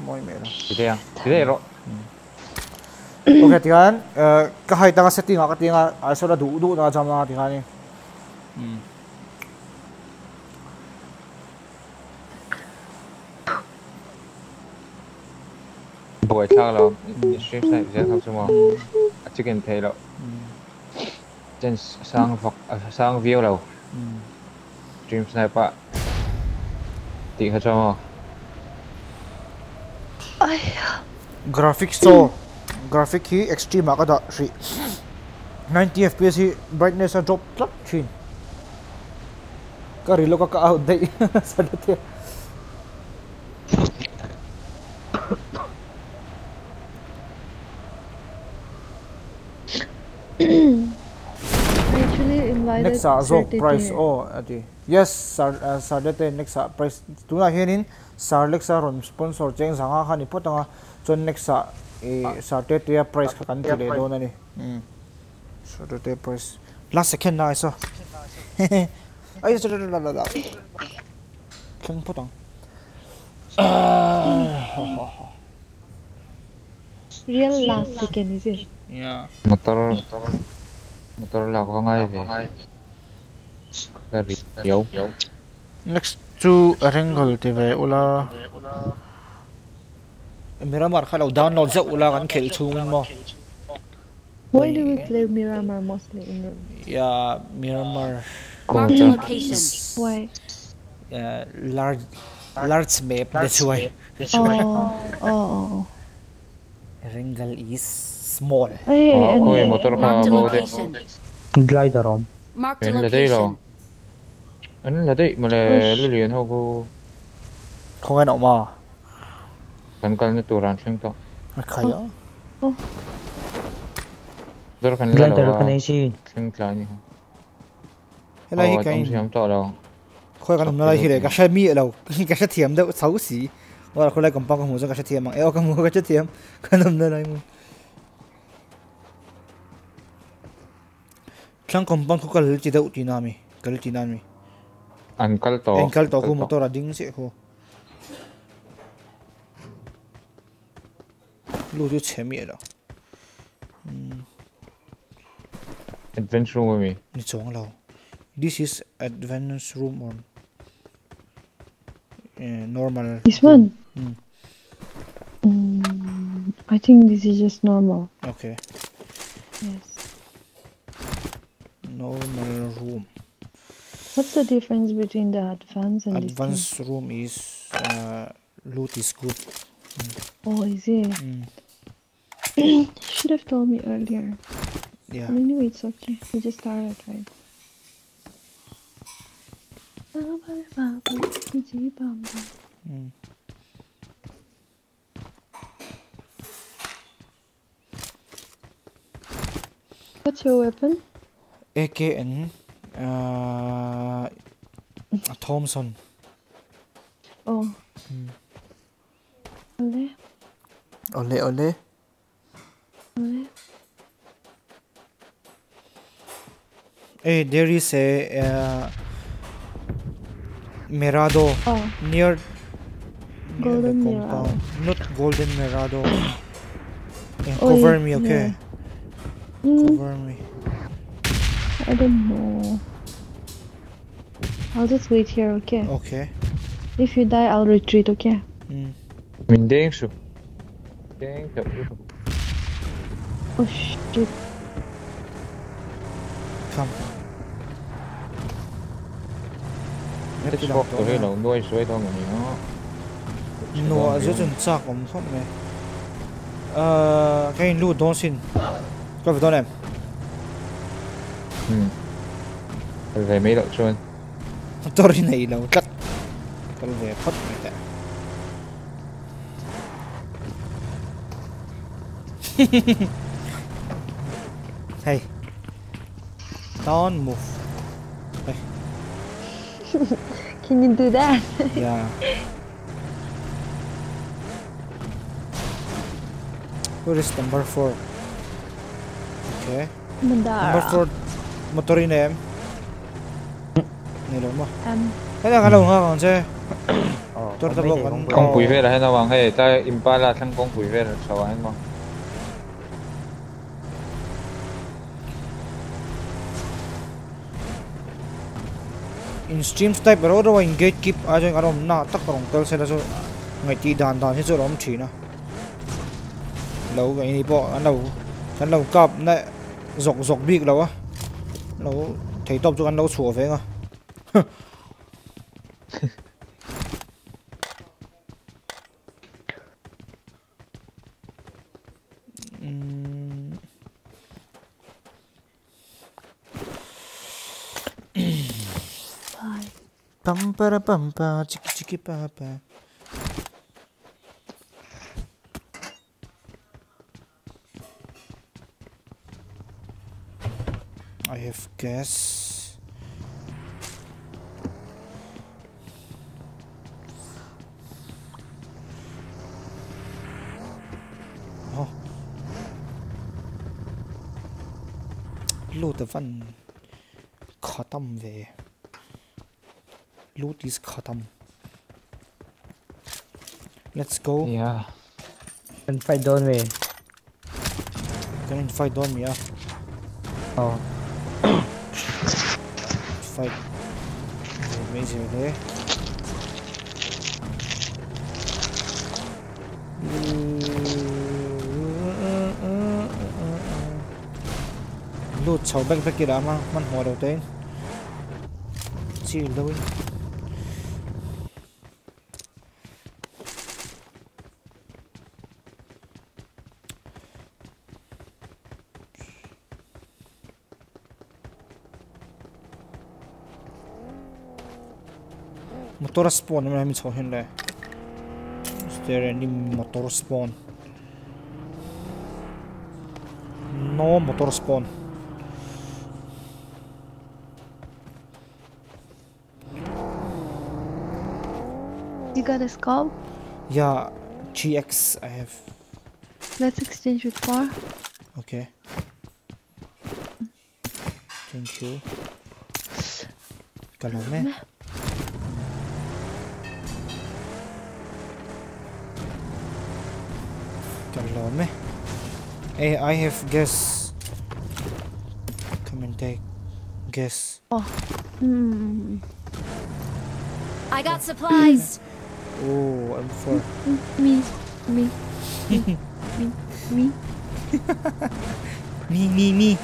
moy mero tidai ya? ro okay tikan kahit nga setting ka tinga asal la duduk du na jam na hmm Buổi sau là stream này sẽ không xong rồi. Chicken pay rồi. Trên sang vọc sang view rồi. Stream pa. Tị hết xong Ay. Graphics so graphic hi extreme ka da shi 90 fps hi brightness a drop tlap thin ka rilo ka ka out dai sadate Actually invited next sa zo price Titi. oh ati yes sar uh, sardate next price. Tuna hianin sarlek sa ron sponsor cheng zanga khani potanga chon next e sardate ya price ka kan ti le do na ni mm sardate price. Last second na isa ay sa la la la keng potang Real last second is it? Yeah. Motor motor là có ngay về. Cái gì yếu. Next to Erangel TV ula. Miramar khalaw download za ula kan khel chung mo Why do we play Miramar mostly in room? ya Miramar. Mark the location. Why? uh, large large map. That's why. Oh, oh, oh. Erangel is small. The Anh là đây rồi. location. anh là đây mà là lưu liền thôi cô. Không ai nào mà cần cần tụ ran xem to khai Dor kan Glider la ka na si. xem lại như thế này Ờ, cái xem to đâu? Khôi cái nó là gì? đấy cái xe mi đâu cái xe thiểm đâu xấu xí. Và khôi lại cầm băng cái mũ cái xe thiểm mà. Eo cái mũ cái xe thiểm cái nó là mu thằng cầm băng có cái chỉ đâu chỉ nami cái chỉ nami anh call to anh kal to. ko motor a ding se ko lu ju che mi lo adventure room mi ni chong lo this is advanced room or uh, normal. This one? Mm. Mm, I think this is just normal. okay. Yes. Normal room What's the difference between the advanced and advanced room is uh, loot is good thing? Oh, is it? Mm. you should have told me earlier. yeah Anyway, it's okay. We just started, right? mm. What's your weapon? AKN uh, Thompson Oh. Ole, ole ole ole. Hey, there is a uh, Mirado Oh. near, near Golden the Mirado. compound. Not Golden Mirado. Yeah, Oh, cover yeah, me, okay? Mm, Cover me. I don't know. I'll just wait here, okay? Okay. If you die, I'll retreat, okay? Mm. Mindeng şu. Mindeng yapıyorum. Oh shit. Come. Cái shot của cái lồng đuôi suối tao người nó. Nó rất chuẩn xác cũng không mẹ. Ờ, cái lũ đó xin. Có phải đó? Ừ. Về mấy độ xuân tori này lâu cắt cái về phất này ta hey. Don't move. Hey. Can you do that? yeah. Where is number four? Okay. Mandara. number four motorin em. Này đúng không? Em. Cái là cái đầu nga còn xe tôi tập lộ còn Con quỷ về là hay nào bằng? Hay tại Impala thằng con quỷ về là sao anh bằng in stream type ro ro in gate keep a jeng arom na tak rong tel se la so ngai ti dan dan se rom thi na lo ga ni po an lo kan lo kap na zok zok big lo a lo thei top chu kan lo chua ve nga Mm. Pam para pam pa chiki chiki pa pa. I have gas. Oh. load the one. Khatam way. Loot is khatam. Let's go. Yeah. Can fight down we. Can fight down yeah. Oh. Fight over there loot chầu backpack kia đã mà mình hòa đầu tiên. Chỉ đâu motor spawn mình chọn hiện lại is there any motor spawn? No motor spawn. You got a scope? yeah gx i have. Let's exchange with four. okay. Thank you. Kalau me me Hey, I have gas. Come and take gas. Oh. Hmm. I got supplies. Oh, I'm for. Me. Me. Me. me. Me. Me, me, me.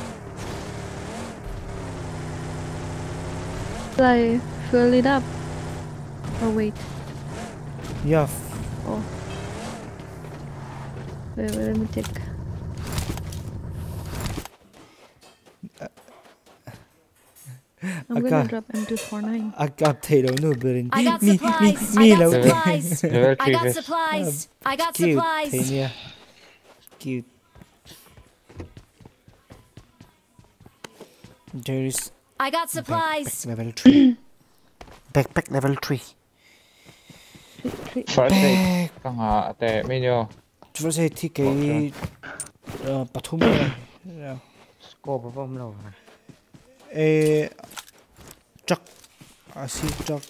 Shall I fill it up? Oh wait. Yeah. Oh. Wait, wait, let me check. I'm I gonna got- drop M249. I got potato no berin. I got me, supplies. Me, me, I got supplies. I got supplies. Oh, I got Cute, supplies. Tanya. Cute. There is I got supplies. level three. Backpack level three. First aid Kan nga ate medyo tror से थी कई पथुम स्कोप अब हम लोग ए चक आसी चक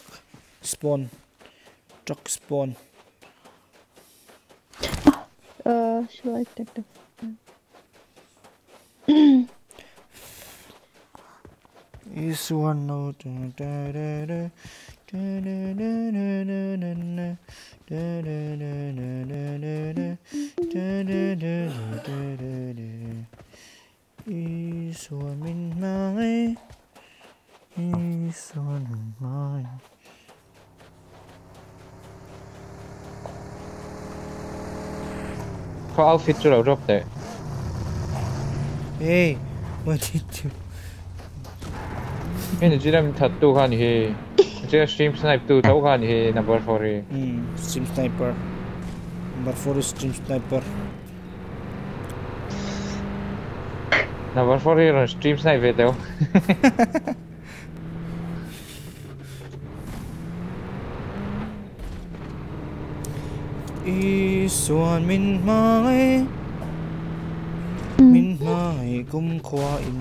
spawn Chak spawn Uh, should I take the... Is one note... 이소원 민망해 이소원 민망해 그 아웃핏 줄 어렵대 에이 어디 있지 얘는 지라면 다 또한 해 Stream, stream snipe tu tau kan hi number 4 hi. Hmm, stream sniper. Number 4 is stream sniper. Number 4 hi ron stream snipe đâu. tau. Min mai hmm. Min mai kum khoa in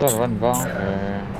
Tao vẫn vong eh.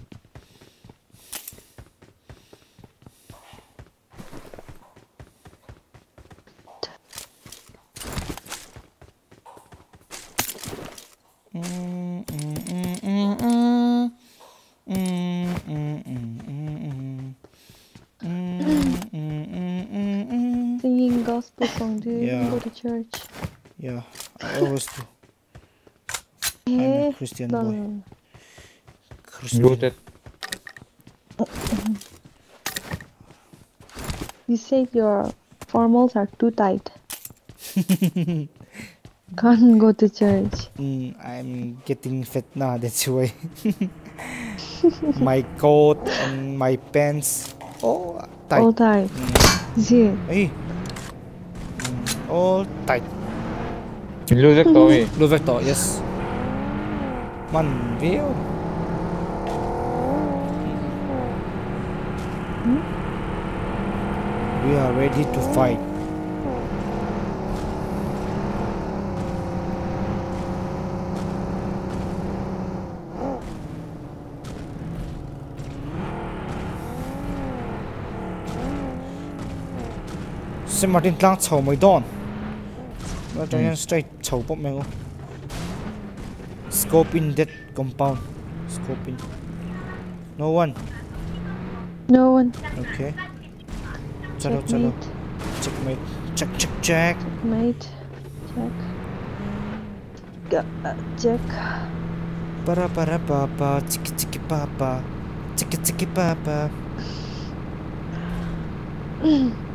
A Christian boy. bang. You said your formals are too tight. Can't go to church. Mm, I'm getting fat now, that's why. my coat and my pants, all tight. All tight. Is it? Hey. Mm, all tight. Blue Vector, eh? Blue Vector, yes. Man, view. We are ready to fight. St. Martin tlang chầu mới đòn Nó cho nên straight chầu bốc mèo Scope in that compound. Scope in No one? No one. Okay. Chalo chalo. Checkmate. Check check check. Mate. Check. Got uh, check. Para para pa pa Chiki chiki pa pa Chiki chiki pa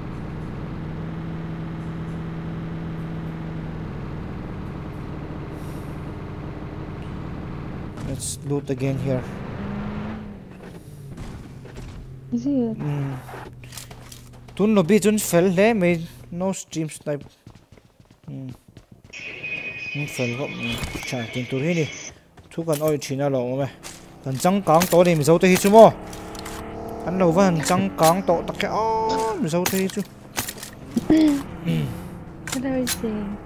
Let's loot again here Is it? Mm. Tun lo bi chun fel le me no stream snipe. Mm. Mm fel ko cha tin tur hi ni. Thu kan oi china lo me. Kan chang kang to ni mi zo te hi chu mo. Kan lo van chang kang to tak ke o mi zo te hi chu. What are you saying?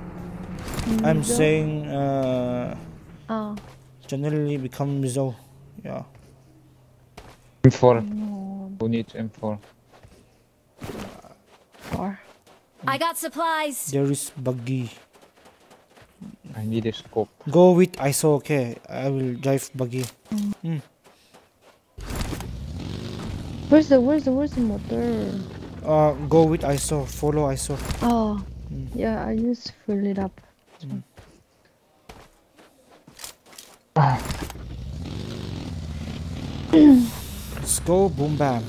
I'm saying uh Oh. Generally become Mizo. Yeah. M4 who needs M4 Four. I got supplies. There is buggy. I need a scope Go with ISO, okay? I will drive buggy. Mm. Where's the where's the where's the motor? Uh, go with ISO. Follow ISO. Oh. Yeah, I just fill it up. Let's go, boom bam.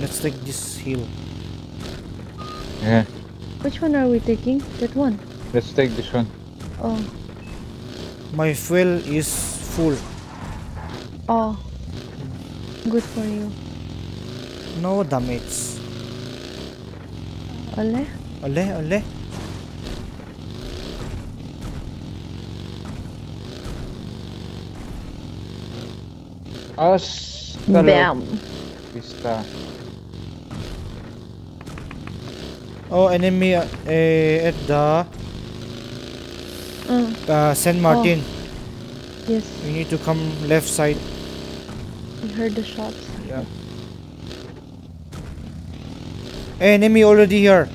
Let's take this hill. yeah Which one are we taking? That one. let's take this one Oh. My fuel is full. Oh. Good for you. No damage. Ole? Ole, ole. Us Bam. Vista Oh, enemy uh, eh, at the Mm. uh, Saint Martin. Yes. We need to come left side. We heard the shots. Yeah. Enemy already here.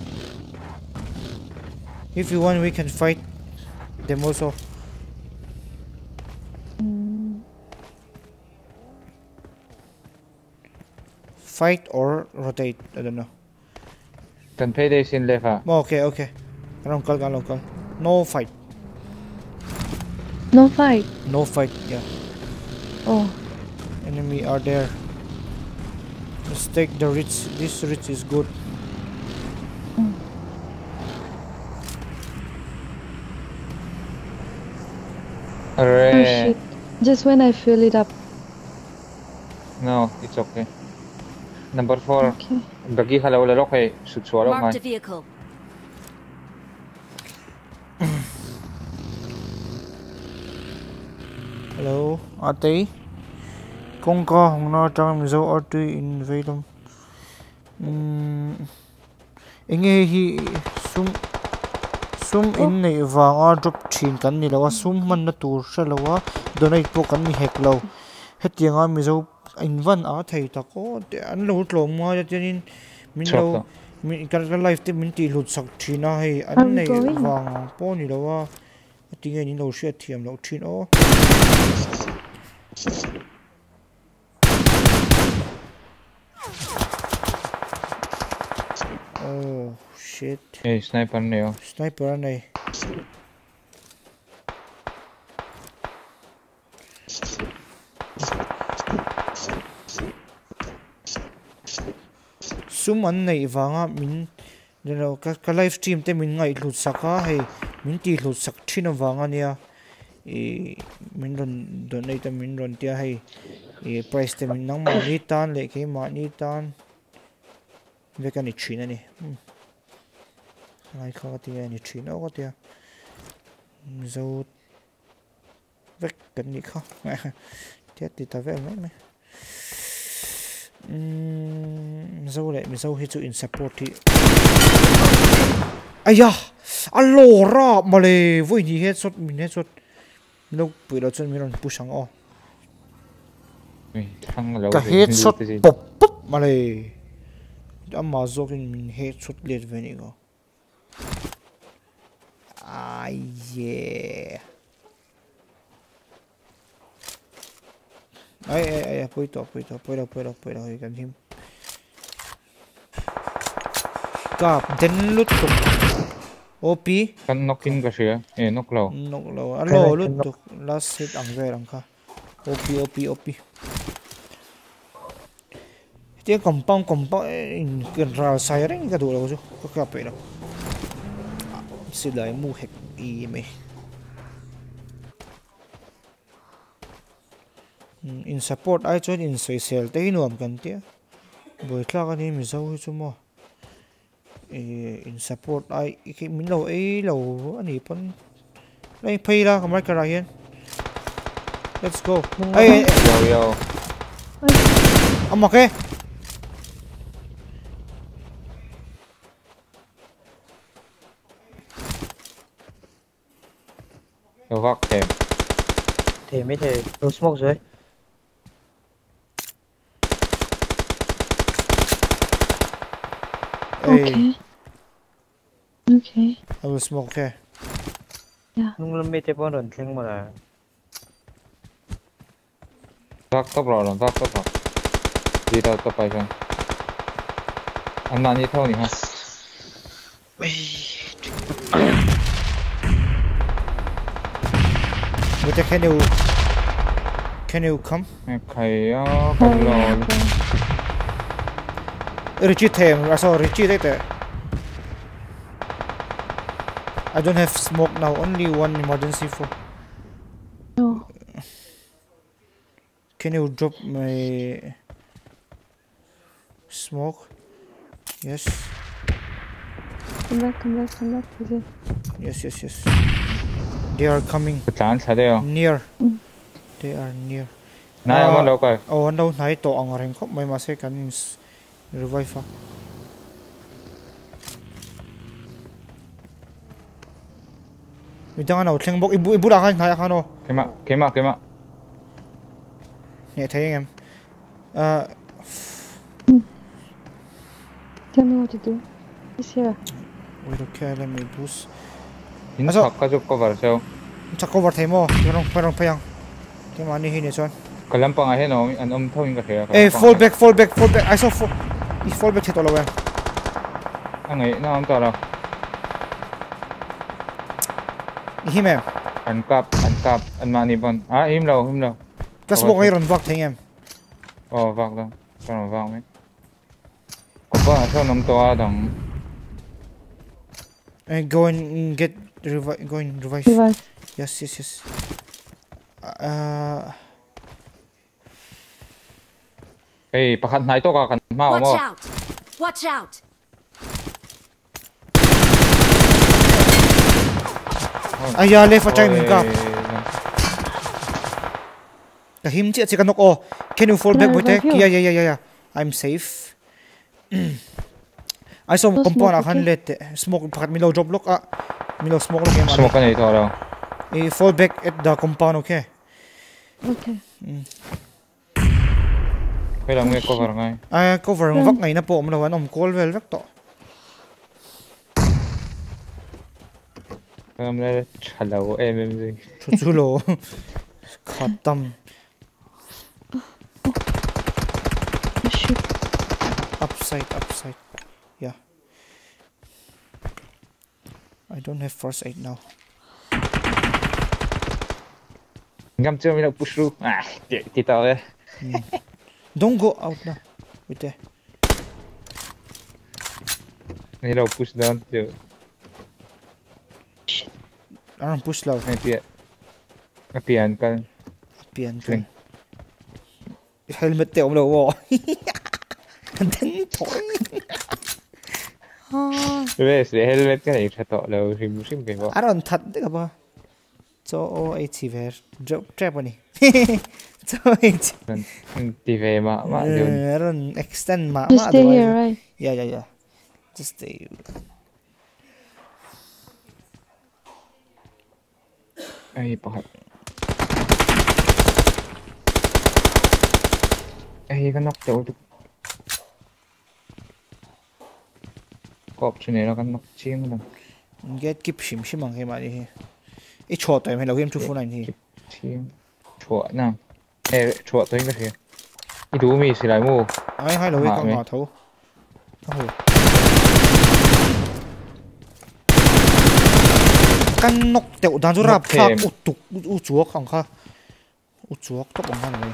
If you want, we can fight them also. Fight or rotate, I don't know. Cần payday xin left à? Okay, okay. Local, local. No fight. No fight. No fight, yeah. Oh. Enemy are there. Let's take the ridge. This ridge is good. Oh shit. Just when I fill it up. No, it's okay. Number four. Okay. Bagi halaw lalok eh. Sutsualo Marked a man. vehicle. Hello, ate. Kung ka hong na chang mi zo ate in veilum. Hmm. Inge hi sum sum in nei wanga drop thin kan ni lawa sum man na tur sha lawa donate po kan ni hek lo. Hetianga mi zo in van a thei ta ko te an lo tlom ma ya tin min Chok lo ta. min kan kan life te min ti lut sak thina hei an I'm nei going. wanga po ni lawa. Tinga ni lo shia thiam lo thin o. Oh shit. Eh, sniper yun. Sniper này. Sum an nei vanga min you know ka ka live stream te min ngai lut saka hei, min ti lut sak thin wanga nia. E min ron donate min ron tia, hei e price te min nang ma ni tan le ke ma ni tan ve hmm. ka ni. China ani hmm. ai khó ani ni o có tia. Zo, vek kan ni kha. Tia ti ta ve mấy mấy dâu lại mình dâu hết chữ in support thì ai da alo ra mà lệ vui gì hết sốt mình hết sốt nó bị đó chân mình bu sang o. Cả hết sốt bop bop mà lệ đã mà dâu cái mình hết sốt liệt về này cơ. Ah, yeah. Ay, ay, ay, puito, puito, puito, puito, puito, ay, kan him. Cặp đến lút tục. OP. Kan knock in ka siya. Eh, knock lâu. Nok lo. Alo, lút tục. Last hit ang về ang ka. OP, OP, OP. Dia compound compound in kan ra siren ka dulu so. Ka ka pero. Sila mu hack i me. In support ai chon in social te hinuam kan tia. Boi tla kan ni mi zo hi chu mo. In support ai ki min lo ai lo ani pon. Lai phai la kamar ka ra hian. Let's go. Ai Yo, yo. Amma ke? Yo, vác thêm. Thể mới thể no smoke rồi. Okay. Hey. Okay. I will smoke here. Yeah. Nung lam mete pon ron thing ma la. Vak top ro ron vak top. Di ta top pai kan. Am nan ni thau ni ha. Wait. Can you can you come? Okay, yeah, come on. Retreat him. I saw retreat right there. I don't have smoke now. Only one emergency for. No. Can you drop my smoke? Yes. Come back, come back, come back. Okay. Yes, yes, yes. They are coming Chán sao đây không? near. They are near. Nãy ông Uh, ở đâu coi? Oh, anh đâu nãy tổ ang ring ko may masay kan s- revive. Ito nga na, utling bok ibu ibu ra kan naya ka no. Cái mạng, cái mạng, cái mạng. Nghe thấy em. Uh, Tell me what to do. He's here. Wait, okay, let me boost. in Also- thak ka juk cover so chắc cover thấy mò perong perong payang cái mà này hình chọn kalam pa nga he no an om thawin ka thea eh fall back fall back fall back I saw fall i fall back thito lawan angai na am ta ra hi mem an kap an kap an mani bon a him lo him lo kas bok ngay ron vak theng em. Ờ vâng vâng cho nó vâng mấy? Có ba sao nằm đằng Eh, go and get revive go and revive. Revive. yes yes yes. Uh ê bà khăn hai to cả khăn mau Watch mau out! Watch out! aya left a try min ka Ôi, ka him chi chi ka nok o can you fall back I with it revive you? yeah yeah yeah yeah yeah. I'm safe. I saw compound smoke, akan okay. let smoke pakat milo drop lock ah milo smoke lock em smoke cái này to đâu. Eh fall back at the compound okay. Okay. Bây giờ nghe cover ngay? ai cover ng vak ngay na po mo lawan om call well vak to em lấy trả lâu em em gì chu chu lo khatam Oh, shit. upside upside. Yeah. I don't have first aid now. Ngắm chưa mới đâu push through à chị tao đấy don't go out now wait there mới đâu push down chưa I don't push low ngay tiền cái tiền cần pian Sling. helmet om lo wo kan ten toy về để helmet cái này thật to lâu thì muốn xem cái bộ I don't thật đấy ba cho o ai chi ver drop trap ani cho ai chi thì về mà mà điều I don't extend otherwise- here, right? yeah yeah yeah. Just stay ai bà hạt ai cái nóc chỗ được cọp trên này nó cái nóc chiên rồi get keep shim shim ang he ma ni i cho tay me lo game 249 hi chiên chua nào? Ê chua tôi cái gì? Đi đủ mi xí lại mua ai hai Mà mày- ka ho kan nok teu dan zu rap Nok phak thêm. u tuk u chuak ang kha. U chuak top ang han ni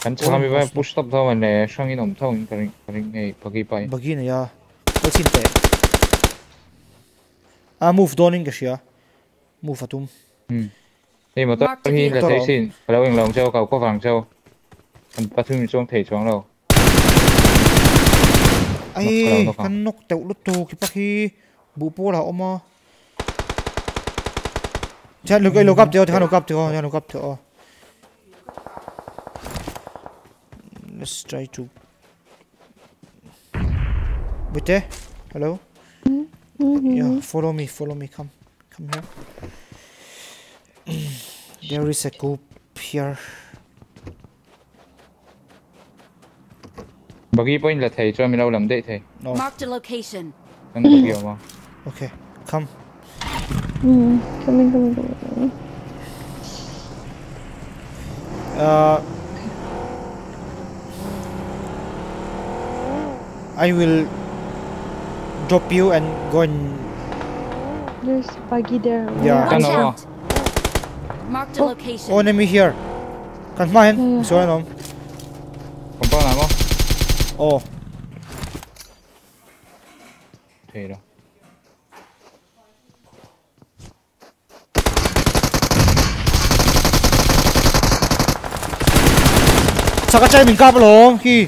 Kan cha mi ba push stop thaw man le shang in om thaw in karing karing ei pagi pai bagi na ya ko chin te a move doning ka shia move atum hm ei ma to Mark the hi la vehicle. thai sin kalau eng long chau kau ko wang chau kan pathum chong thei chong lo ai khalaw nok ang. kan nok teu lu tu ki pa hi bu po la oma cha lu kai lu kap teo than lu kap teo than lu kap teo let's try to wait there hello? Yeah follow me follow me come come here there is a coop here bagi point la thei cho mi lo lam dei thei no Marked a location. kan bagi ma okay come Mm, coming, coming, coming, coming. Uh, I will drop you and go and There's buggy there. Yeah. Watch Ano? out! Location. oh enemy here. Kan main? So ano? không bao nào mo Oh, thei rồi saka chay mình cáp lo khi.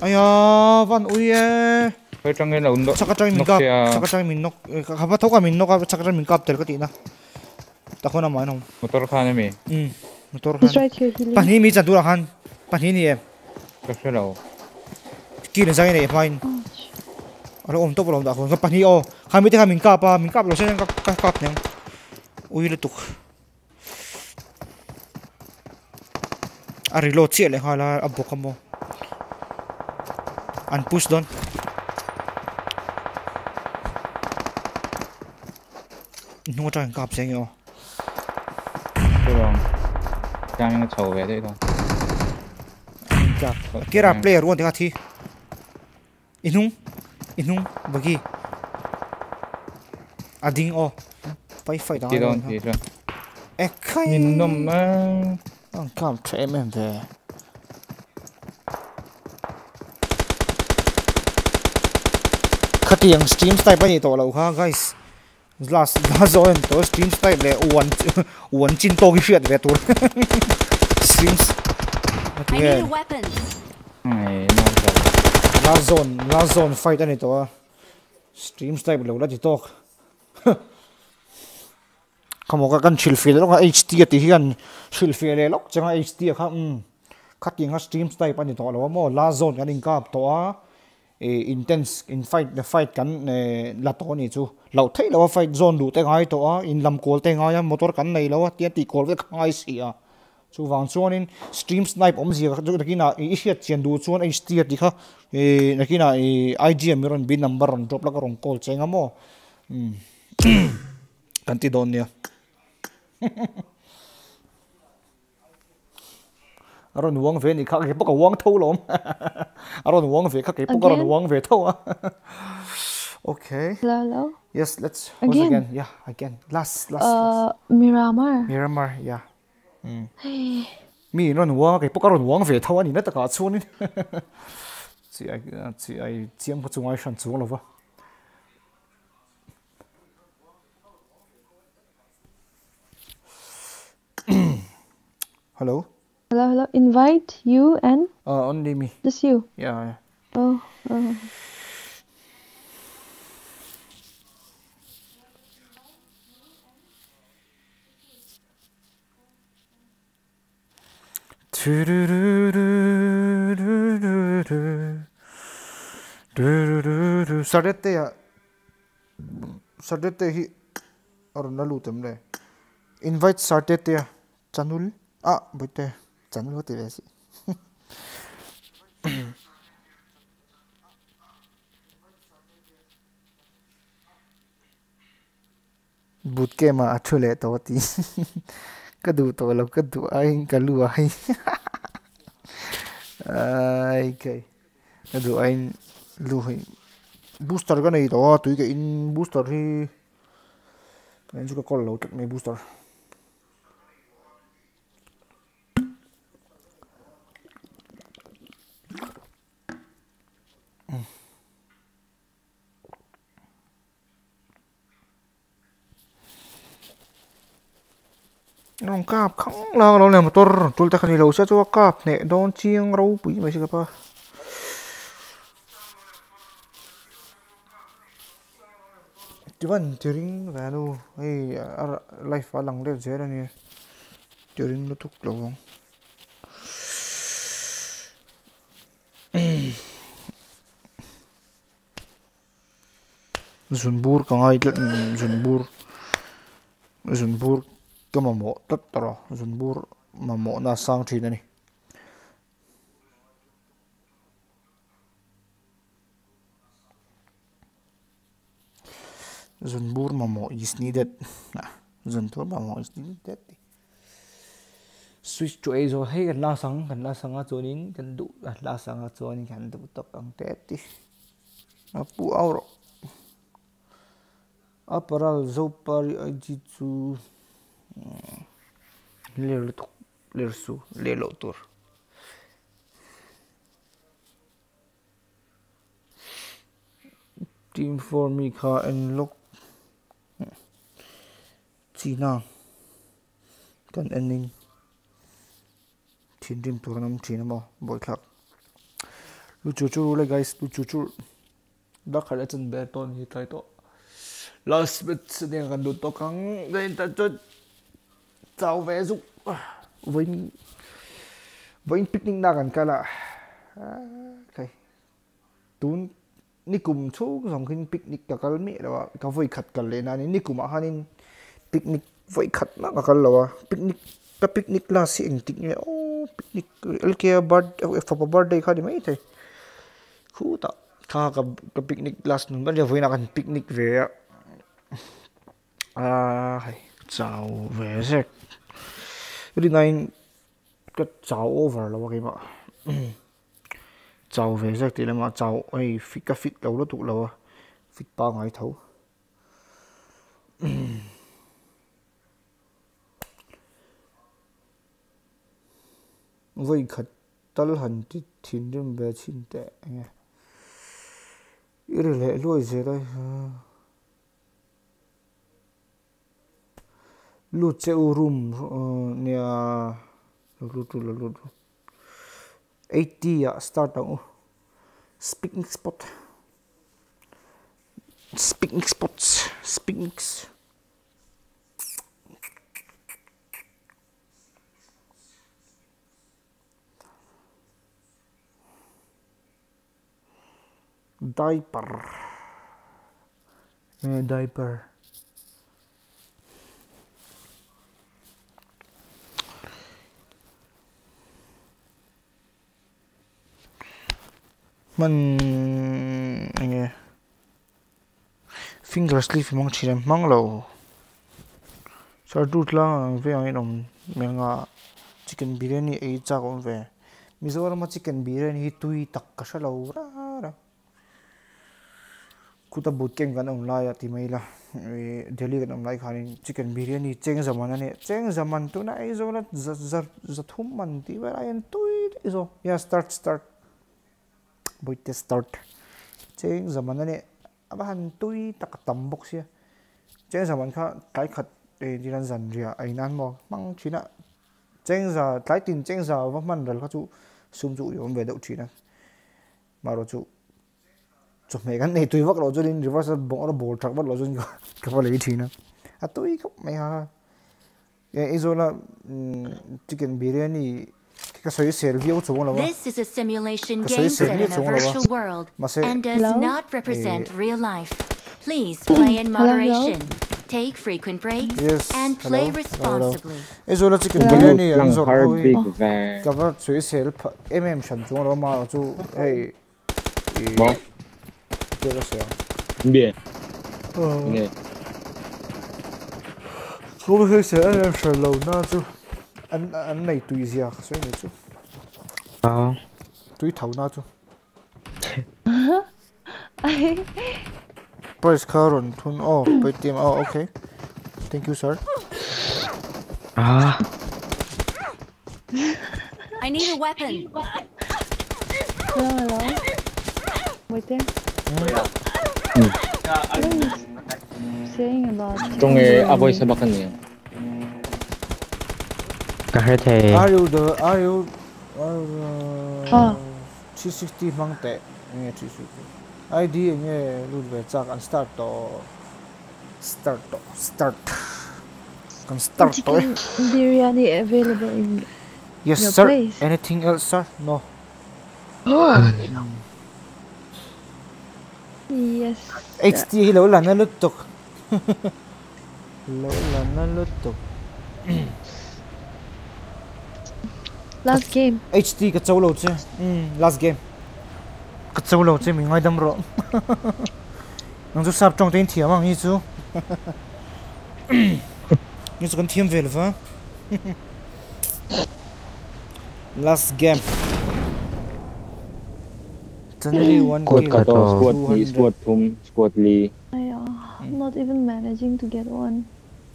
Aya, van ui e. hơi trong cái lồng độ Saka chay mình Nok cáp. siya. Saka chay mình ตะคนอมอนหงมอเตอร์ข้างนี่มีอืมมอเตอร์ข้างปันนี้มีจัดดูละคันปันนี้นี่เองก็ใช่เรากินอะไรสักอย่างเนี่ยพายเราอมตัวเราตะคนก็ปันนี้โอ้ข้ามีแต่ข้ามิงกาปะมิงกาเราใช่ยังกับกับยังอุ้ยเลยตุกอาริโลเสียเลยฮะแล้วอับบกมออันพุชดอนนัวจังกับเสียงอ๋อ nó chầu về đấy thôi cặp kia là player luôn thì thi inung inung bagi ading o phải đó thì đâu thì rồi ê khai nhìn nôm mà ang cặp trẻ em về khát tiếng stream style bao nhiêu tổ lâu ha guys last last zone to stream style le one one chin to gi về tur streams. I need a weapon. này nó rồi last zone last zone fight ani to stream style la ti tok kamo ka kan thil fil lo ka ht ti hian thil fil le lok changa ht kha um cutting ha stream style ani to lo mo last zone kan in kap to a intense, in fight, the fight kan la to ni chu lo thei lo fight zone du te ngai to in lam kol te ngai motor kan nei lo ti ti kol ve khai si a chu wang chuan in stream snipe om zia chu takina i hiat chen du chuan ai steer ti kha e nakina i igm ron bin number ron drop la ka rong call chenga mo kan ti don nia aron wang ve ni kha ke poka wang tho lom aron wang ve kha ke poka ron wang ve tho okay hello hello yes let's Again? again. Yeah again. Last last, uh last. miramar. Miramar yeah. Mm. mi ron wang ke poka ron wang ve tho ani na ta ka chuan in chi ai chi ai chiang pa chungai shan chung lo wa hello Hello, hello. Invite you and? Uh, only me. Just you? Yeah. yeah. Oh, oh. सड़ते सड़ते ही और नलू तुमने इनवाइट साटे ते चनुल आ बैठे ah boite chanul hote vesi bút ke ma athule to ti kadu to lo kadu ai kalu ai ai kai kadu ai lu hai booster cái này to tu ke in booster hi nên chú có con lâu chắc mấy booster nó cạp không là nó làm một tor tôi ta khani lâu sẽ cho cạp. Nè, đón chiang rau bụi mấy cái pa Tiban tiring vanu ai life alang le zera ni tiring lu tuk lawang Zunbur ka ngai Zunbur Zunbur cái mà mỏ tất rồi, dùng bur mà na sang thì này dùng bùr mà mỏ is needed. À dùng thuốc mà mỏ is needed switch to azo hay gần la sang gần la sang cho nín, gần đủ à, la sang cho nín, gần đủ tập ang tết đi. Apu pu auro aparal zopari ajitsu ler ler su le lo tur team for me kha en lok china. Kan ending thin rim tur nam thina mo boy khak lu chu chu le guys lu chu chu da khala chen beton e hi tai to last bit se ding kan du to kang den ta chu cháu vé dụng à, với với picnic đang gần à, cái là cái tún ni cùng chú dòng kinh picnic cả cái mẹ đó cái vui khát cả lên anh ni cùng mà nên picnic vui khát na cái là picnic cái picnic là si anh tính nhé ô, picnic el kia bird for birthday khai đi mấy thế. Khu ta kha cái cái picnic last nung cái vui na cái picnic về à hay chào về sec đi này cái chào over là cái mà chào về sec thì là mà chào ấy fit cái fit lâu nó tụ là fit bao ngày thấu. Vậy khát tal hẳn thì thiên đường về chín tệ nghe ir lệ lôi gì đây Luceurum eh, nia lulu lulu lulu. Eighty ya start ang uh, speaking spot. Speaking spots speaking diaper. Eh, diaper. Mình nghe. Finger sleeve mong chỉ làm mong lâu sao đút la về anh ông mình ngà chicken biryani ấy chắc con về. Mizoram chicken biryani tui tắc cả sao lâu ra ra. Cú ta bút kem gần ông lai thì mai là delhi gần ông lai khai chicken biryani cheng zaman này. Cheng zaman tu na ai zo na zar zathum man thì vậy anh tui zo yeah, start start boit start. Cheng zaman ani aba han tui tak tam box ya cheng zaman kha tai khat e diran zan ria ai nan mo mang china cheng za tai tin cheng za wa man dal kha chu sum chu yom ve dau china maro chu cho mày cái này tôi vắt lo cho nên reverse bỏ nó bổ trắc vắt lo cho cái vào lấy thì nó à tôi không mày ha. Cái ấy là chicken biryani This is a simulation game set in a virtual world and does Hello? not represent real life. Please play in moderation. Take frequent breaks Yes, and play responsibly. Chicken Hello. biryani mm shan hey. Bo biển An an nei tui zia so nei chu. À. Tui thau na chu. Ai. Price Caron thun oh, Paytm oh, okay. Thank you sir. Ah. I need a weapon. Hello, hello. Wait there. Mm. Mm. Saying a lot. 동에 아버지 세박했네요. कहाँ थे आयुध आयुध आयुध three sixty मंगते ये three sixty I ID? Yeah, लूट बे चाक अन start to start to start. can start to biryani available in yes your sir place? anything else sir no. Yes. HD lâu là nó lướt tục Lâu nó lướt last game HD. HT ka cholo che Hmm. last game ka cholo che mi ngai dam ro nang chu sap chong ten thiam ang hi chu ni chu kan thiam vel last game Generally one squad kill. Squad, squad, squad room, squad Lee. Yeah, I'm mm. not even managing to get one.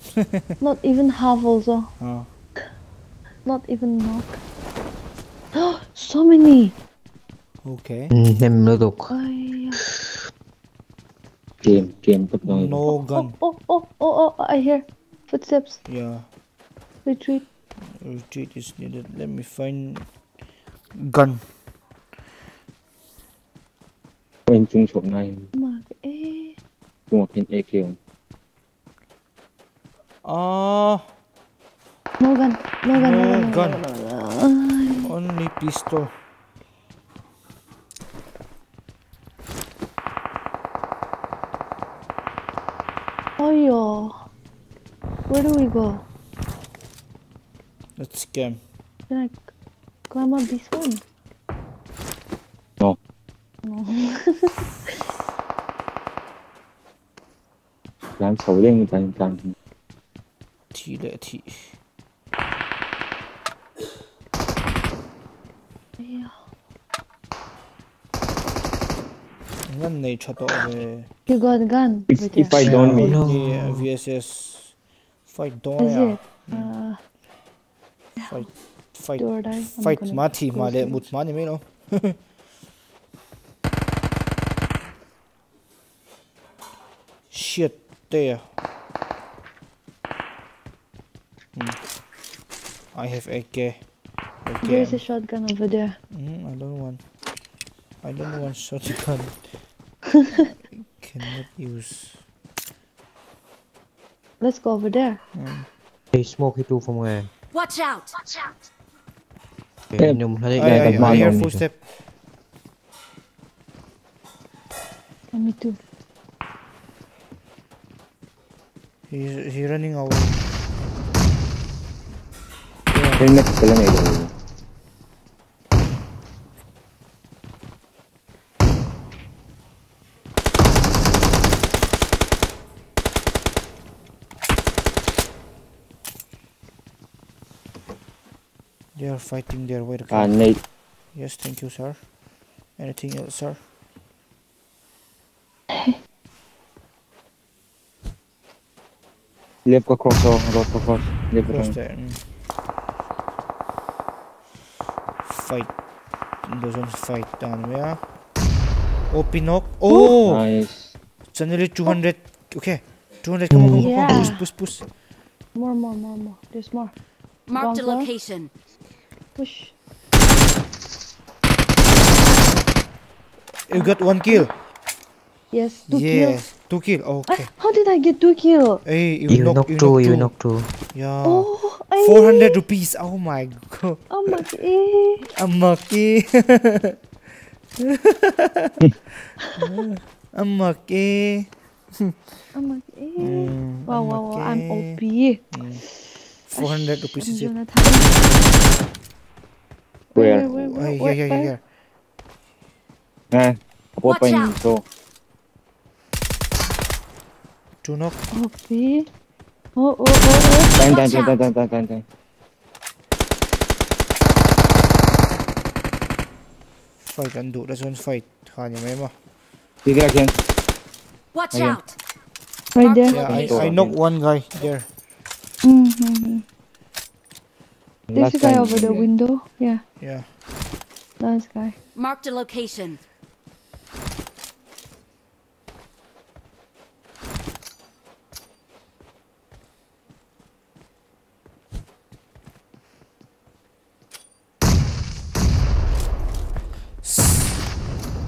not even half also. Oh. Not even knock. so many. Okay. Mm, Nemludok. Game, game, put no. Oh, gun. Oh, oh, oh, oh, oh, I hear footsteps. Yeah. Retreat. Retreat is needed. Let me find gun. Anh trung chụp này. Mặc E. Một tên E kiểu. Ah. No gun. No gun. No, gun. No, no, no, no only pistol. Oh yo! Where do we go? Let's go. Can I climb up this one? No. No. 난 저울랭이다 일단. 뒤래 뒤. Gun they shot over. You got a gun? If, if. I don't meet. No. Yeah, VSS. Fight Doya. Uh, fight. Fight. Fight Mati, male, mut mani meno. Shit, there. Hmm. I have AK. Okay. There's a shotgun over there. Mm, I don't want. I don't want shotgun. cannot use. Let's go over there. Mm. They smoke it too from where? Watch out! Watch out! Okay, I, I, I, I hear footstep. Me too. He's, he's running away. Yeah. are fighting their way. Okay. Uh, Nate. Yes, thank you, sir. Anything else, sir? Leave the cross on, Лепка кросса, лепка Leave лепка кросс. Fight. Doesn't fight down where? Oh, Pinok. Oh! Nice. Suddenly 200. Okay. 200. Come on, come on, come on. Push, push, push. More, more, more, more. There's more. Mark the location. There location. Push. You got one kill. Yes, two yes. kills. Two kill. Okay. How did I get two kill? Hey, you, You knock, knock you two, knock you two. knock two. Yeah. Oh, I 400 rupees. Oh my god. Oh my god. I'm lucky. I'm lucky. I'm like, eh. Mm, wow, I'm wow, wow, I'm okay. OP. Mm. 400 rupees is it? Where? Where, where, where, here, here, where? here, here. Ah, ako pa Watch yun. out. So, Two knock. OP. Oh, oh, oh, oh. Watch time, out. time, time, time, time. Fight and do. That's one fight. May mo. Sige lang yan. Watch Ayan. out! Right there. Yeah, I, I knocked one guy there. Mm-hmm. There's a guy over the window. Yeah, Yeah. nice guy. Marked a location.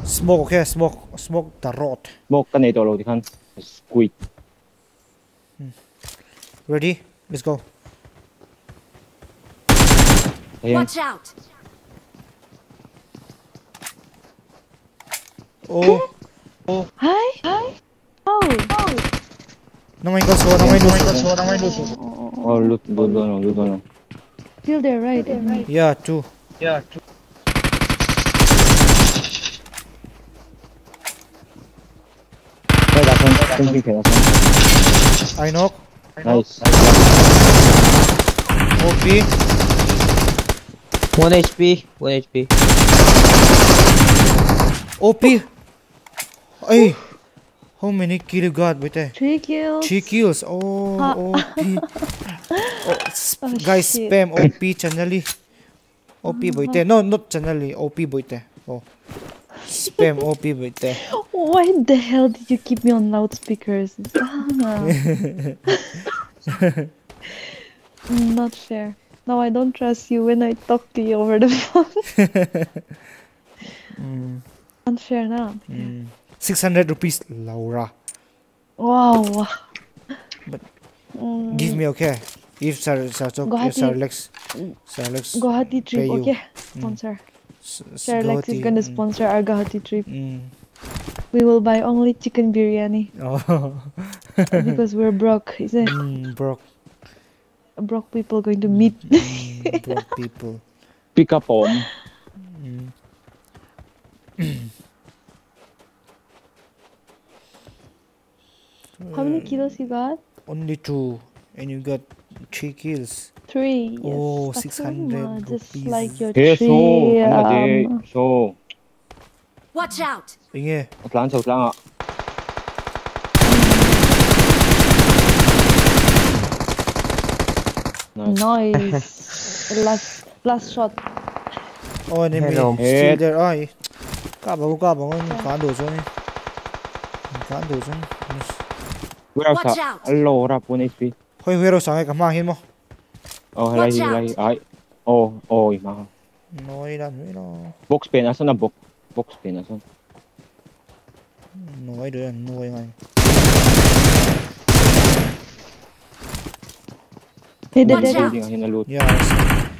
Smoke, okay? Smoke. Smoke the road. Smoke ka na ito, Lodi kan. Squeak. Hmm. Ready? Let's go. Ayan. Watch out. Oh. Oh. Hi. Hi. Oh. Oh. No my gosh, one of my loot, one of my loot. Oh, loot, loot, loot, loot, loot. Still there, right? Still there, right? Yeah, two. Yeah, two. I knock. I knock. Nice. OP. 1 HP, 1 HP. OP. Hey. How many kill you got, boy? Three kills. Three kills. Oh, Ha. OP. oh, sp- Oh, guys, shit. spam OP channel. OP oh, boy. No, not channel. OP boy. Oh. Spam OP boy. Why the hell did you keep me on loudspeakers? Not fair. Now I don't trust you when I talk to you over the phone. Mm, Unfair now. mm. 600 rupees, Laura. Wow. But Mm, Give me, okay? If Sir, Sir, Sir, Guwahati. Sir Lex, Sir Lex, Guwahati trip, okay? Mm. Sponsor. S- Sir Lex is gonna mm, sponsor our Guwahati trip. Mm. We will buy only chicken biryani Oh. because we're broke, is it? mm, broke, Broke people going to meet. mm, broke people. Pick up on. Mm. How many kilos you got? Only two, and you got three kills. Three. Yes. Oh, That's 600 uh, Just like your Okay, so, three. ano na di, Um, so, Watch out! Inge. Nice. last last shot. Oh, enemy Hello. still there. Ai. Cả bảo cả bảo ngon cán đồ xuống đi. Cán đồ xuống. Sa, out. alo, rap 1 HP. Hoy hero sang cái cầm hin mo. Oh, out. lahi, ay. Oh, oh, ima. Nói là nói nó. Box pin, asan na box? Box pin, asan? Nói được nói ngay. Hey, there, there, there.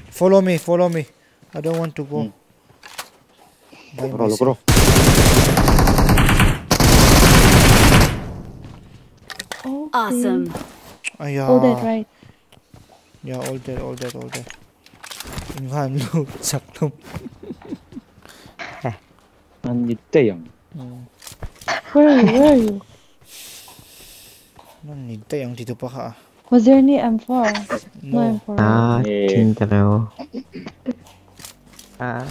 Follow me, follow me. I don't want to go. Hmm. bro. Awesome. Uh, yeah. All that, right? Yeah, all that, all that, all that. Where? Where you? Was there any M4? No, No. M4. Ah, cinta lo. Ah,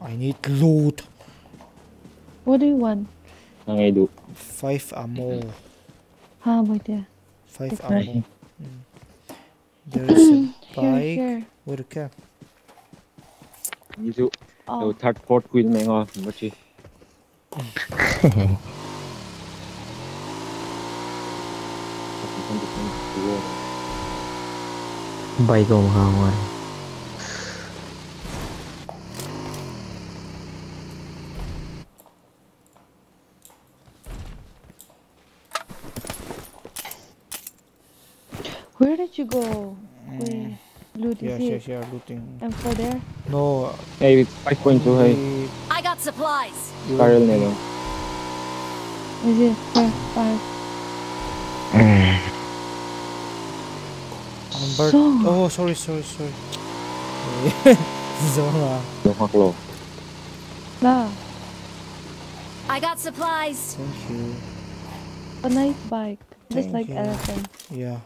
I need loot. What do you want? Nangido. Five ammo. Ah, right there. Five Take ammo. mine. Mm. There is a Here, bike. here. Where the cap? Isu. Oh. So, third, fourth queen may nga. Baygą hałę. Where did you go? Mm. Looting yes, here. yes, yeah, looting. And for there? No. Hey, it's 5.2, hey. I got supplies! Spiral nilo. Is it? Five. Number. So- Oh, sorry, sorry, sorry. Zone ah. Yung haklo. Lah, I got supplies. Thank you. a nice bike. Just Thank like you. elephant. Yeah.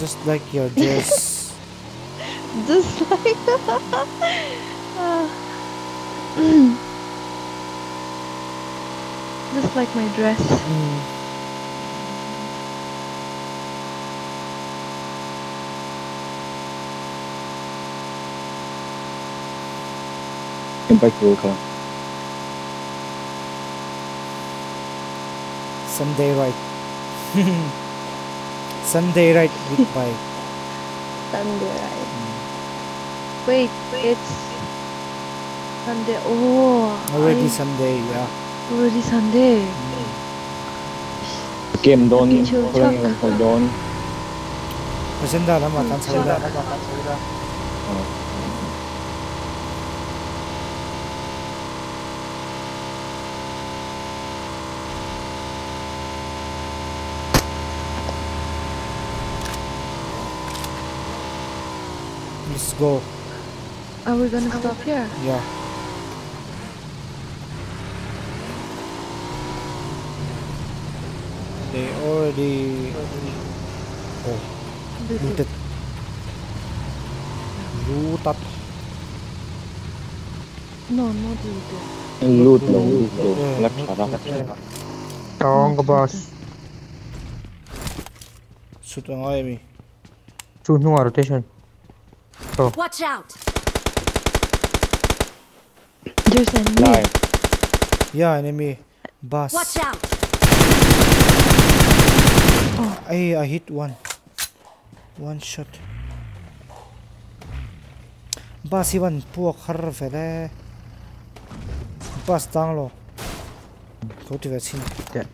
Just like your dress. Just like. Ah. Just like my dress. Mm. Yung bike fuel ka. Sunday ride. Sunday ride with bike. Sunday, right? Wait, it's Sunday. Oh, Already I- Sunday, yeah. already Sunday. Game doon. Chill Kulang chuck. yung call doon. Maganda na makan Mm, salida. Let's go. Are we gonna stop here? Yeah. They already oh looted. Looted. No, not looted. Loot lang. Loot Left not sarap. looted. Tawang ka boss. Shoot ang enemy. Shoot nung rotation. Oh, Watch out! There's enemy. Live. Yeah, enemy. Bus. Watch out! Ay, I hit one. One shot. Bus iwan poor har vele. Bus tang lo. Go to the vaccine. Yeah.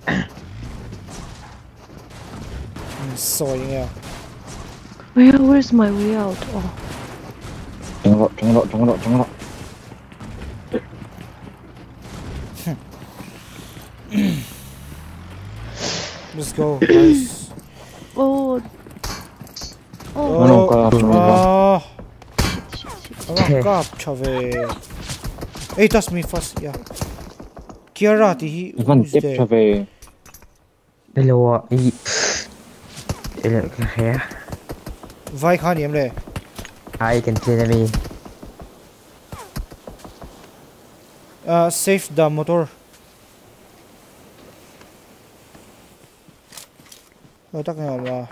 Hmm, Soi nghe. Where? Where's my way out? Oh, lot, drink a lot, drink a lot, drink a lot. Let's go, guys. Oh. Oh, ah. oh Oh. Oh. Oh. Oh. Oh. Oh. Oh. Oh. Oh. Oh. Oh. Oh. ja. Kjarati, he Zvan tepça ve. Ele o, i... Ele, ja. Vai kan jemle. I can kill me. uh, save the motor. Otak nga ba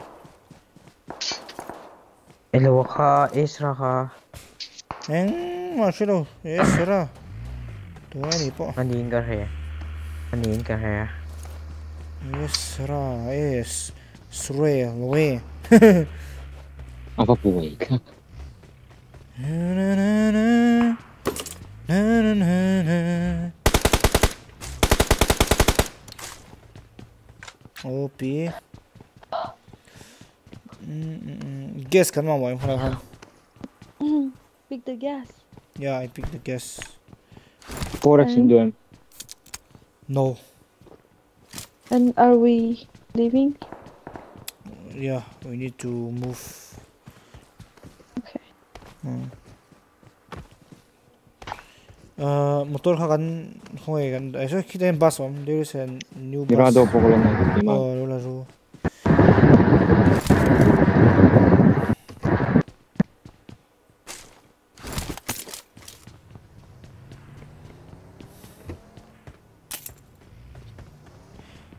elo ka isra ka eng masiro isra tuwa ni po andin ka he andin ka he isra is sre we apa boy? ka na. Na na na na. OP. Mm, mm, mm. Guess kan mo mo yung. Pick the gas. Yeah, I picked the guess. Forex And- doon. No. And are we leaving? Yeah, we need to move. Okay. Hmm. Uh, motor ka kan hoy kan ay so kita yung bus om there is a new bus. Mirado po ko na di ma. Oh, lola ro.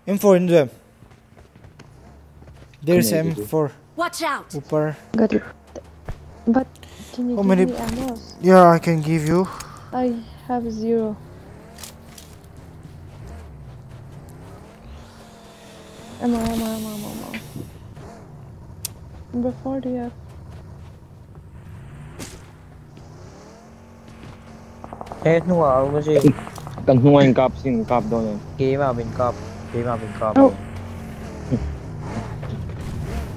M4 in them. There's M4. Watch out! Upar. Got it. But can you How give many- me ammo? Yeah, I can give you. I have zero. Ammo, ammo, ammo, ammo. Number 40 up. no, I ako kasi Kag nunga yung cops yun, cop daw na yun. game up in cop. Game up in cop.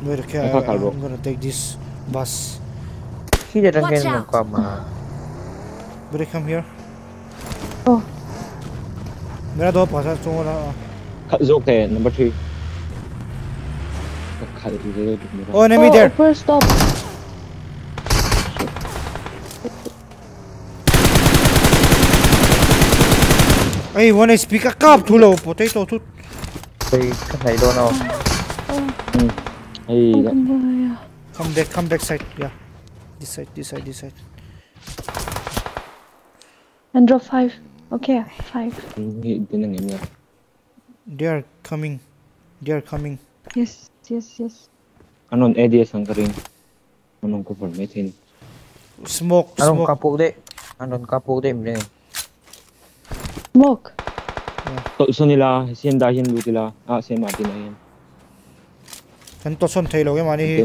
Wait, okay, I, I'm gonna take this bus. He didn't get in the cop. Better come here. Oh. मेरा दो पासा चुंगो ना Zok te number 3. Kal ri Oh, enemy oh, there. First stop. Hey, one HP ka kap tulo potato tut. Ay, kanay doon ako. Ay, Yeah. Come back, come back side. Yeah. This side, this side, this side. And drop five. Okay, five. They are coming. They are coming. Yes, yes, yes. Anon EDS ang karing. Anong ko formatin. Smoke, Anong smoke. kapo di? Anong kapo di? Mli. Smoke. To so nila siyan dahin lu tila. Ah, siya mati na yan. Kan to son tayo ke mani hi.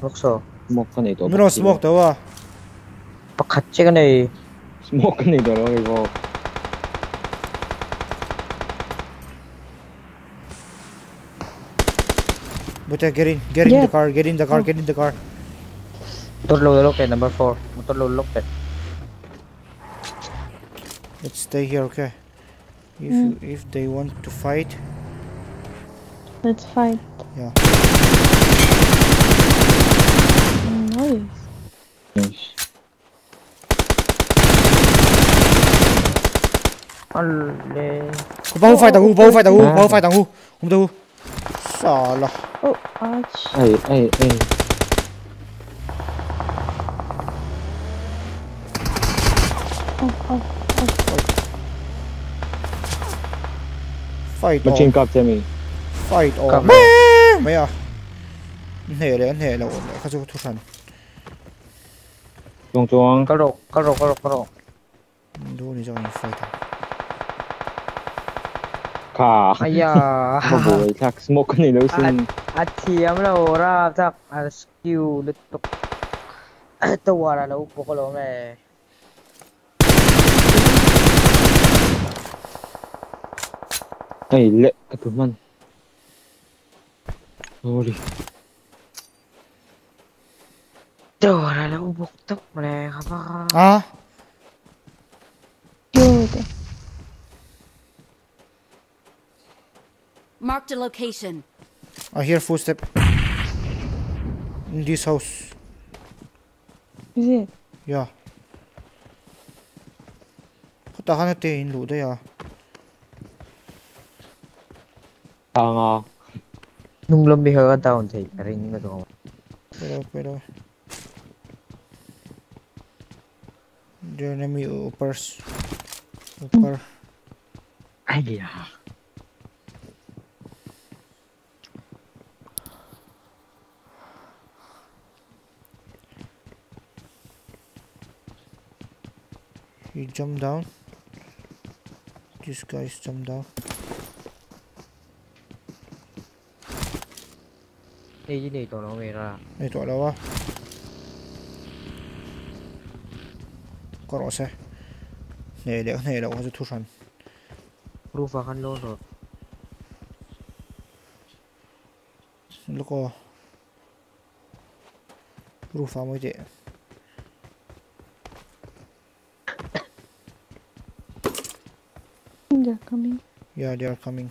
Lukso. Smoke ka na ito. Mino smoke daw ah. Pakatsi ka na eh. Smoke ka na ito. Okay ko. But uh, get in, get in Yeah. the car, get in the car, get in the car. Motor lulok eh, number 4. Motor lulok eh. Let's stay here, okay? If you, if they want to fight, Let's fight. yeah. Nice. Alle. Bahu ờ. fight tahu, bahu fight tahu, bahu fight tahu. Hum tahu. Salah. Oh, aj. Ei, ei, ei. Fight. Mình chim cặp cho mình. Fight on. Mấy à? Nè đấy, nè là ổn đấy, khá chú thu thần. Chuông chuông. Cá rục, cá rục, cá rục, cá rục. Đu này cho mình fight. À? 가. 아야. 뭐 작, 스모크니 넣으신. 아, 티암라 오라, 작, 아, 스키우, 르톡. 또 와라, 너, 보컬로메. 에이, 레, 그만. 우리. 또 와라, 너, 복덕, 그래, 가봐. 아? 요, 네. Mark the location. I hear footstep in this house. Is it? Yeah. What the hell they in Luda? Yeah. Tao ngo. Nung zombie hơ tao thì ring cái đồ. Wait up, wait up. The enemy uppers. Upper. Ai da. He jumped down. This guy's jumped down. Đây cái này tụi nó về ra. Này tụi đâu á. Có rõ xe này để này đâu có thu sẵn roof akan lo rồi. Lúc có roof mới vậy Yeah, they are coming.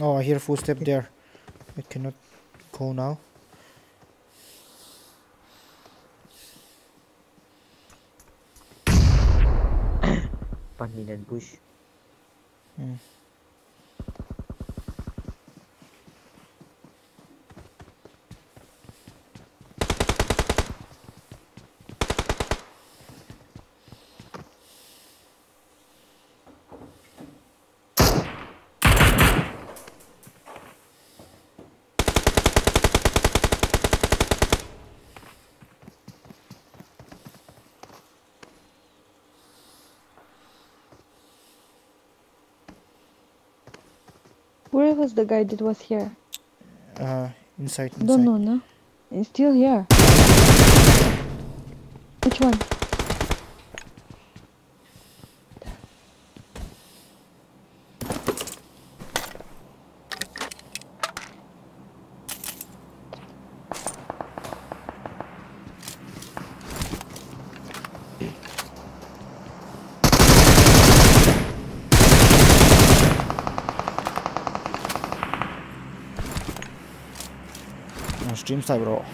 Oh, I hear footstep there. I cannot go now. Panin and push. Hmm. Where was the guy that was here? Uh, inside, inside. Don't know, no? He's still here. Which one? Stream side, bro.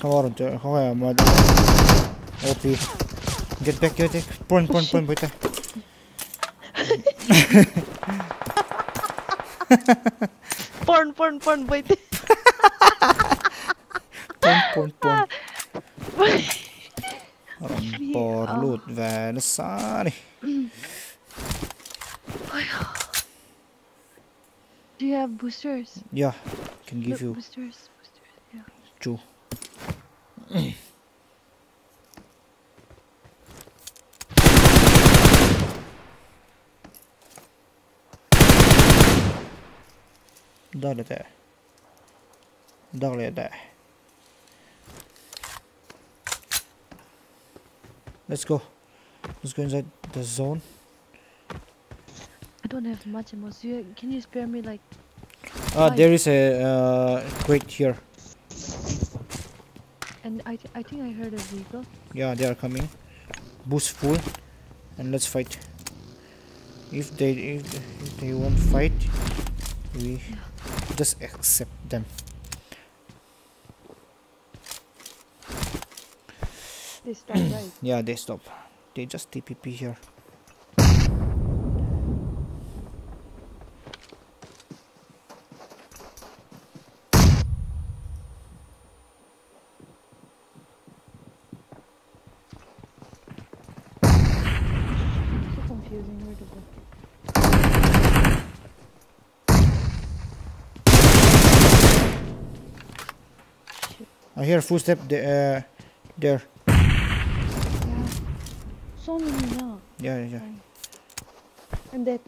Come on. How am I? OP. Get back, get back. Point, point, point, point. porn, porn, porn, wait. Point, point, point. Rampor loot về nó xa đi. Do boosters? Yeah, can give Look, you boosters. boosters, yeah. two. Tệ. Đó là tệ. Let's go. Let's go inside the zone. I don't have much ammo. So you, can you spare me like? Uh, there is a uh, crate here. And I, th- I think I heard a vehicle. Yeah, they are coming. Boost full, and let's fight. If they if, if they won't fight, we just accept them. They start right. Yeah, they stop. They just TPP here. So confusing. Where to go? I hear footstep the, uh, there. So many now. Yeah, yeah. I'm dead.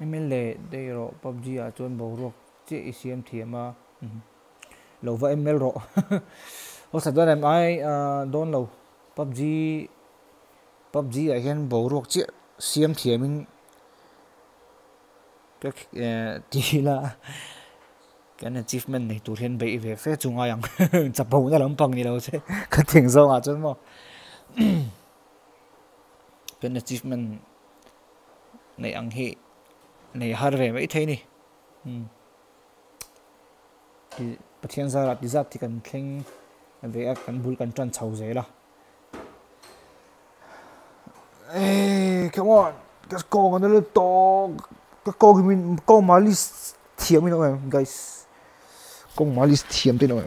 Ml le de ro pubg a chon bo ro che icm thiama lo va ml ro ho sa don am ai don lo pubg pubg a hian bo ro che cm thiamin cái tí là cái achievement này tụi hiền bị về phép chung ai ăn chập bầu ra lắm bằng gì đâu chứ. Cái tiếng dâu à chứ mà cái achievement này ăn hi này har về mấy thế này thì bắt hiện ra là đi ra thì cần khen về cần bùi cần tròn sầu dễ là Ê, come on, cái con nó lên to. Mình con mà lì thiểm mình đâu guys. Con mà lì thiểm thế nào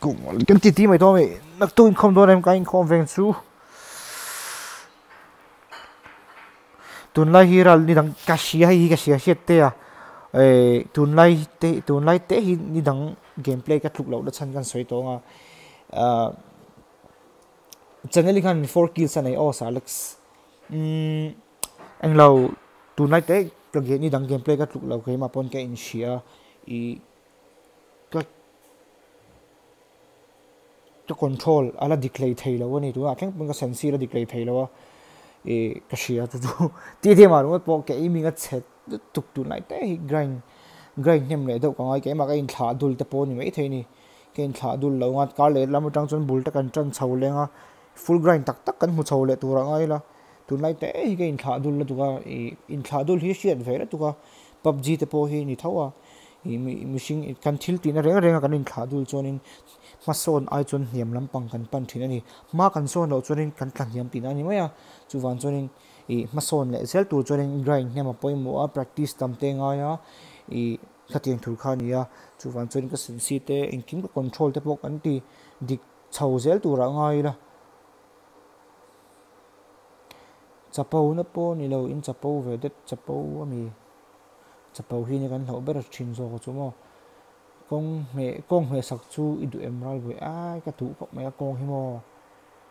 con cái tí tí mày thôi mày. Nó tôi không đâu em cái không ven su tun lai hi ra đi đằng kashi hay kashi hết te a e tun lai te tun lai te hi ni dang gameplay ka thuk lo da chan kan soi tonga a chân này khan 4 kills này oh Alex um ang lo tun lai te ka ge ni dang gameplay ka thuk lo ke ma pon ka in shia i ka cái control ala declare thailo ni này tu à cái ka sensi la declare thailo lâu e kashia tu tu ti ti ma ro po ke i mi nga tuk tu nai te hi grain grain nem le do ka ngai ke ma ka in thla dul te po ni mai thei ni ke in thla dul lo ngat ka le lam tang chon bul ta kan chan chho le nga full grain tak tak kan mu chho le tu ra ngai la tu nai te hi ke in thla dul la tu ka in thla dul hi shiat ve la tu ka PUBG te po hi ni thawa i mi mishing kan thil ti na reng reng kan in thla dul chon in ma son ai chon hiam lampang kan pan thin ani. Ma kan son lo chuanin kan tlan hiam tin ani maya. Chu van nên i ma son le sel tu chuanin grind hema poimo mua practice tam te nga ya i khatien thur kha ni chu van chuanin ka sin si anh in cái control te pok an ti đi chho zel tu ra ngai la. Chapau na po ni lo in, chapau ve det chapau ami. Chapau hi ni kan lo ber thin zo ko chu mo con mẹ con mẹ sạc chu idu em rồi với ai, cái thủ phọc mẹ con hi mò.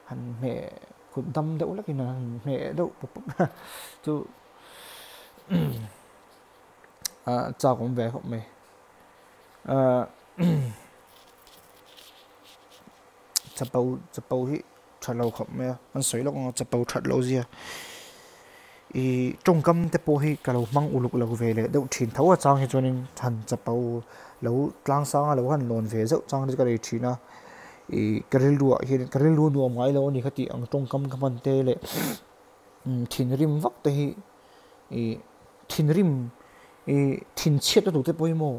Hẳn mẹ cũng tâm đậu lắc là mẹ đậu. Chu à chào cũng về không mẹ. À chập bầu chập bầu hi thật lâu không mẹ. Anh sấy lúc chập bầu thật lâu gì à? I trong cam te po hi kalau mang uluk lo về le deuh thin thấu ở trong hi thành tập bù lo tlang sang lo han lon ve zo chang ri ka re thina e karil du hi karil du nu mai lo ni khati ang tong kam ka man te le thin rim vak te hi e thin rim e thin chet tu te poi mo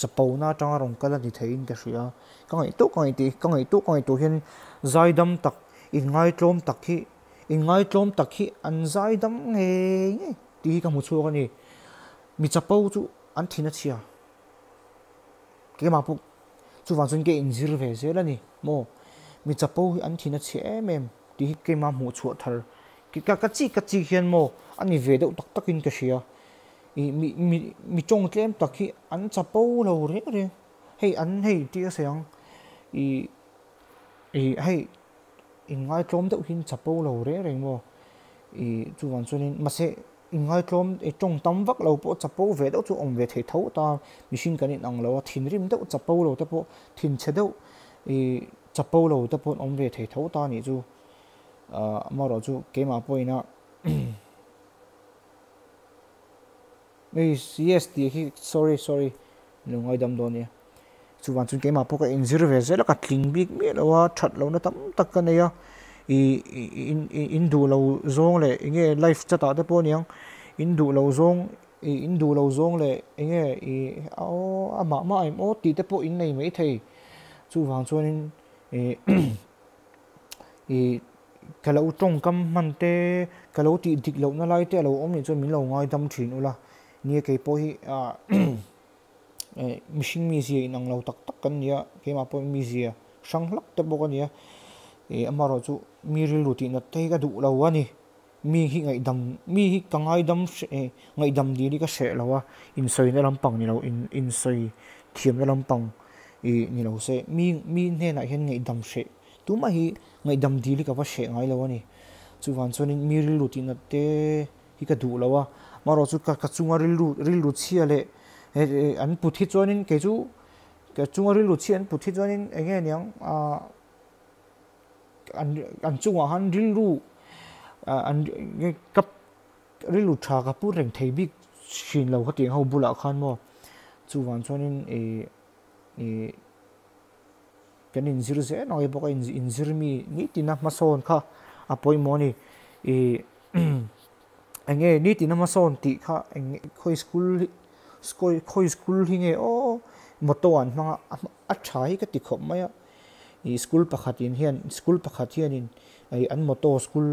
chapau na tang rong kala ni thein ka shia ka ngai to ka ngai ti ka ngai to ka ngai to hian zaidam tak in ngai tlom tak hi in ngai tlom tak hi an zai dam nge nge ti ka mu chu ka ni mi chapau chu an thina chia cái mà phục chú vào dân cái dư về dễ là nè mò mình chập bao anh thì nó sẽ mềm. Thì cái mà mua chuột thật. Cái cái cái chi cái chi hiền mò anh về đâu tắc tắc in cái gì à mi mi mi trông cái em tắc khi anh chập bao lâu rồi rồi. Hay anh hay đi cái sáng ý ý, hay in ngay trông đâu hin chập bao lâu rồi rồi mò ý, chú vào cho nên mà sẽ ngai tlom e tong tam vak lo po chapo ve deuh chu ong ve thể tho ta mihring kan in ang lo thin rim deuh chapo lo te po thin che deuh i chapo lo te po ong ve thể tho ta ni chu a ma ro chu ke ma poina yes ti hi, sorry sorry. Lungai dam do ni chuwan chun ke ma poka in zir ve cái ka tling bik mi lo wa that lo na tam tak ka à i in in du lo zong le, inge life chata te po niang. In du lo zong, i in du lo zong le, inge i, ao ama ma im o, ti te po in nei mai thei. Chu wang chuan in e i kalau tong kam man te kalau ti dik lo na lai te lo om ni chuan min lo ngai dam thin ula. Ni ke po hi, a e, mishing mi zia in ang lo tak tak kan nia, ke ma po mi zia sang lak te bo kan ania e amaro chu mi ri lu ti na te ka du lo ani mi hi ngai dam, mi hi ka ngai dam se eh, ngai dam di ni ka se lo wa in soi na lampang ni lo, in in soi thiam na lampang e ni lo se. Mi mi ne na hen ngai dam se. Tu ma hi ngai dam di li ka wa se ngai lo ani chu wan in mi ri lu ti na te hi ka du lo wa ma ro chu ka ka chunga ri lu ri lu chia lệ anh bút hít ke chu ka chunga ri chung ril lu chia anh bút hít cho nên an an nhang à chung hắn ril ru an cái cấp ril lu tha ka pu reng thei bi shin lo cái ho bula khan mo. Chu wan cho nên e, e kan in zir ze, no e boka in in zir mi, ni tina mason kha apoi mo ni. E ange ni tina mason ti kha eng khoi school skoi khoi school hinge o moto an ma a thai ka ti khop maya i school pakhatin hian, school pakhat hian in ai an moto school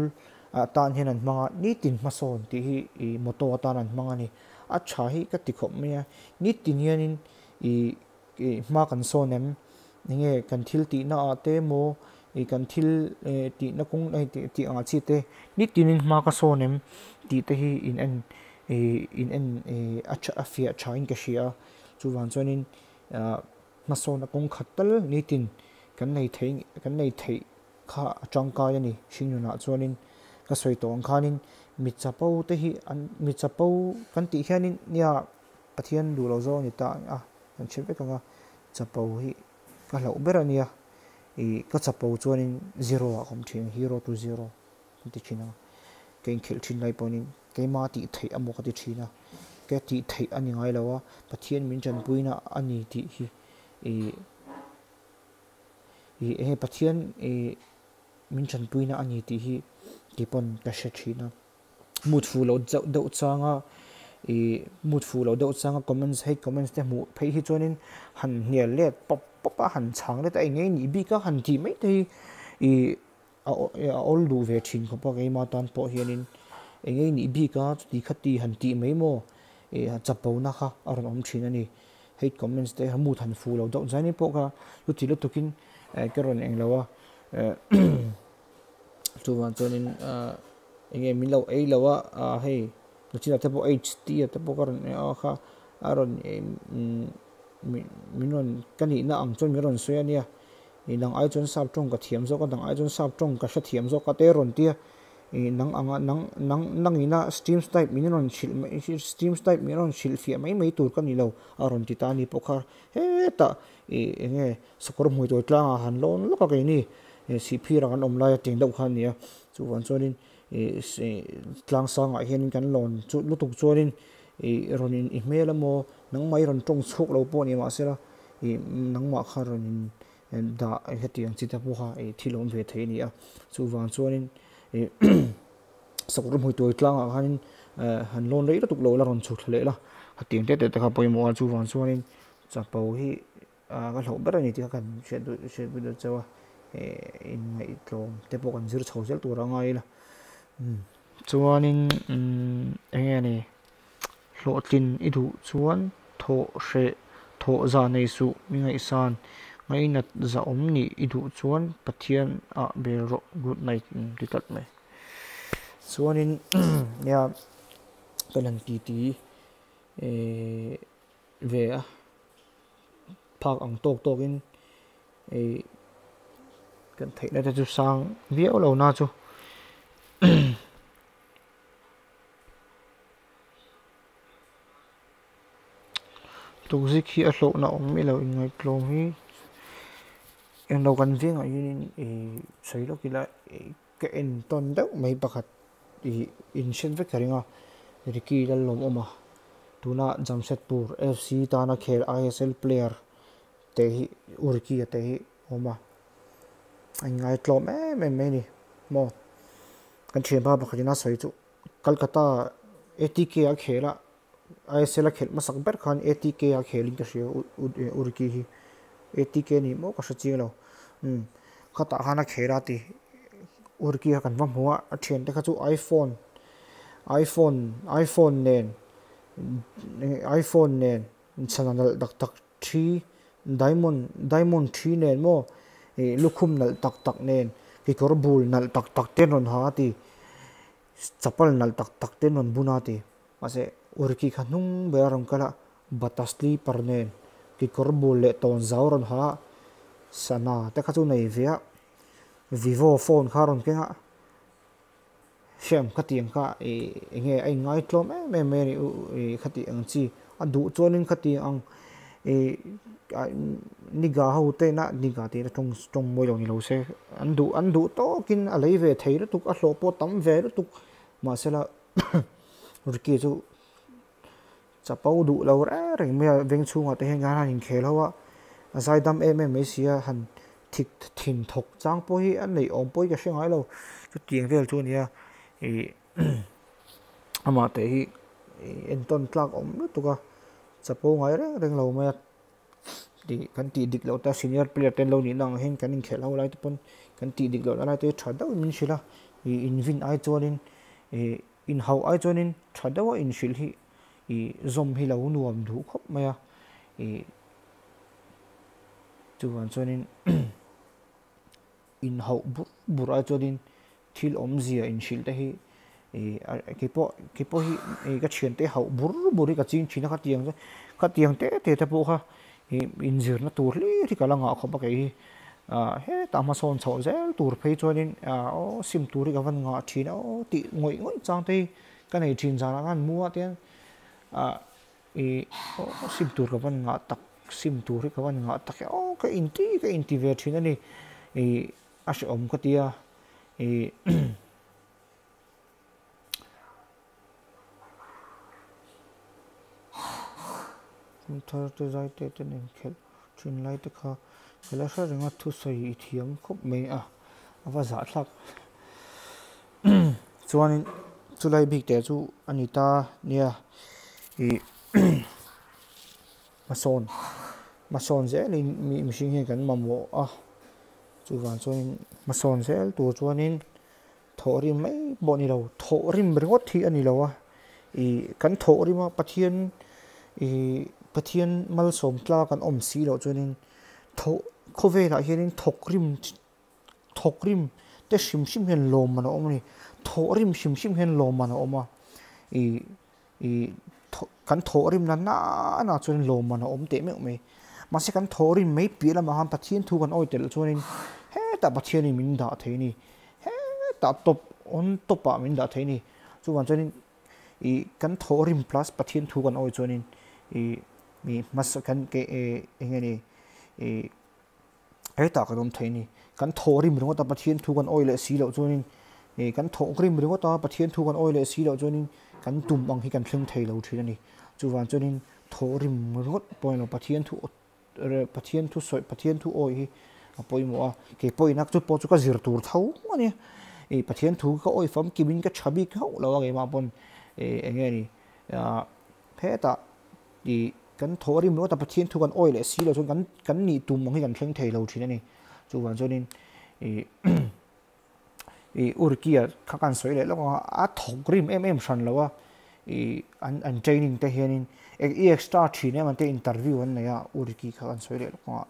a tan hian an manga ni tin mason ti hi, i moto atan an manga ni. A tha hi ka ti khop maya ni tin hian in, i ma kan sonem ninge kan thil ti na ate mo i kan thil eh, ti na kung ai ti ti anga chi te. Ni tin in ma ka so nem ti te hi in en e in en e fia cha in ka shia chu wan chuan chonin ah, ma son a kung khatal ni tin kan nei thei kan nei thei kha atang ka yani shinyu na chonin ka soi tong khanin mi chapau te hi an mi chapau kan ti hianin nia pathian du lo zo ni ta a kan chhe ka nga chapau hi ka lo ber ania i ka chapo chuanin zero a khom hero to zero ti china kein khel thin lai ponin ke ma ti thei à cái ti thấy anh ngay thei ani ngai lawa mình min chan puina anh ti hi i e eh, pathian e min chan puina ani ti hi kipon ka she china mut fu lo zau dau changa e mut fu lo dau changa, comments hei comments te mu phei hi chonin han hnial le, pop pop han chang le ta ngei ni bi ka han ti mai te e a ol du ve thin ko pa ke ma tan po hianin engei ni bi ka ti khati han ti mai mo e chapo na kha aron om thin ani hate comments te hamu than fu lo do zani po ka, lu ti lu tukin ke ron eng lawa. Eh, Chu wan chonin eh, nge min lo ei lawa a hei lu chi te po ht eh, te po rồi ron a ah, kha aron mm, minon, kan hi na ang chon mi ron suya nia. I nang ai chon sap tong ka thiam zo ka, nang ai chon sap tong ka sha thiam zo ka te ron tia nang anga nang nang nang ina stream type min ron shil stream type min ron shil fia mai mai tur kan ni lo aron titani pokhar he ta e nge sokor moi to tlang han lon lo ka ke ni phi ra kan om lai ting lo khan nia chu wan chonin e tlang sang a hian kan lon chu lutuk chonin e ronin i mela mo nang mai ron tong chuk lo po ni ma sela e nang ma kha ron da hetiang chita pu ha. I thilom ve thei ni a chu wan chonin sakrum hui toi tlang a hanin han lon còn tuk lo. La ron chu thle la hating te te kha chú mo chu wang chuanin cha pau hi a ga lo ber ni ti kan she du she bu do chawa e in mai tlom te po kan zir chho zel tu ra ngai la chuanin enge ni lo tin i du chuan tho sẽ tho za nei su mi ngai san ngay nat za om ni i du chuan pathian a ber ro good night ti tat mai. Chuanin, ya, kalan ti ti e ve a phak ang tok tok in e kan thei na chu sang viau lo na chu. Tục zik khi ở hlo na om mi lo in hi en lo kan veng a yin e sei lo kila ke en ton deuh mai pakhat i in shen ve karinga riki dal lom oma tuna jamshedpur fc tana khel isl player te hi urki te hi oma anh ngai tlo me me me ni mo kan thien ba pakhatina sai chu kolkata atk a khela isl a khel masak ber khan atk a khelin ka hria urki hi atk ni mo ka hra lo um hmm. khata hana khera ti. Urki kan vam hmuwa a thian te kha chu iphone. iphone iphone nen. iphone nen. Chananal dak tak thi. Diamond diamond thi nen mo. E lukhum nal tak tak nen. Ki kor bul nal tak tak ten ron ha ti. Chapal nal tak tak ten ron buna ti. Ase, urki khanung beram kala batasli parnen ki korbul le ton zauron ha. Sana, te khachu nei via vivo phone kharon kenga xem khát tiếng cả e, e nghe anh nói tlom eh, em em em khát tiếng chi. Anh đủ cho nên khát tiếng e, ni ga ho te na ni ga te trong trong moi trường ni lo se. An du an du to kin a lei ve thei ra tuk, a hlo po tam ve ra tuk. Ma se la ru ki chu cha du lo ra, reng me veng chu te he nga han khel ho wa dam em em sia han thik thin thok chang po hi an nei om poi ka hring lo. Chu tiang vel chu nia e ama te hi en ton tlak om lu tuka chapo ngai reng reng lo me di kan ti dik lo ta senior player ten lo ni nang hen kan in khel ho lai te pon. Kan ti dik lo lai te thada min shila in vin ai chuanin e in hau ai chuanin thada wa in shil hi i zom hi lo nuam du khop maya e chuan chuanin in hau bur a ai chuanin thil om zia in shil te hi cái bộ cái bộ hi ka chuyện te hau bur buri ka chin china nó tiang tiếng tiang te te te po kha ha. In zir na tur li ri kala nga kho ba kai he ta ma son chho zel tur phei chuanin o sim turi ka van nga thina o ti ngoi ngoi chang te ka nei thin jana ngan mua tiang À, ừ, a e sim tur ka van nga tak sim tur ka van nga tak o ka inti ka inti ve thina ni e a she om ka tia. E thar te zai te te nen khel thin lai te kha. Khela sa ringa thu sai i thiam khop me a awa za thlak chuanin chulai bik te chu anita, nia i mason mason zel in mi mihring he kan mamo a chu van chuanin mason zel tur chuanin thorim mai boni lo thorim ringot thi ani lo a i kan thorim a pathian i pathian mal som tla kan om si lo chuanin tho khove la hianin thokrim thokrim te shim shim hen lom mana om ni thorim shim shim hen lom mana oma i i kan thorim na na na chuan lo man om te me me ma se kan thorim mai pi la ma han pathian thu kan oi tel chuanin he ta pathian ni min da the ni he ta top on top topa min da the ni chu wan chuan chuanin i kan thorim plus pathian thu kan oi chuanin i mi mas kan ke e nge ni e he ta kan the ni kan thori mi ringota pathian thu kan oi le si lo chunin e kan thokri mi ringota pathian thu kan oi le si lo chunin kan tum bang hi kan thleng thei lo thina ani. Chuwan chunin thori mi ringot point lo pathian thu pathian thu soi, pathian thu oi hi a poimo a. Ke poinak chu po chu ka zir tur thau ani e pathian thu ka oi fam kimin ka chabi ka lo ge ma pon e enge ni. A, phe ta di kan thori rot ta pathian thu kan oi le si lo chu kan kan ni tum mong hi kan thleng thei lo thina ani. Chuwan wan e i urkia khakan soi le lo a thokrim em em san lo i an an training te hianin e extra thine man te interview an ya urki khakan soi le lo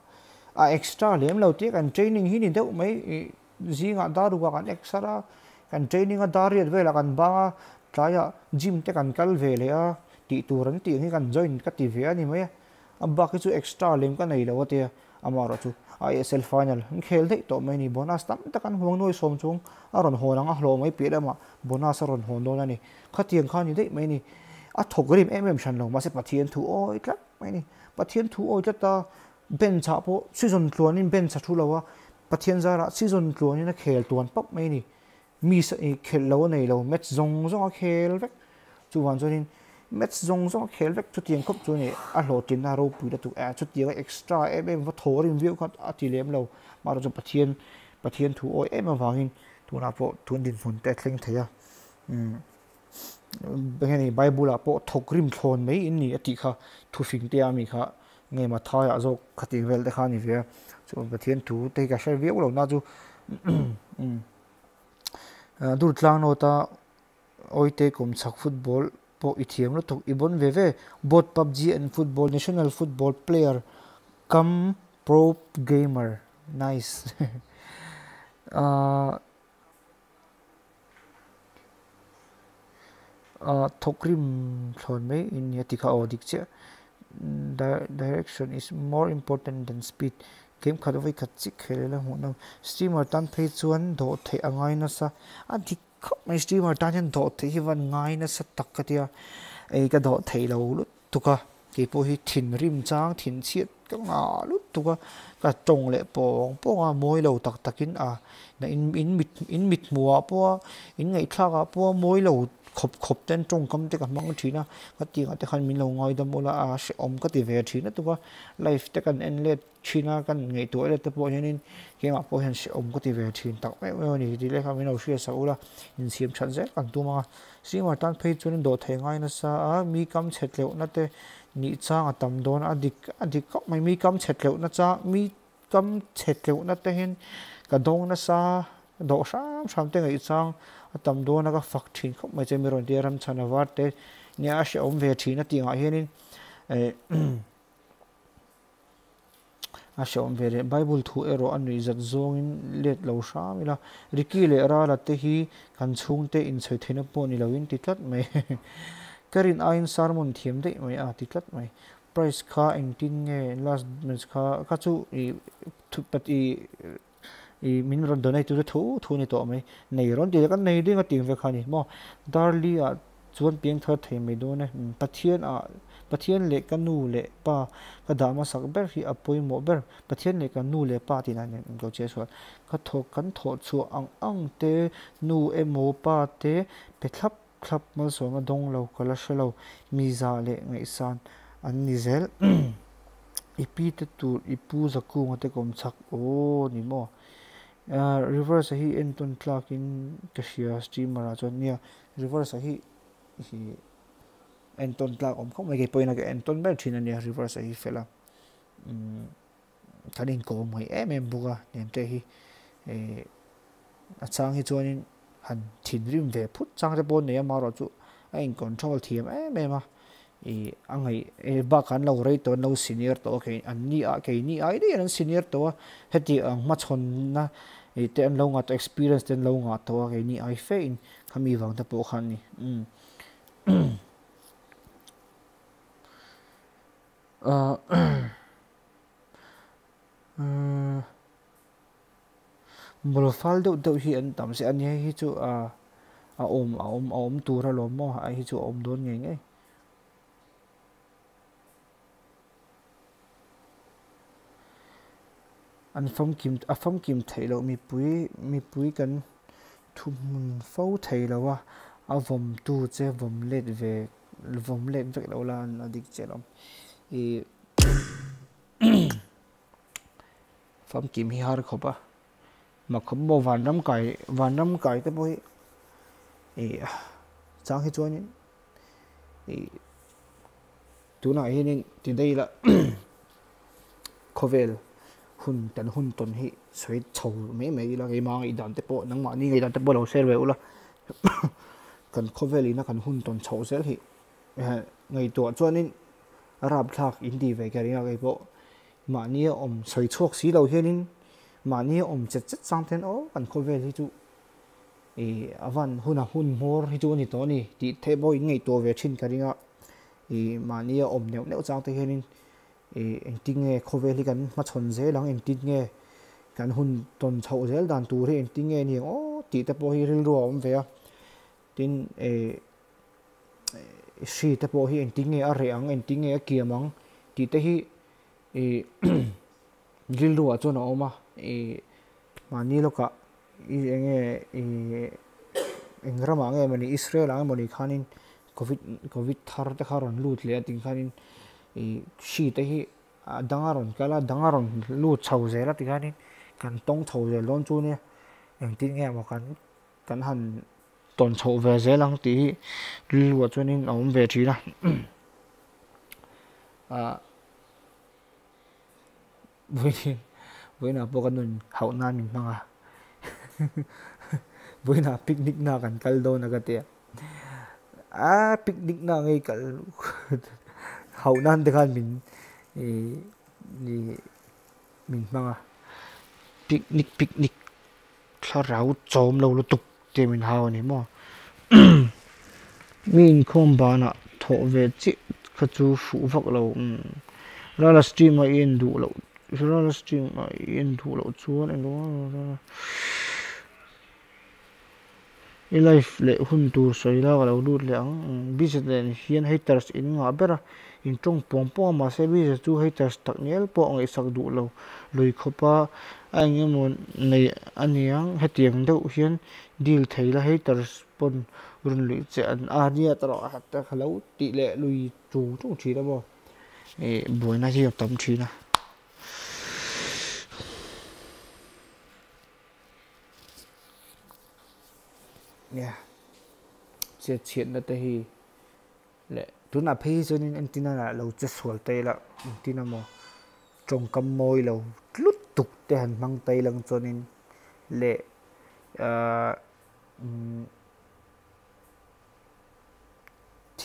a extra lem lo te kan training hinin ni deuh mai zinga daru kan extra kan training a dariat vela kan ba traya gym te kan kal vele a ti turan ti hi kan join ka ti ve ani mai abba ki chu extra lem ka nei lo te amaro chu ISL final. Khel đấy, to mai ni bonus tam ta kan hong noi som chung aron honang a hlo mai pi lama bonus aron hon don ani khatiang khani dei mai ni a thogrim mm shan lo ma se pathian thu oi tla mai ni pathian thu oi ta ben cha po season tluanin ben cha thu lawa pathian zara season tluanin a khel tuan pop mai ni mi sa khel lo nei lo match zong zong a khel vek chu wan chonin match zong zong khel vek chu tiang khop chu ni a hlo tin na ro pu da tu a chu tiang extra, em em va thor in view khat a à, ti lem lo ma ro chu pathian pathian thu oi em awangin tu na po tun din fun te thleng theya um bengani bible a po thokrim thon mấy in ni ati kha thu fing te ami à kha nge ma thaya zo à, khati vel de khani ve chu pathian thu te ka shar view lo na chu um dur tlang no ta oi te kum chak football. Po ithiam lo tok ibon ve ve bot PUBG and football national football player come pro gamer nice uh, uh, thokrim thon me in yatika odik che direction is more important than speed game khat vai khat chi khele la hu na streamer tan phei chuan do the angai na sa a dik khóc mấy streamer ta nhân độ thì hi văn ngay nó sắp tắc cái tia. Ấy cái độ thấy lâu lúc tụ cả cái bộ hi thìn rim trang thìn chiết cái ngã lúc tụ cả cái trồng lệ bong bong à môi lâu tắc tắc in à. Na in in mít in mít mùa po, in ngày khác à po môi lâu khop khop ten trong kam te ka mang thi na ka ti ka te khan min lo ngai dam ola a she om ka ti ve thi na tu ka life te kan en let china kan nge tu le te po hianin ke ma po hian she om ka ti ve thi tak me me ni di le ka min lo shia sa ula in siam chan ze kan tu ma si ma tan phei chunin do thei ngai na sa a mi kam chet le na te ni chang a tam don a dik a dik ka mai mi kam chet le na cha, mi kam chet le na te hin ka dong na sa do sham sham te ngai chang tam do na ka fak thin khop mai che mi ron dia ram chana war te nya a she om ve thina ti nga hianin e a she om ve bible thu ero an ri zat zong in let lo sha mi la. Riki le ra la te hi kan chung te in choi thina po ni lo in ti tlat mai karin ain sarmon thiam de mai a ti tlat mai price kha eng tin nge last month kha ka chu i thu pat i i min ron donai tu thu thu ni to mai nei ron ti kan nei ding a ting ve khani mo darli a chuan piang thar thei mai do ne pathian a pathian le kanu le pa ka da ma sak ber hi apoi mo ber pathian le kanu le pa tin an go che so ka tho kan tho chu ang ang te nu e mo pa te pe thlap thlap ma so nga dong lo kala shelo mi za le ngai san an ni zel ipi te tu ipu zaku ngate kom chak o ni mo uh, reverse hi en ton clark in kashia stream mara chon nia reverse hi hi en ton clark om khom ge poina ge en ton ber thina nia reverse hi fela. Mm, um thanin ko mai em em buga nem te hi e a chang hi chuanin han thin rim ve phut chang re bon ne ma ro chu a in control thiam em em a e angai e ba kan lo rei to no senior to ke an ni a ke ni ai de an senior to, heti ang ma chon na e te an lo nga to, experience ten lo nga to ke ni ai fe in khami wang ta po khan ni um uh bol fal do do hi an tam se an hi chu a a om a om a om tura lo mo, a hi chu om don nge nge an phong kim, a phong kim thei lo mi pui mi pui kan thum fo thei lo wa a vom tu che vom let ve vom let ve lo la na dik che lom e phong kim hi har khopa mà không bao vạn năm cải vạn năm cải tới bôi e chang hi chuan e tu na hi nin là dei la khovel hun tan hun ton hi sui chou me me la ge ma ngai dan te po nang ma ni ngai dan te po lo. Ser ve ula kan khoveli na kan hun ton chou sel hi ngai to chuanin arab thak indi ve ge ringa ge po ma ni om sui chok si lo hianin ma ni om chet chet sang ten o kan khovel hi chu e avan huna hun mor hi chu ni to ni ti the boy ngai to ve thin ka ringa e ma ni om neu neu chang te hianin eng ting nge khove li kan ma chon ze lang eng ting nge kan hun ton chho zel dan tu re eng ting nge ni o ti te po hi ril ro om ve tin e shi te po hi eng ting nge a re ang eng ting nge a kiam ang ti te hi e ril ro a chon a oma e ma ni lo ka i eng e eng rama nge mani israel ang mani khanin covid covid thar te kharon lut le ting khanin shi te hi dangaron kala dangaron lu chau ze la tikani kan tong chau ze lon chu ne, eng tin nge mo kan kan han ton chau ve ze lang ti lu chu nin om ve thi na. A vui vui na po kanun hậu na mình mang à vui nào picnic na kan kaldo na ka te. A picnic na ngay cal hậu nan te khan min ni min manga picnic picnic. Thla rau chom lo lu tuk te min hau ni mo min khom ba na tho ve chi kha chu fu vak lo la la stream a in du lo la la stream a in du lo chuan en lo i life le hun tur soi la lo lut le ang business le hian haters in nga bera in tong pom pom ma se business tu haters tak niel po ang sak du lo lui khopa anh em nei aniang hetiang đâu hian deal theila là haters pon run lui che an a nia tro hatta khalo ti le lui chu chu chi da bo e boi na hi tam chi na yeah chết chết là hi lệ tu na phi cho nên anh tin là lâu chết sual tay là anh tin là mo trong cầm môi lâu, lút tục để hành mang tay lần cho nên lệ à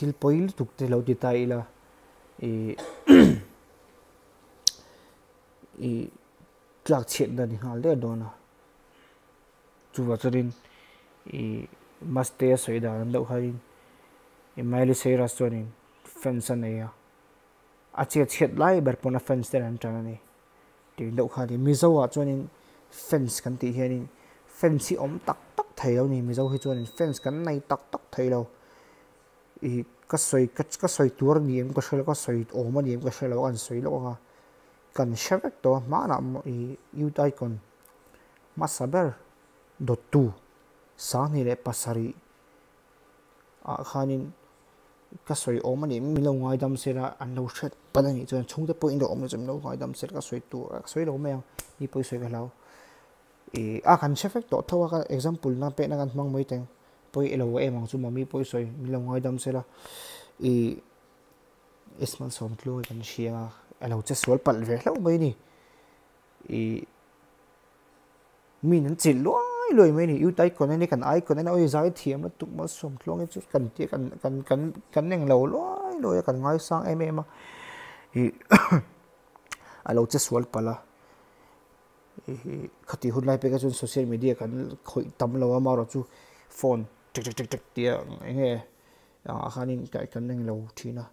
lút tục để lâu lo tay là ý ý trạc chuyện chen da ni lẽ đó nè à? chú chu cho nên, ý, master soi đàn an hay i maili seira restaurant fence an ya a chia chiet lai ber pona fence ter an tang ni. Ti lo kha ni mi zawa wa chuanin fence kan ti hianin fence si om tak tak thei lo ni, mi zo hi chuanin fence kan nei tak tak thei lo. I ka soi, ka ka soi tur ni em ka shel, ka soi o ma ni em ka shel an soi lo ha kan shavek to, ma na i u tai kon masaber dot tu. Sa ni le pasari. A khanin ka soi om ani mi lo ngai dam sera an lo shet padani chuan chung te point om chum lo ngai dam ser ka soi tu soi lo me ni poi soi ka lau e a kan chefek to thowa ka example na pe na kan mang moi teng poi elo em mang chu mami poi soi mi lo ngai dam sera e isman som tlo kan shia elo che sol pal ve lo mai ni e mình an chil lo loi mai ni u tai kon ni kan ai kon na oi zai thiam tuk ma som thlong chu kan ti kan kan kan kan neng lo lối loi kan ngai sang em em hi lâu che swal pala hi khati hun lai pe ka chun social media kan khoi tam lo ma ro chu phone tik tik tik tik tia nge a khanin kai kan neng lo thina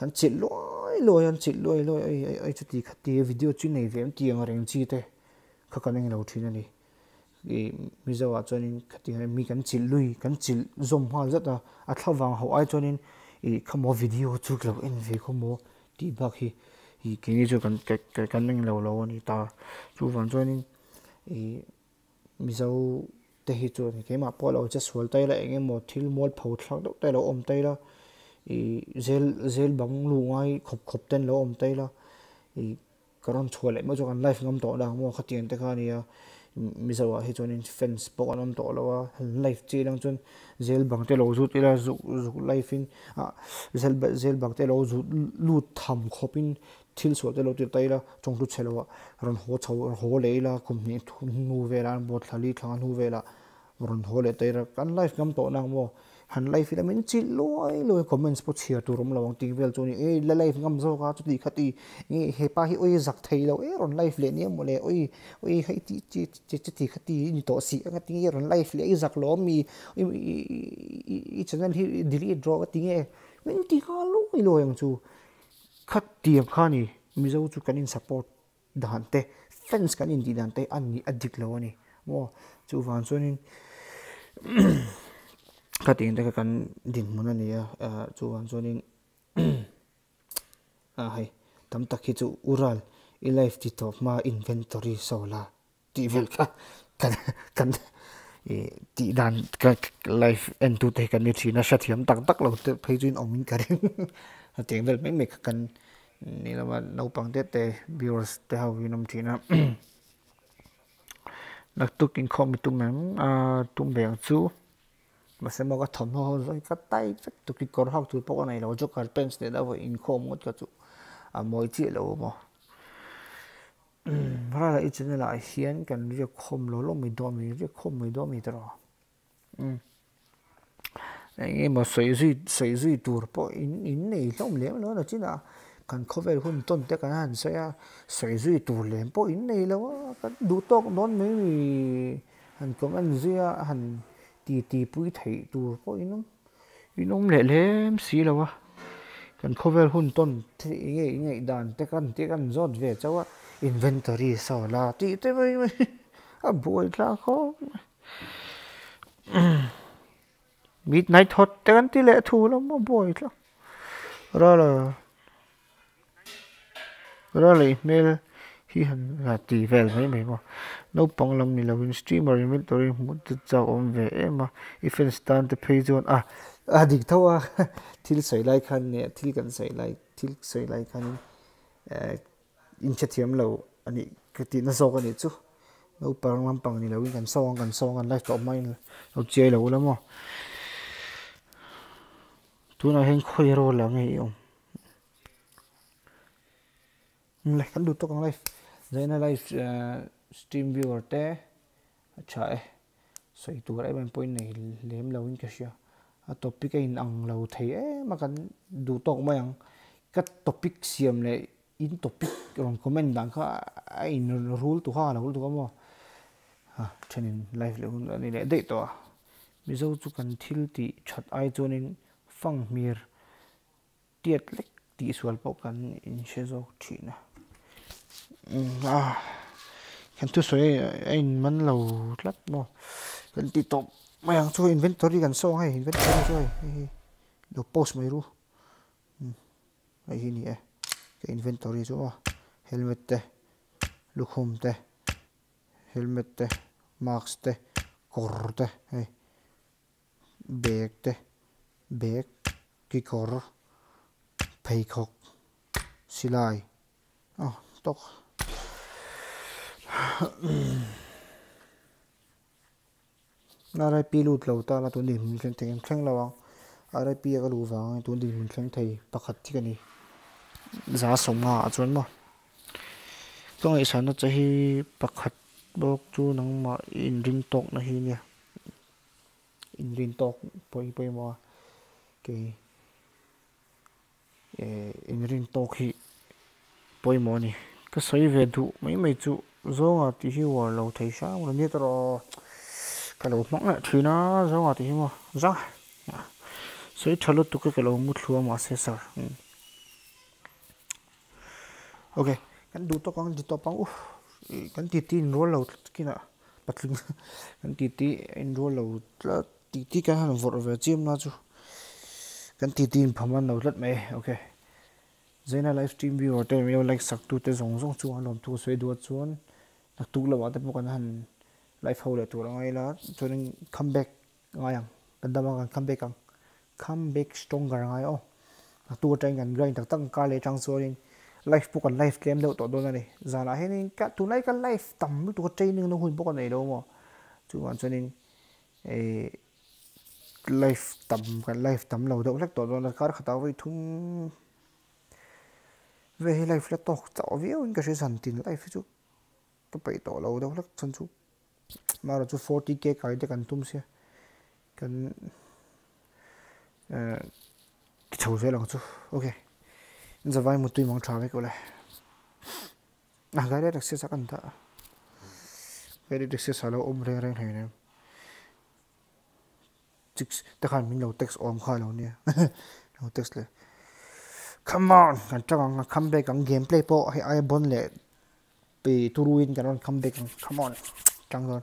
han chil loi loi han chil loi loi ai ai chu ti khati video chu nei vem ti ang reng chi te kha kan cái bây giờ à cho nên khi thì mi cần chỉ lui cần chỉ zoom hoa rất là à thao vàng hậu ai cho nên ý, không có video chụp lâu anh về không có đi bác khi ý, cái này cho cần cái cái cần anh lâu lâu anh ta chụp vào cho nên ý bây giờ thế thì cho nên cái mà bỏ lâu chắc xuống tay lại, cái một thiếu một phẩu thằng đó tay lâu ôm tay đó ý gel gel bóng lu ngay khop khop tên lâu ôm tay đó ý, cái con chua lại mới cho cần live ngắm tỏ đang mua khát tiền tất cả này à mizawa hi chuan in fence pawh an awm tawh lo a. Life chi lang chuan zel bang te lo zut ila zuk zuk life in. A zel zel bang te lo zut lu tham khopin thil sual te lo tir tai la chong tu chelo ron ho chho ho le la kum ni nu ve la bot thali thang nu ve la. Ron ho le tai ra. Kan life kam to nang mo han life ila min chi loi loi comments po chia tu rom lawang ting vel chuni e la life ngam zo ka chu ti khati e he pa hi oi zak thei lo e ron life le ni mo le oi oi hai ti chi chi chi ti khati ni to si ka ti ron life le i zak lo mi i channel hi delete draw ka ti nge min ti ka lo i lo yang chu khat ti kha ni mi zo chu kan in support dan te fans kan in di dan te an ni adik lo ni mo chu van chunin ka ting te kan din mun ani a ah, chu ah, wan chuanin a ah, hai, tam tak hi chu ural i life ti top ma inventory sola. Ti vel ka, kan kan e ti dan ka, life en tu te kan ni thina sha thiam tak tak lo te phei chuin omin ka ring a ting vel mek mek kan, ni la ma no pang te te, viewers te how winom thina. Nak tu king khom tu mem a tum beng chu mà sẽ mua cái thầm hồ rồi cái tay rất tụi cái con học tụi bọn này là cho cái pen để đâu in khom một cái tụ à mỗi chuyện là mà ra là ít nhất là hiện cái việc khom lo lo mình đo mình việc khom mình đo mình đó nghe mà sấy duy sấy duy tụi bọn in in này không lẽ nó là chứ nào kan cover hun ton te kan han sa soi zui tu lem po in nei lo kan du tok non me mi han kom an zia han ti ti pui thei tu po inum inum le lem si là wa kan cover hun ton thi nge đàn dan căn kan căn kan về cháu á inventory so la ti te mai mai a boy tla kho midnight hot te kan ti le thu lo mo boy tla ra la ra la email hi han la ti vel mai mai mo. No panglam ni lawin streamer inventory mu te cha om ve ema if in stand the page on ah, ah adik thawa ah, thil sei lai khan ne ah, thil kan sei lai thil sei lai khan eh, in chathiam lo ani kati na so kan chu. No parang lam pang ni lawin kan song kan song kan lai to mai lo che lo la mo. Tu na hen khoi ro la ngai om. Lai kan du to kan live zai na live ờ, stream viewer te acha e soi tu rai ban point nei lem lo in kasia a topic in ang lo thei e makan du tok ma yang ka topic siam le in topic ron comment dang kha in rule tu ha la rule tu ka mo ha à, chenin live le hun ani le dei to mi zo chu kan thil ti chat ai chonin phang mir tiet lek ti sual pau kan in she zo thina Ừ, à kan tu soi ein man lo tlat mo kan ti top mayang chu inventory kan so hai inventory chu do post mai ru ai hi ni e cái inventory chu à? helmet te lukhum te, helmet te, mask te kor te hey bag te, bag cái kor phei khok silai oh tok narai pi lut lo ta la tu ni min thleng teng thleng lawang đây pi ka lu wang tu ni min thleng thei pakhat thi kani za songa achon ma tong isa na chahi pakhat bok chu nang ma in rin tok na hi nia in rin tok poi poi ma ke in rin tok hi poi mo ni ka soi ve du mai mai chu zonga ti hi war lo thei sa mo ni tro ka lo mak na thina zonga ti hi mo za soi thalo tu ka lo mu thluwa ma se sar hmm. okay kan du to kang di to pang u kan ti ti ro lo kina patling kan ti ti in ro lo tla ti ti ka han vor ve chim na chu kan zaina live stream viewer te mi like sak tu te zong zong chuan lom thu sei du chuan na tu la wa te pu kan han live ho le tu la ngai la chuan comeback ngayang à. kan dama kan comeback ang comeback stronger ngai o na tu tang kan grind tak tang ka le chang chuan live pu kan live claim lo to do na ni zala he ni ka tu nai ka live tam tu ko training no hun pu kan nei lo mo chuan chuan e live tam kan live tam lo do lek to do na kar khata wi thum về hay lại phải tóc tạo vía anh cái sự sản tin life chứ? Cái bài tổ lâu đâu, lắc chân chú. Mà là chú 40k cái để cần tum xe. Cần ờ, cái chầu xe lòng chú. Ok. Anh sẽ vay một tùy mong trả về cậu này. À cái này đặc sự sắc cần ta cái này đặc sự sao lâu, ôm reng reng này này. Tức là mình lâu text ôm khai lâu nè lâu text lên come on. Kan chang ang comeback ang gameplay po hay ai bon le pi turuin kan on comeback ang come on. Chang don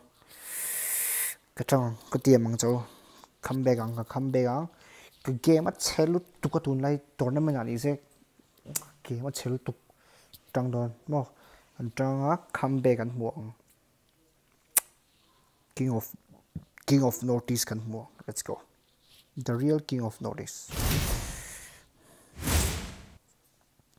ka chang ka tiam ang chaw comeback ang ka comeback ang ka game at chelu tu ka tun lai tournament ani se game at chelu tu chang don mo kan chang a comeback an mo king of king of northeast kan mo let's go. The real king of northeast